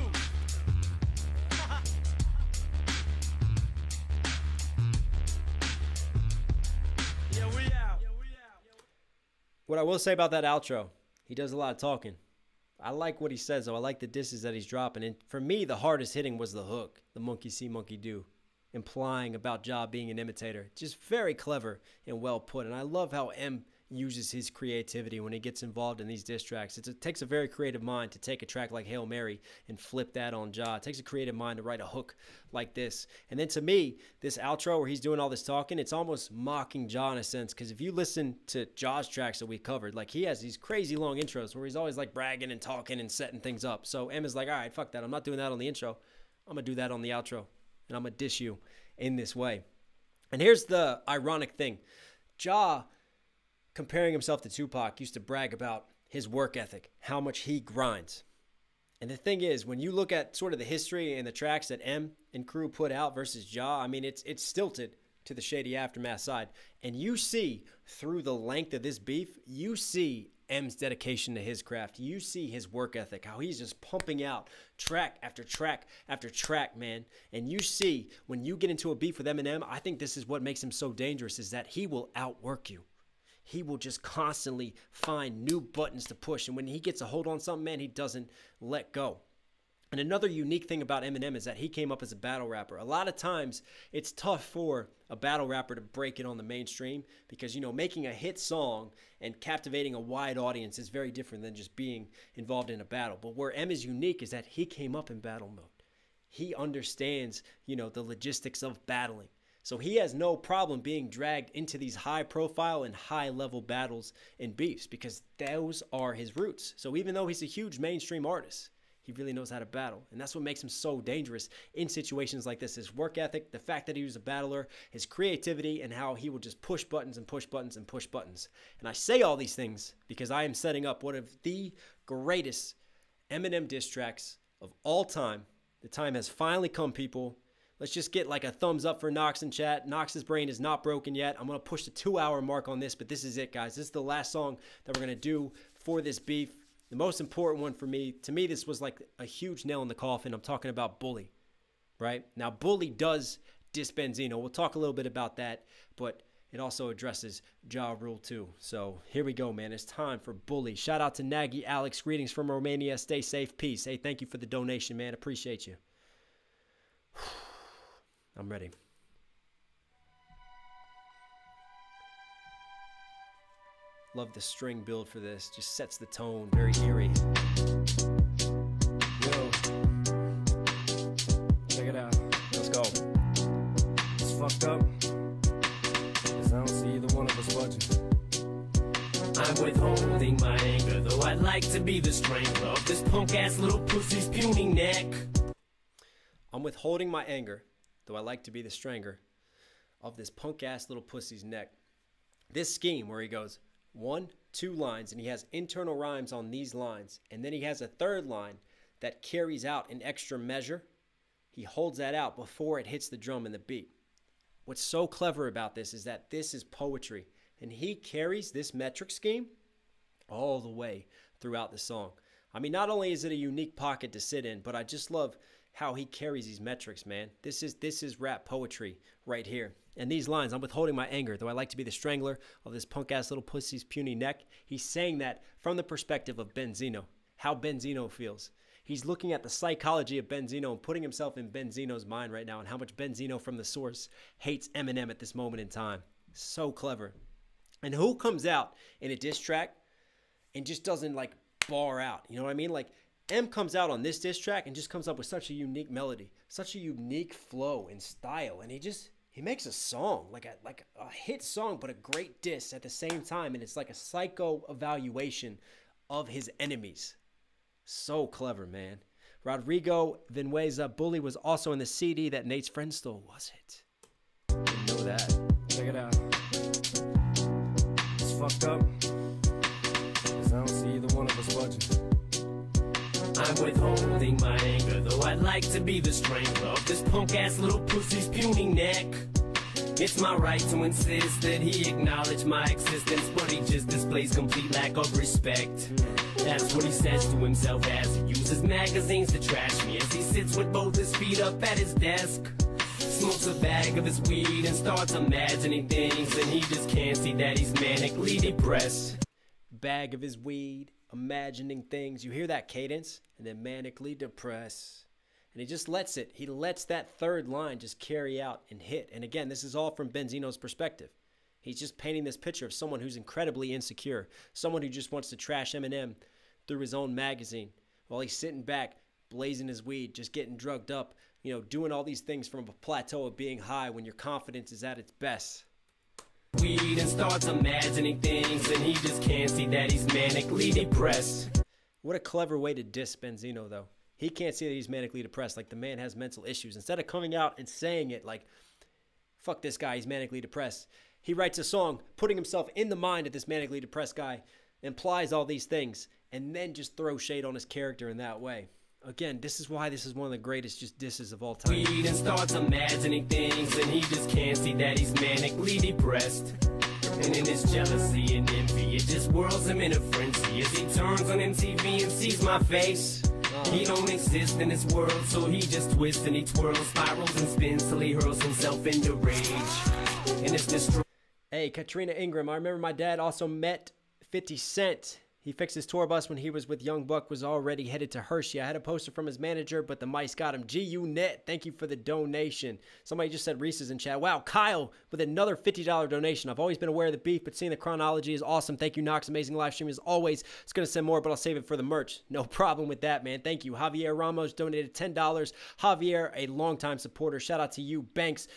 yeah, we out. What I will say about that outro, he does a lot of talking. I like what he says, though. I like the disses that he's dropping. And for me, the hardest hitting was the hook, the monkey see, monkey do, implying about Ja being an imitator. Just very clever and well put. And I love how M uses his creativity when he gets involved in these diss tracks. It's, it takes a very creative mind to take a track like Hail Mary and flip that on Ja. It takes a creative mind to write a hook like this. And then to me, this outro where he's doing all this talking, it's almost mocking Ja in a sense. Because if you listen to Ja's tracks that we covered, like he has these crazy long intros where he's always like bragging and talking and setting things up. So is like, all right, fuck that. I'm not doing that on the intro. I'm going to do that on the outro. And I'm going to dish you in this way. And here's the ironic thing Ja comparing himself to Tupac, used to brag about his work ethic, how much he grinds. And the thing is, when you look at sort of the history and the tracks that M and crew put out versus Ja, I mean, it's it's stilted to the shady aftermath side. And you see through the length of this beef, you see M's dedication to his craft. You see his work ethic, how he's just pumping out track after track after track, man. And you see when you get into a beef with Eminem, I think this is what makes him so dangerous is that he will outwork you he will just constantly find new buttons to push. And when he gets a hold on something, man, he doesn't let go. And another unique thing about Eminem is that he came up as a battle rapper. A lot of times it's tough for a battle rapper to break it on the mainstream because, you know, making a hit song and captivating a wide audience is very different than just being involved in a battle. But where M is unique is that he came up in battle mode. He understands, you know, the logistics of battling. So he has no problem being dragged into these high profile and high level battles and beefs because those are his roots. So even though he's a huge mainstream artist, he really knows how to battle. And that's what makes him so dangerous in situations like this. His work ethic, the fact that he was a battler, his creativity, and how he will just push buttons and push buttons and push buttons. And I say all these things because I am setting up one of the greatest Eminem diss tracks of all time. The time has finally come, people. Let's just get like a thumbs up for Knox in chat. Knox's brain is not broken yet. I'm going to push the two hour mark on this, but this is it, guys. This is the last song that we're going to do for this beef. The most important one for me, to me, this was like a huge nail in the coffin. I'm talking about Bully, right? Now, Bully does diss Benzino. We'll talk a little bit about that, but it also addresses Ja Rule too. So here we go, man. It's time for Bully. Shout out to Nagy Alex. Greetings from Romania. Stay safe. Peace. Hey, thank you for the donation, man. Appreciate you. I'm ready. Love the string build for this. Just sets the tone. Very eerie. Yo. Check it out. Let's go. It's fucked up. Cause I don't see either one of us budging. I'm withholding my anger, though I'd like to be the strangler of this punk ass little pussy's puny neck. I'm withholding my anger, though I like to be the stranger of this punk ass little pussy's neck. This scheme where he goes one, two lines, and he has internal rhymes on these lines, and then he has a third line that carries out an extra measure. He holds that out before it hits the drum and the beat. What's so clever about this is that this is poetry, and he carries this metric scheme all the way throughout the song. I mean, not only is it a unique pocket to sit in, but I just love how he carries these metrics, man. This is this is rap poetry right here. And these lines, I'm withholding my anger, though I like to be the strangler of this punk ass little pussy's puny neck. He's saying that from the perspective of Benzino, how Benzino feels. He's looking at the psychology of Benzino and putting himself in Benzino's mind right now and how much Benzino from the source hates Eminem at this moment in time. So clever. And who comes out in a diss track and just doesn't like bar out? You know what I mean? Like M comes out on this diss track and just comes up with such a unique melody, such a unique flow and style, and he just he makes a song like a like a hit song, but a great diss at the same time, and it's like a psycho evaluation of his enemies. So clever, man. Rodrigo Vinuesa Bully was also in the CD that Nate's friend stole, was it? Didn't know that. Check it out. It's fucked up. Cause I don't see either one of us budging. I'm withholding my anger, though I'd like to be the strangler of this punk ass little pussy's puny neck. It's my right to insist that he acknowledge my existence, but he just displays complete lack of respect. That's what he says to himself as he uses magazines to trash me as he sits with both his feet up at his desk. Smokes a bag of his weed and starts imagining things, and he just can't see that he's manically depressed. Bag of his weed, imagining things. You hear that cadence, and then manically depressed. And he just lets it. He lets that third line just carry out and hit. And again, this is all from Benzino's perspective. He's just painting this picture of someone who's incredibly insecure, someone who just wants to trash Eminem through his own magazine while he's sitting back, blazing his weed, just getting drugged up, you know, doing all these things from a plateau of being high when your confidence is at its best. Weed and starts imagining things, and he just can't see that he's manically depressed. What a clever way to diss Benzino, though. He can't see that he's manically depressed. Like the man has mental issues. Instead of coming out and saying it, like, fuck this guy, he's manically depressed. He writes a song putting himself in the mind of this manically depressed guy, implies all these things, and then just throws shade on his character in that way. Again, this is why this is one of the greatest just disses of all time. Weed and starts imagining things, and he just can't see that he's manically depressed. And in his jealousy and envy, it just whirls him in a frenzy as he turns on MTV and sees my face. Uh-huh. He don't exist in this world, so he just twists and he twirls, spirals and spins till he hurls himself into rage. And it's destroy. Hey, Katrina Ingram. I remember my dad also met 50 Cent. He fixed his tour bus when he was with Young Buck, was already headed to Hershey. I had a poster from his manager, but the mice got him. GU Net, thank you for the donation. Somebody just said Reese's in chat. Wow, Kyle with another $50 donation. I've always been aware of the beef, but seeing the chronology is awesome. Thank you, Knox. Amazing live stream as always. It's going to send more, but I'll save it for the merch. No [laughs] problem with that, man. Thank you. Javier Ramos donated $10. Javier, a longtime supporter. Shout out to you, Banks.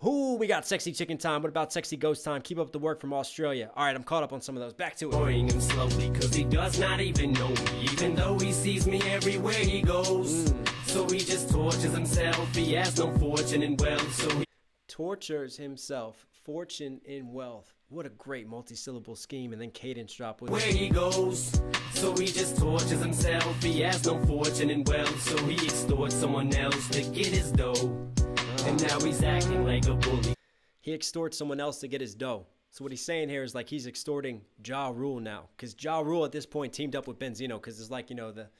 Who we got sexy chicken time? What about sexy ghost time? Keep up the work from Australia. All right, I'm caught up on some of those. Back to it. Destroying him slowly, cause he does not even know me, even though he sees me everywhere he goes. Mm. So he just tortures himself. He has no fortune and wealth, so he Tortures himself. Fortune in wealth. What a great multi-syllable scheme, and then cadence drop with where he goes. So he just tortures himself. He has no fortune and wealth, so he extorts someone else to get his dough. And now he's acting like a bully. He extorts someone else to get his dough. So what he's saying here is like he's extorting Ja Rule now, because Ja Rule at this point teamed up with Benzino, because it's like you know the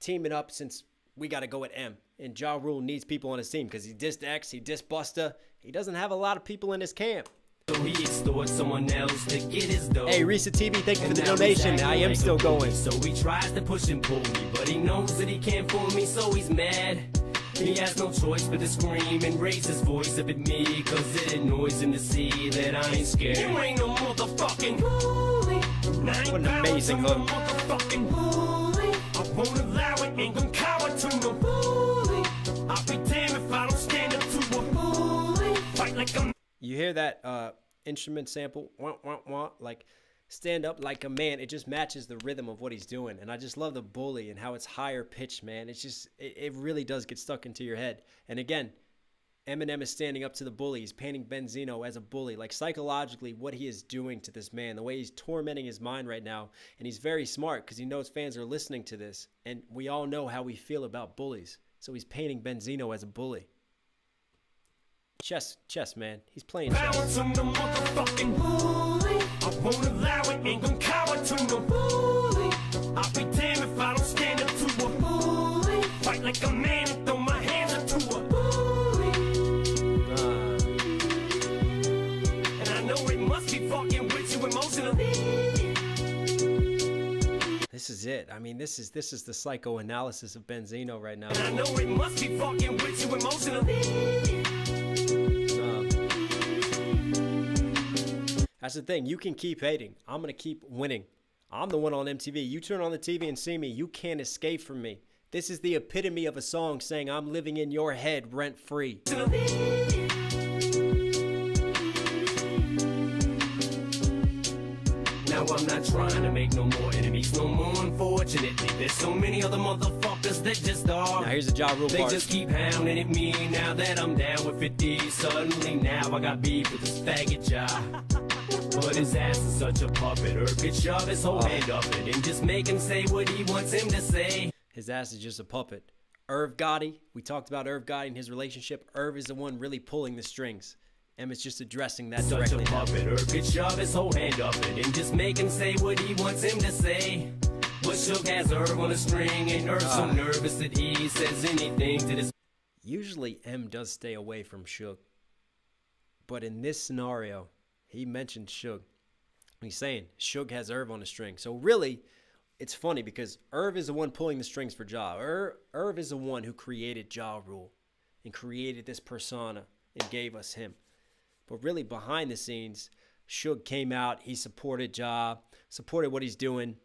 teaming up since we got to go at M, and Ja Rule needs people on his team because he dissed X, he dissed Busta. He doesn't have a lot of people in his camp. So he extorts someone else to get his dough. Hey, Risa TV, thank you for the donation. I am like still going. So he tries to push and pull me, but he knows that he can't fool me, so he's mad. He has no choice but to scream and raise his voice up at me, cause it annoys him to see that I ain't scared. You ain't no motherfucking bully. What an amazing hook. Motherfucking bully. I won't allow it, ain't gonna cower to no bully. I'll be damned if I don't stand up to a bully. Fight like a You hear that uh, instrument sample? Wah, wah, wah, like stand up like a man. It just matches the rhythm of what he's doing. And I just love the bully and how it's higher pitched, man. It's just, it, it really does get stuck into your head. And again, Eminem is standing up to the bully. He's painting Benzino as a bully. Like psychologically, what he is doing to this man, the way he's tormenting his mind right now. And he's very smart because he knows fans are listening to this. And we all know how we feel about bullies. So he's painting Benzino as a bully. Chess, chess, man. He's playing chess. Won't allow it, ain't gonna cower to no bully. I'll be damned if I don't stand up to a bully. Fight like a man and throw my hands up to a bully. And I know it must be fucking with you emotionally. This is it. I mean, this is this is the psychoanalysis of Benzino right now. And I know it must be fucking with you emotionally. That's the thing. You can keep hating. I'm gonna keep winning. I'm the one on MTV. You turn on the TV and see me. You can't escape from me. This is the epitome of a song saying I'm living in your head rent free. Now I'm not trying to make no more enemies no more. Unfortunately, there's so many other motherfuckers that just are. Now here's the Ja Rule They part. just keep hounding at me now that I'm down with 50. Suddenly now I got beef with this faggot Ja. [laughs] But his ass is such a puppet. Or could shove his whole Oh. head up it and just make him say what he wants him to say. His ass is just a puppet. Irv Gotti, we talked about Irv Gotti and his relationship. Irv is the one really pulling the strings. Emmett's just addressing that Such a directly. now. puppet. Or could shove his whole hand up it and just make him say what he wants him to say. But Suge has Irv on a string and Irv's so Ah. nervous that he says anything to this Usually M does stay away from Suge. But in this scenario, he mentioned Suge. He's saying Suge has Irv on a string. So really, it's funny because Irv is the one pulling the strings for Ja. Ir- Irv is the one who created Ja Rule and created this persona and gave us him. But really, behind the scenes, Suge came out, he supported Ja, supported what he's doing.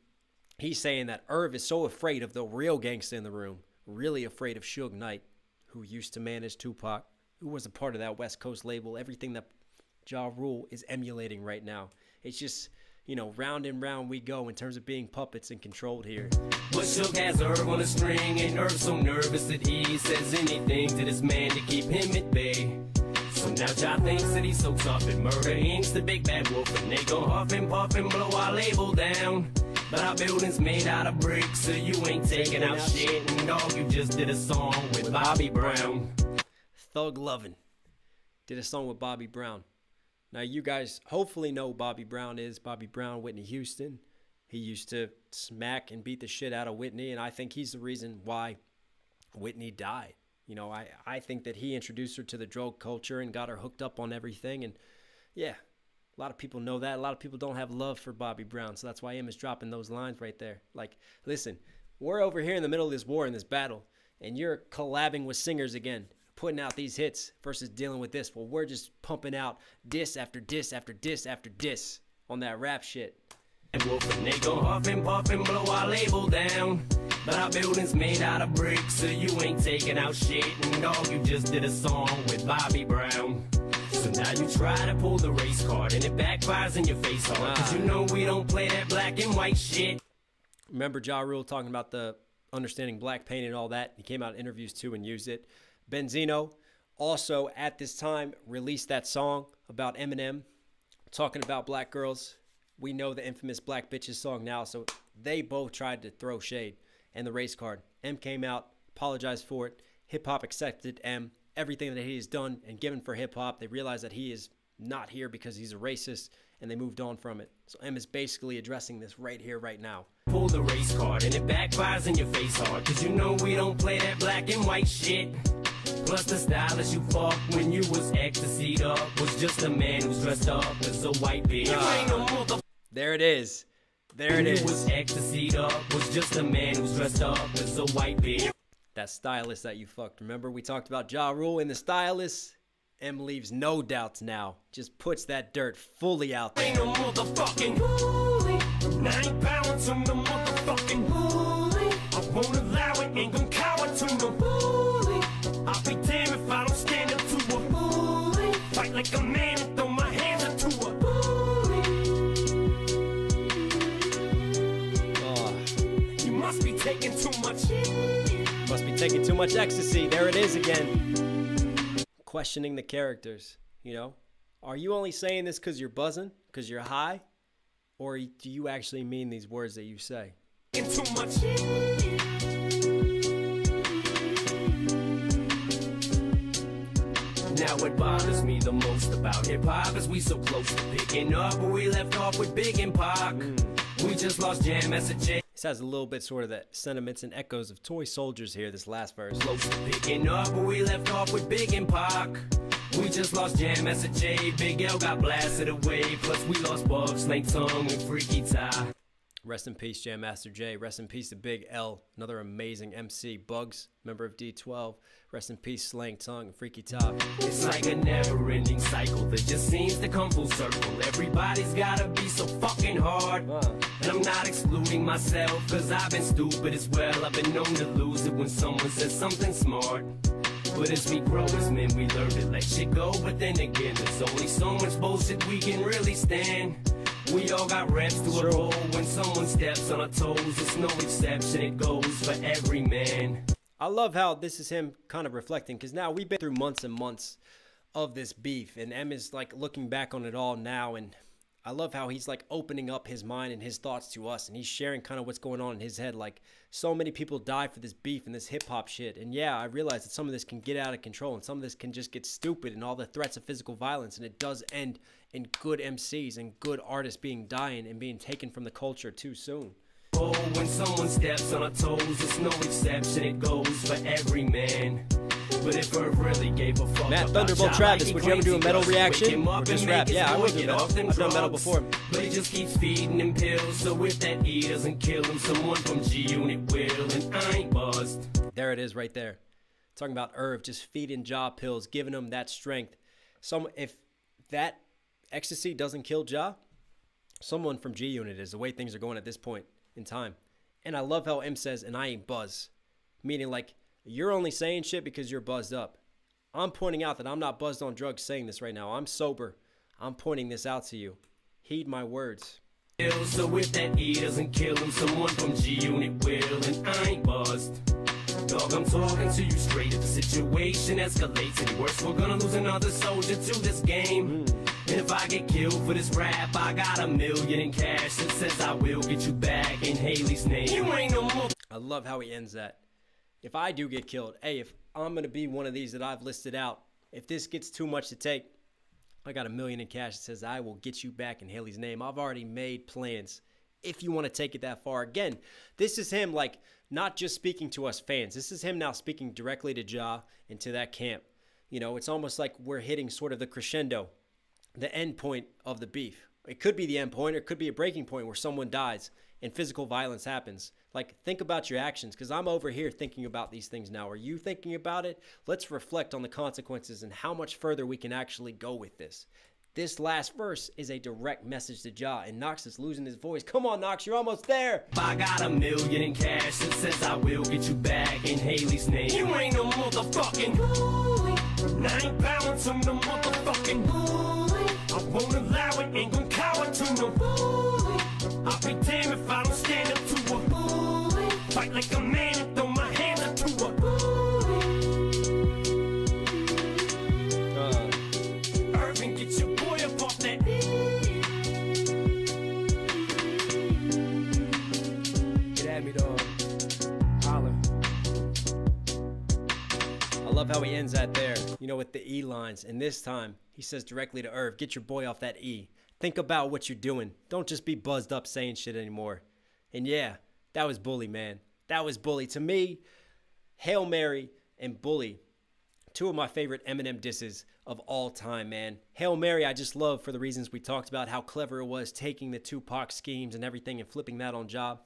He's saying that Irv is so afraid of the real gangster in the room, really afraid of Suge Knight, who used to manage Tupac, who was a part of that West Coast label, everything that Ja Rule is emulating right now. It's just, you know, round and round we go in terms of being puppets and controlled here. But Suge has Irv on a string, and Irv so nervous that he says anything to this man to keep him at bay. Now Ja thinks that he's so tough and murder Inc.'s the big bad wolf, and they gon' huff and puff and blow our label down. But our building's made out of bricks, so you ain't taking out shit. And dog, you just did a song with Bobby Brown. Thug Lovin' did a song with Bobby Brown. Now, you guys hopefully know Bobby Brown is. Bobby Brown, Whitney Houston. He used to smack and beat the shit out of Whitney, and I think he's the reason why Whitney died. You know, I, I think that he introduced her to the drug culture and got her hooked up on everything. And yeah, a lot of people know that. A lot of people don't have love for Bobby Brown. So that's why Em is dropping those lines right there. Like, listen, we're over here in the middle of this war, in this battle, and you're collabing with singers again, putting out these hits versus dealing with this. Well, we're just pumping out diss after diss after diss after diss on that rap shit. And they huff and puff and blow our label down. But our building's made out of bricks, so you ain't taking out shit. And dog, you just did a song with Bobby Brown. So now you try to pull the race card, and it backfires in your face hard. Cause you know we don't play that black and white shit. Remember Ja Rule talking about the understanding black pain and all that? He came out in interviews too and used it. Benzino also at this time released that song about Eminem talking about black girls. We know the infamous Black Bitches song now, so they both tried to throw shade and the race card. M came out, apologized for it. Hip hop accepted M. Everything that he has done and given for hip hop, they realized that he is not here because he's a racist and they moved on from it. So M is basically addressing this right here, right now. Pull the race card, and it backfires in your face hard. Cause you know we don't play that black and white shit. Plus the stylist you fucked when you was ecstasied up was just a man who's dressed up as a white bitch. You ain't no mother There it is. There it is. you was ecstasied up was just a man who's dressed up as a white bitch. That stylist that you fucked. Remember we talked about Ja Rule and the stylist? M leaves no doubts now. Just puts that dirt fully out there. Ain't no motherfucking bully. Nine pounds on the motherfucking bully. I won't allow it, ain't gon' cower to no bully. I'll be damned if I don't stand up to a bully. Fight like a man taking too much. must be taking too much ecstasy. There it is again. Questioning the characters, you know? Are you only saying this because you're buzzing? Because you're high? Or do you actually mean these words that you say? Taking too much. Now what bothers me the most about hip hop is we so close to picking up where we left off with Big and Pac. Mm. We just lost Jam Master Jay. This has a little bit sort of the sentiments and echoes of Toy Soldiers here, this last verse. Picking up where we left off with Big and Pac. We just lost Jam Master Jay. Big L got blasted away. Plus we lost Bugz, Snake Tongue, and Freaky Tah. Rest in peace, Jam Master Jay. Rest in peace to Big L, another amazing MC. Bugz, member of D12. Rest in peace, Slang Tongue, and Freaky Tah. It's like a never ending cycle that just seems to come full circle. Everybody's gotta be so fucking hard. And I'm not excluding myself, cause I've been stupid as well. I've been known to lose it when someone says something smart. But as we grow as men, we learn to let shit go. But then again, there's only so much bullshit we can really stand. We all got reps to a roll. When someone steps on our toes, it's no exception. It goes for every man. I love how this is him kind of reflecting because now we've been through months and months of this beef, and M is like looking back on it all now. And I love how he's like opening up his mind and his thoughts to us, and he's sharing kind of what's going on in his head. Like, so many people die for this beef and this hip hop shit. And yeah, I realize that some of this can get out of control, and some of this can just get stupid, and all the threats of physical violence, and it does end in good MCs and good artists being dying and being taken from the culture too soon. Oh, when someone steps on our toes, it's no exception. It goes for every man. But if Earth really gave a fuck Matt Thunderbolt Travis, would you ever do a metal reaction or just rap? Yeah, I would do get that. off them I've done metal before. But he just keeps feeding him pills. So if that E doesn't kill him, someone from G Unit will. And I ain't buzzed. There it is right there. Talking about Irv just feeding Ja pills, giving him that strength. Some if that ecstasy doesn't kill Ja, someone from G Unit is the way things are going at this point in time. And I love how M says, and I ain't buzz. Meaning, like, you're only saying shit because you're buzzed up. I'm pointing out that I'm not buzzed on drugs saying this right now. I'm sober. I'm pointing this out to you. Heed my words. So if that E doesn't kill him, someone from G Unit will, and I ain't buzzed. Dog, I'm talking to you straight. If the situation escalates any worse, we're gonna lose another soldier to this game. Hmm. And if I get killed for this rap, I got a million in cash that says I will get you back in Hailie's name. You ain't no more. I love how he ends that. If I do get killed, hey, if I'm going to be one of these that I've listed out, if this gets too much to take, I got a million in cash that says I will get you back in Hailie's name. I've already made plans if you want to take it that far. Again, this is him like not just speaking to us fans. This is him now speaking directly to Ja and to that camp. You know, it's almost like we're hitting sort of the crescendo, the end point of the beef. It could be the end point, or it could be a breaking point where someone dies and physical violence happens. Like, think about your actions because I'm over here thinking about these things now. Are you thinking about it? Let's reflect on the consequences and how much further we can actually go with this. This last verse is a direct message to Ja, and Knox is losing his voice. Come on, Knox, you're almost there. I got a million in cash that says I will get you back in Hailie's name. You ain't no motherfucking bully. And I ain't bowing to no motherfucking bully. I won't allow it, ain't gonna cower to no bully. Like a man and throw my hand up to a. Uh, Irvin, get your boy up off that. Get at me, dog. Holler. I love how he ends that there, you know, with the E lines. And this time, he says directly to Irv, get your boy off that E. Think about what you're doing. Don't just be buzzed up saying shit anymore. And yeah, that was Bully, man. That was Bully. To me, Hail Mary and Bully, two of my favorite Eminem disses of all time, man. Hail Mary, I just love for the reasons we talked about, how clever it was taking the Tupac schemes and everything and flipping that on job.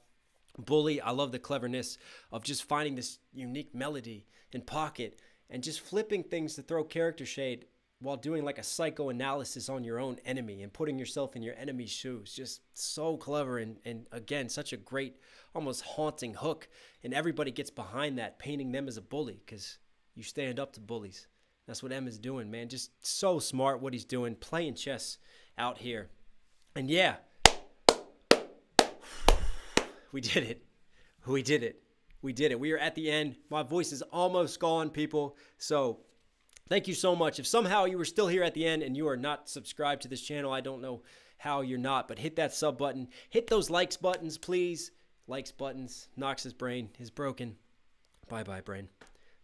Bully, I love the cleverness of just finding this unique melody and pocket and just flipping things to throw character shade while doing like a psychoanalysis on your own enemy and putting yourself in your enemy's shoes. Just so clever and, and again, such a great, almost haunting hook. And everybody gets behind that, painting them as a bully because you stand up to bullies. That's what M is doing, man. Just so smart what he's doing, playing chess out here. And yeah, [sighs] we did it. We did it. We did it. We are at the end. My voice is almost gone, people. So thank you so much. If somehow you were still here at the end and you are not subscribed to this channel, I don't know how you're not, but hit that sub button. Hit those likes buttons, please. Likes buttons. Knox's brain is broken. Bye bye, brain.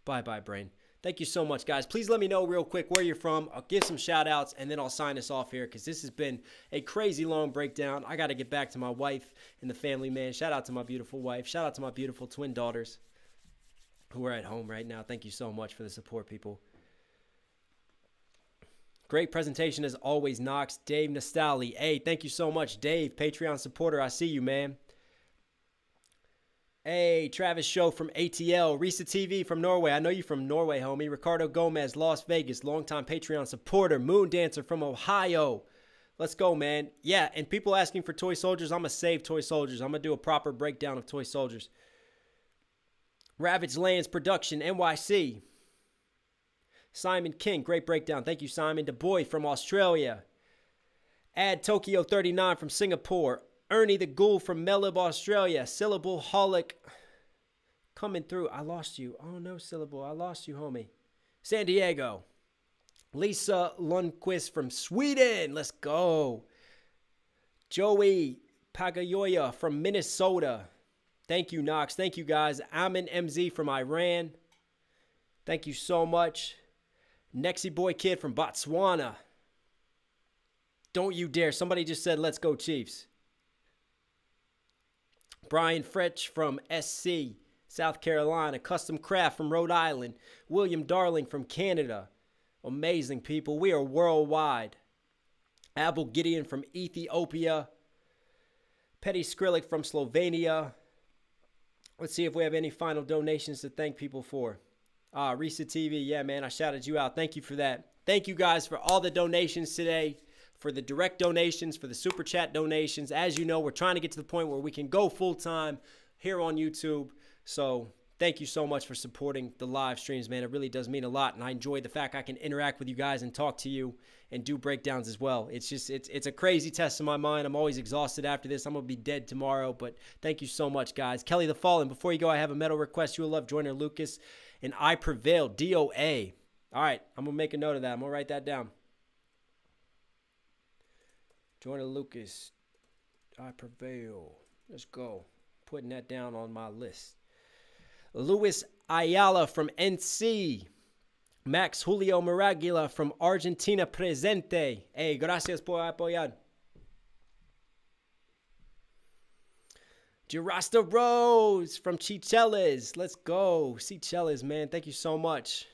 Bye bye, brain. Thank you so much, guys. Please let me know real quick where you're from. I'll give some shout outs and then I'll sign us off here because this has been a crazy long breakdown. I got to get back to my wife and the family, man. Shout out to my beautiful wife. Shout out to my beautiful twin daughters who are at home right now. Thank you so much for the support, people. Great presentation as always, Knox. Dave Nastali. Hey, thank you so much, Dave, Patreon supporter. I see you, man. Hey, Travis Show from ATL, Risa TV from Norway. I know you from Norway, homie. Ricardo Gomez, Las Vegas, longtime Patreon supporter. Moon Dancer from Ohio. Let's go, man. Yeah, and people asking for Toy Soldiers. I'm going to save Toy Soldiers. I'm going to do a proper breakdown of Toy Soldiers. Ravage Lands Production, NYC. Simon King, great breakdown. Thank you, Simon. The Boy from Australia. Add Tokyo 39 from Singapore. Ernie the Ghoul from Melib, Australia. Syllable Holic coming through. I lost you. Oh no, Syllable. I lost you, homie. San Diego. Lisa Lundquist from Sweden. Let's go. Joey Pagayoya from Minnesota. Thank you, Knox. Thank you, guys. Amin MZ from Iran. Thank you so much. Nexy Boy Kid from Botswana. Don't you dare. Somebody just said, let's go, Chiefs. Brian Fretch from SC, South Carolina. Custom Craft from Rhode Island. William Darling from Canada. Amazing people. We are worldwide. Abel Gideon from Ethiopia. Petty Skrillik from Slovenia. Let's see if we have any final donations to thank people for. Ah, Risa TV. Yeah, man, I shouted you out. Thank you for that. Thank you guys for all the donations today. for the direct donations, for the super chat donations. As you know, we're trying to get to the point where we can go full time here on YouTube. So thank you so much for supporting the live streams, man. It really does mean a lot, and I enjoy the fact I can interact with you guys and talk to you and do breakdowns as well. It's just it's it's a crazy test in my mind. I'm always exhausted after this. I'm gonna be dead tomorrow, but thank you so much, guys. Kelly the Fallen. Before you go, I have a metal request. You will love Joyner Lucas and I Prevail. DOA. All right, I'm gonna make a note of that. I'm gonna write that down. Jordan Lucas. I Prevail. Let's go. Putting that down on my list. Luis Ayala from NC. Max Julio Maragula from Argentina presente. Hey, gracias por apoyar. Gerasta Rose from Chicheles. Let's go. Chicheles, man. Thank you so much.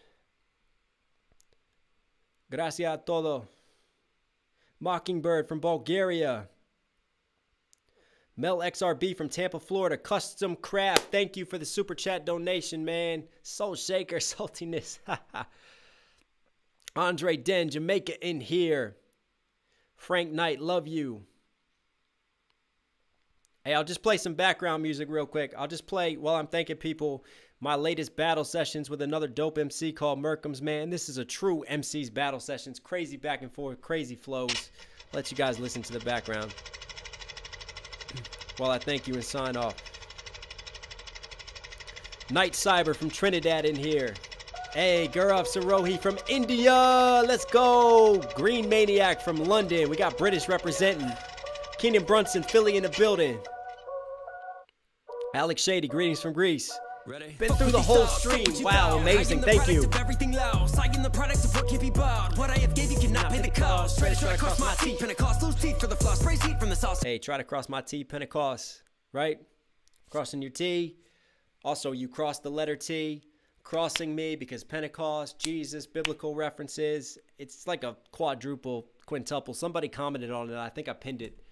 Gracias a todo. Mockingbird from Bulgaria. Mel XRB from Tampa, Florida. Custom Craft. Thank you for the super chat donation, man. Soul Shaker, [laughs] saltiness. [laughs] Andre Den, Jamaica in here. Frank Knight, love you. Hey, I'll just play some background music real quick. I'll just play while I'm thanking people my latest battle sessions with another dope MC called Merkham's Man. This is a true MC's battle sessions. Crazy back and forth, crazy flows. Let you guys listen to the background while I thank you and sign off. Night Cyber from Trinidad in here. Hey, Gaurav Sarohi from India. Let's go. Green Maniac from London. We got British representing. Keenan Brunson, Philly in the building. Alex Shady, greetings from Greece. Ready? Been through the whole stream. Wow, amazing. Thank you. Everything loud. Citing the product of what can be bought. What I have gave you cannot pay the cost. Try to try to cross my teeth. Pentecost, lose teeth for the floss. Sprays heat from the sauce. Hey, try to cross my T, Pentecost, right? Crossing your T. Also, you cross the letter T. Crossing me because Pentecost, Jesus, biblical references. It's like a quadruple, quintuple. Somebody commented on it. I think I pinned it.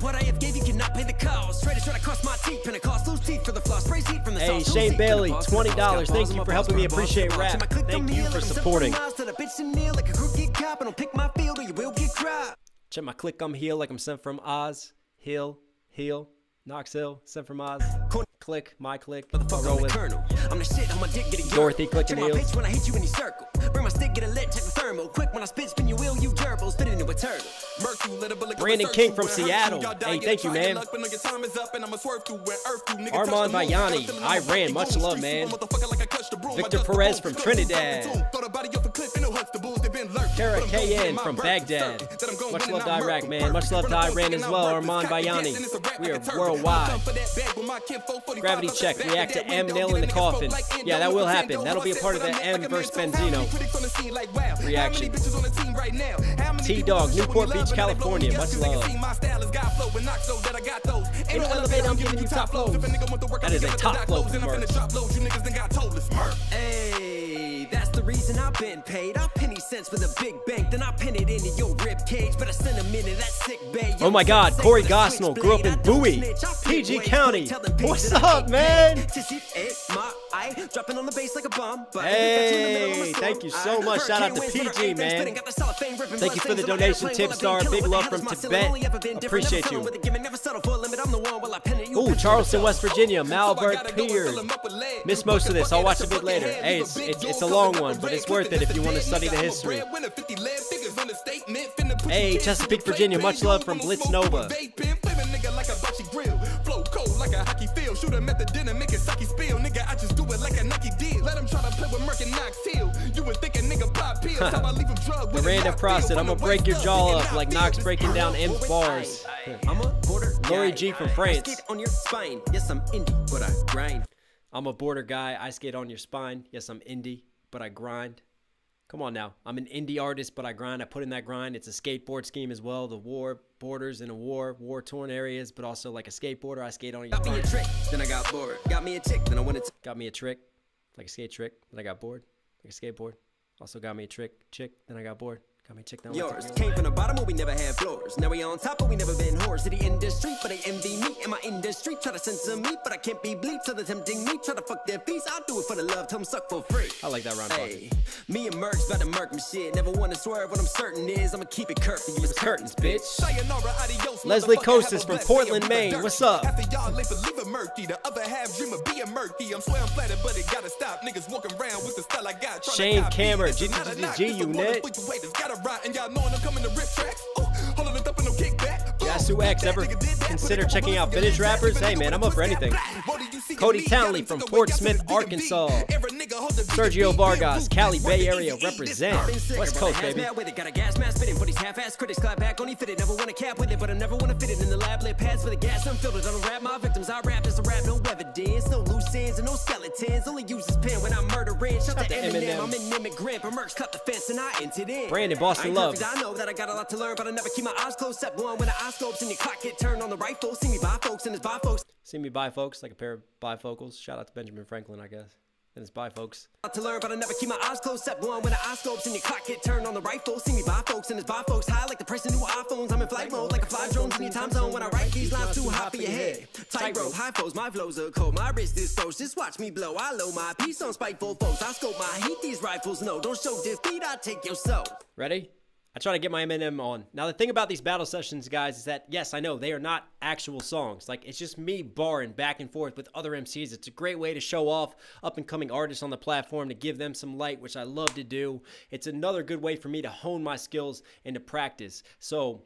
What I have gave you cannot pay the cost. Try to try to cross my teeth. Pentecost, lose teeth for the floss. Heat from the Hey, Shane Bailey, the $20. Thank you for helping me appreciate rap. Thank you for supporting. Check my click, I'm heel like I'm sent from Oz. Hill, heel, Knox Hill, sent from Oz. Click, my click. I'll roll with. I'm the shit, I'm a dick, get a Dorothy clicking Check my when I hit you in your circle. Bring my stick, get a lit, check the thermal. Quick when I spit, spin you wheel, you gerbil. Spit into a turtle. Brandon King from Seattle. Hey, thank you, man. Armand Bayani, Iran. Much love, man. Victor Perez from Trinidad. Kara KN from Baghdad. Much love to Iraq, man. Much love to Iran as well. Armand Bayani. We are worldwide. Gravity check. React to M nail in the coffin. Yeah, that will happen. That'll be a part of the M versus Benzino reaction. T Dog, Newport Beach, California. Much love. In the elevator, I'm giving you top flows. That is a top flow from Merc. Hey, that's the reason I've been paid. I penny cents with a big bank, then I pin it into your rib cage. But I send a minute that sick bay. Oh my God, Corey Gosnell grew up in Bowie, PG County. What's up, man? Dropping on the bass like a bomb. but Hey, thank you so much. Shout out to PG, man. Thank you for the donation, Tipstar. Big love from Tibet. Appreciate you. Ooh, Charleston, West Virginia. Malvert Piers. Missed most of this. I'll watch a bit later. Hey, it's, it's, it's a long one, but it's worth it if you want to study the history. Hey, Chesapeake, Virginia. Much love from Blitz Nova. Flow cold like a hockey field. Shoot him at the dinner, make it sucky spill. Nigga, I just do it like a Nike deal. Let him try to play with Merc and Knox Hill. You was thinking nigga pop pills. How I leave him drug with Miranda Prostit, I'm gonna break your jaw up like Knox breaking down M's bars. I'm a border Lori. G from I France. skate on your spine. Yes, I'm indie, but I grind. I'm a border guy. I skate on your spine. Yes, I'm indie, but I grind. Come on now. I'm an indie artist, but I grind. I put in that grind. It's a skateboard scheme as well. The war borders in a war, war torn areas, but also like a skateboarder. I skate on your Got me a trick, then I got bored. Got me a tick, then I went to. Got me a trick, like a skate trick. Then I got bored, like a skateboard. Also got me a trick, chick. Then I got bored. Got me check that Yours came from the bottom, but we never had floors. Now we on top, but we never been whores the industry. But they envy me in my industry. Try to censor me, but I can't be bleeped. So they're tempting me. Try to fuck their feet. I'll do it for the love, tell them suck for free. I like that rhyme. Hey, me and Merck's about to murk my shit. Never wanna swerve. What I'm certain is, I'ma keep it curt for you. It's curtains, bitch. Sayonara, adios, Leslie have a from Portland, Maine. What's up? Half of y'all live believe it murky. The other half dream of being murky. I'm swear I'm flattered, but it gotta stop. Niggas walking around with the style I got. Shane. Cameron, This is not a knock, GGG this a warning unit. you haters. Ride, and y'all knowing I'm coming to rip tracks. Ooh, hold on, up and no kickback. Yasu X, ever consider checking out Vintage rappers? Hey man, I'm up for anything. Cody Townley from Fort Smith, Arkansas. Sergio Vargas, Cali Bay Area represent. West Coast, baby. Hazmat with it, got a gas mask fitting for these half-ass critics. Clap back, only fit it. Never want a cap with it, but I never want to fit it in the lab. Lit pads for the gas unfiltered. I don't rap my victims. I rap this a rap, no evidence, no loose ends and no skeletons. Only use this pen when I'm murdering. Shout Shout to Eminem. Eminem. I'm an immigrant, but Merck's cut the fence and I entered in. Brandon, Boston I Love. perfect, I know that I got a lot to learn, but I never keep my eyes closed. Step one when the eye scopes and your clock get turned on the rifle. See me by folks and it's by folks. See me bifocals, like a pair of bifocals. Shout out to Benjamin Franklin, I guess. And it's bifocals. lot to learn, but I never keep my eyes closed. Step one when the eye scopes and your clock get turned on the rifle. See me by folks and it's by folks. High like the of new iPhones. I'm in flight mode like a fly drones in your time zone. When I write these lines too high for your head. Tightrope, high foes, my flows are cold. My wrist is froze. Just watch me blow. I low my piece on spiteful foes. I scope my heat. These rifles no. Don't show defeat. I take your soul. Ready? I try to get my Eminem on. Now the thing about these battle sessions, guys, is that yes, I know they are not actual songs. Like it's just me barring back and forth with other MCs. It's a great way to show off up and coming artists on the platform to give them some light, which I love to do. It's another good way for me to hone my skills and to practice. So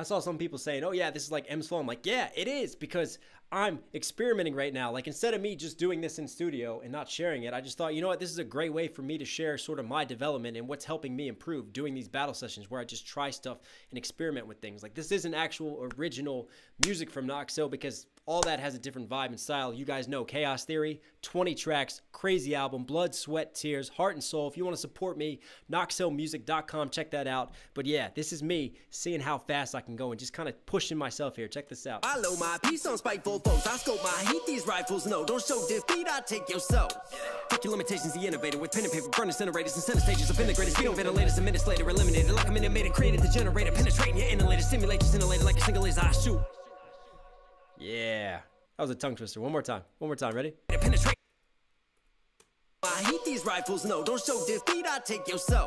I saw some people saying, "Oh yeah, this is like M's flow." I'm like, "Yeah, it is because I'm experimenting right now. Like instead of me just doing this in studio and not sharing it, I just thought, you know what, this is a great way for me to share sort of my development and what's helping me improve doing these battle sessions where I just try stuff and experiment with things. Like this isn't actual original music from Noxo because all that has a different vibe and style. You guys know Chaos Theory, 20 tracks, crazy album, blood, sweat, tears, heart and soul. If you want to support me, knoxhillmusic.com, check that out. But yeah, this is me seeing how fast I can go and just kind of pushing myself here. Check this out. I low my piece on spiteful foes. I scope my heat. These rifles no. Don't show defeat. I take your soul. Fuck your limitations. The innovator with pen and paper, burn incinerators and center stages. Up in the greatest on ventilators. And minutes later, eliminated like a minute made it created the generator. Penetrating your inhalators. Simulate your scintillator like a single laser. I shoot. Yeah. That was a tongue twister. One more time. One more time. Ready? I hate these rifles, no, don't show defeat, I take your soul.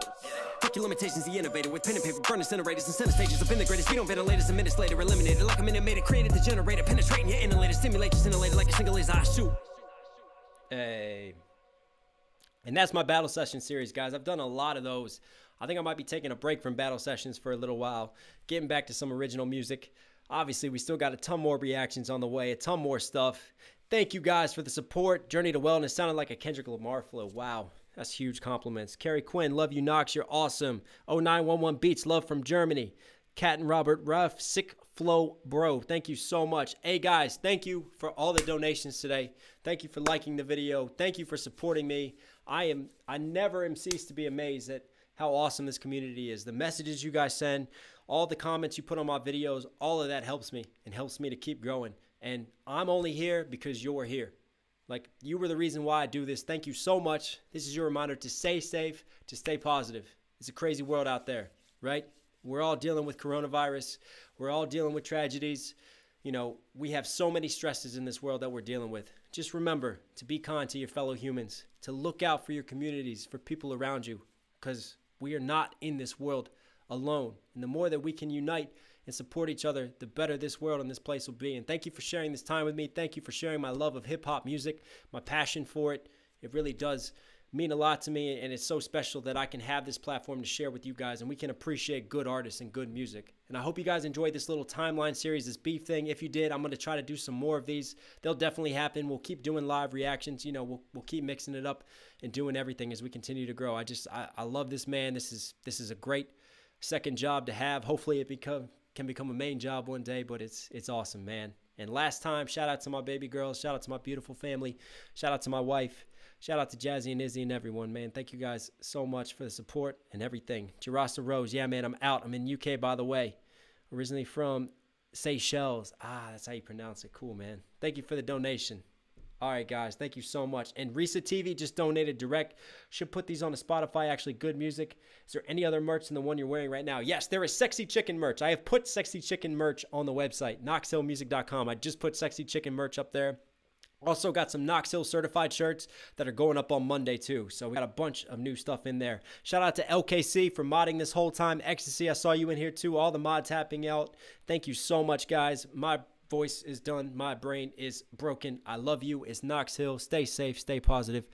Fuck your limitations, the innovator with pen and paper, burn incinerators and center stages. Up in the greatest speed on ventilators, and minutes later, eliminated like a minute made it created the generator. Penetrating your inhalators, stimulate your scintillator like a single laser. I shoot. Hey. And that's my battle session series, guys. I've done a lot of those. I think I might be taking a break from battle sessions for a little while, getting back to some original music. Obviously, we still got a ton more reactions on the way, a ton more stuff. Thank you guys for the support. Journey to Wellness sounded like a Kendrick Lamar flow. Wow, that's huge compliments. Carrie Quinn, love you, Knox. You're awesome. 0911 Beats, love from Germany. Cat and Robert Ruff, sick flow, bro. Thank you so much. Hey guys, thank you for all the donations today. Thank you for liking the video. Thank you for supporting me. I am I never am ceased to be amazed at how awesome this community is. The messages you guys send, all the comments you put on my videos, all of that helps me and helps me to keep growing. And I'm only here because you're here. Like you were the reason why I do this. Thank you so much. This is your reminder to stay safe, to stay positive. It's a crazy world out there, right? We're all dealing with coronavirus. We're all dealing with tragedies. You know, we have so many stresses in this world that we're dealing with. Just remember to be kind to your fellow humans, to look out for your communities, for people around you, because we are not in this world alone. And the more that we can unite and support each other, the better this world and this place will be. And thank you for sharing this time with me. Thank you for sharing my love of hip hop music, my passion for it. It really does mean a lot to me, and it's so special that I can have this platform to share with you guys and we can appreciate good artists and good music. And I hope you guys enjoyed this little timeline series, this beef thing. If you did, I'm going to try to do some more of these. They'll definitely happen. We'll keep doing live reactions. You know, we'll, we'll keep mixing it up and doing everything as we continue to grow. I just, I, I love this man. This is, this is a great second job to have. Hopefully it become can become a main job one day, but it's it's awesome, man. And last time, shout out to my baby girls, shout out to my beautiful family, shout out to my wife, shout out to Jazzy and Izzy and everyone, man. Thank you guys so much for the support and everything. Jarasta Rose, yeah, man, I'm out. I'm in UK, by the way. Originally from Seychelles. Ah, that's how you pronounce it. Cool, man. Thank you for the donation. All right, guys, thank you so much. And Risa TV just donated direct. Should put these on the Spotify. Actually, good music. Is there any other merch than the one you're wearing right now? Yes, there is Sexy Chicken merch. I have put Sexy Chicken merch on the website, knoxhillmusic.com. I just put Sexy Chicken merch up there. Also got some Knox Hill certified shirts that are going up on Monday too. So we got a bunch of new stuff in there. Shout out to LKC for modding this whole time. Ecstasy, I saw you in here too. All the mod tapping out. Thank you so much, guys. My voice is done. My brain is broken. I love you. It's Knox Hill. Stay safe. Stay positive.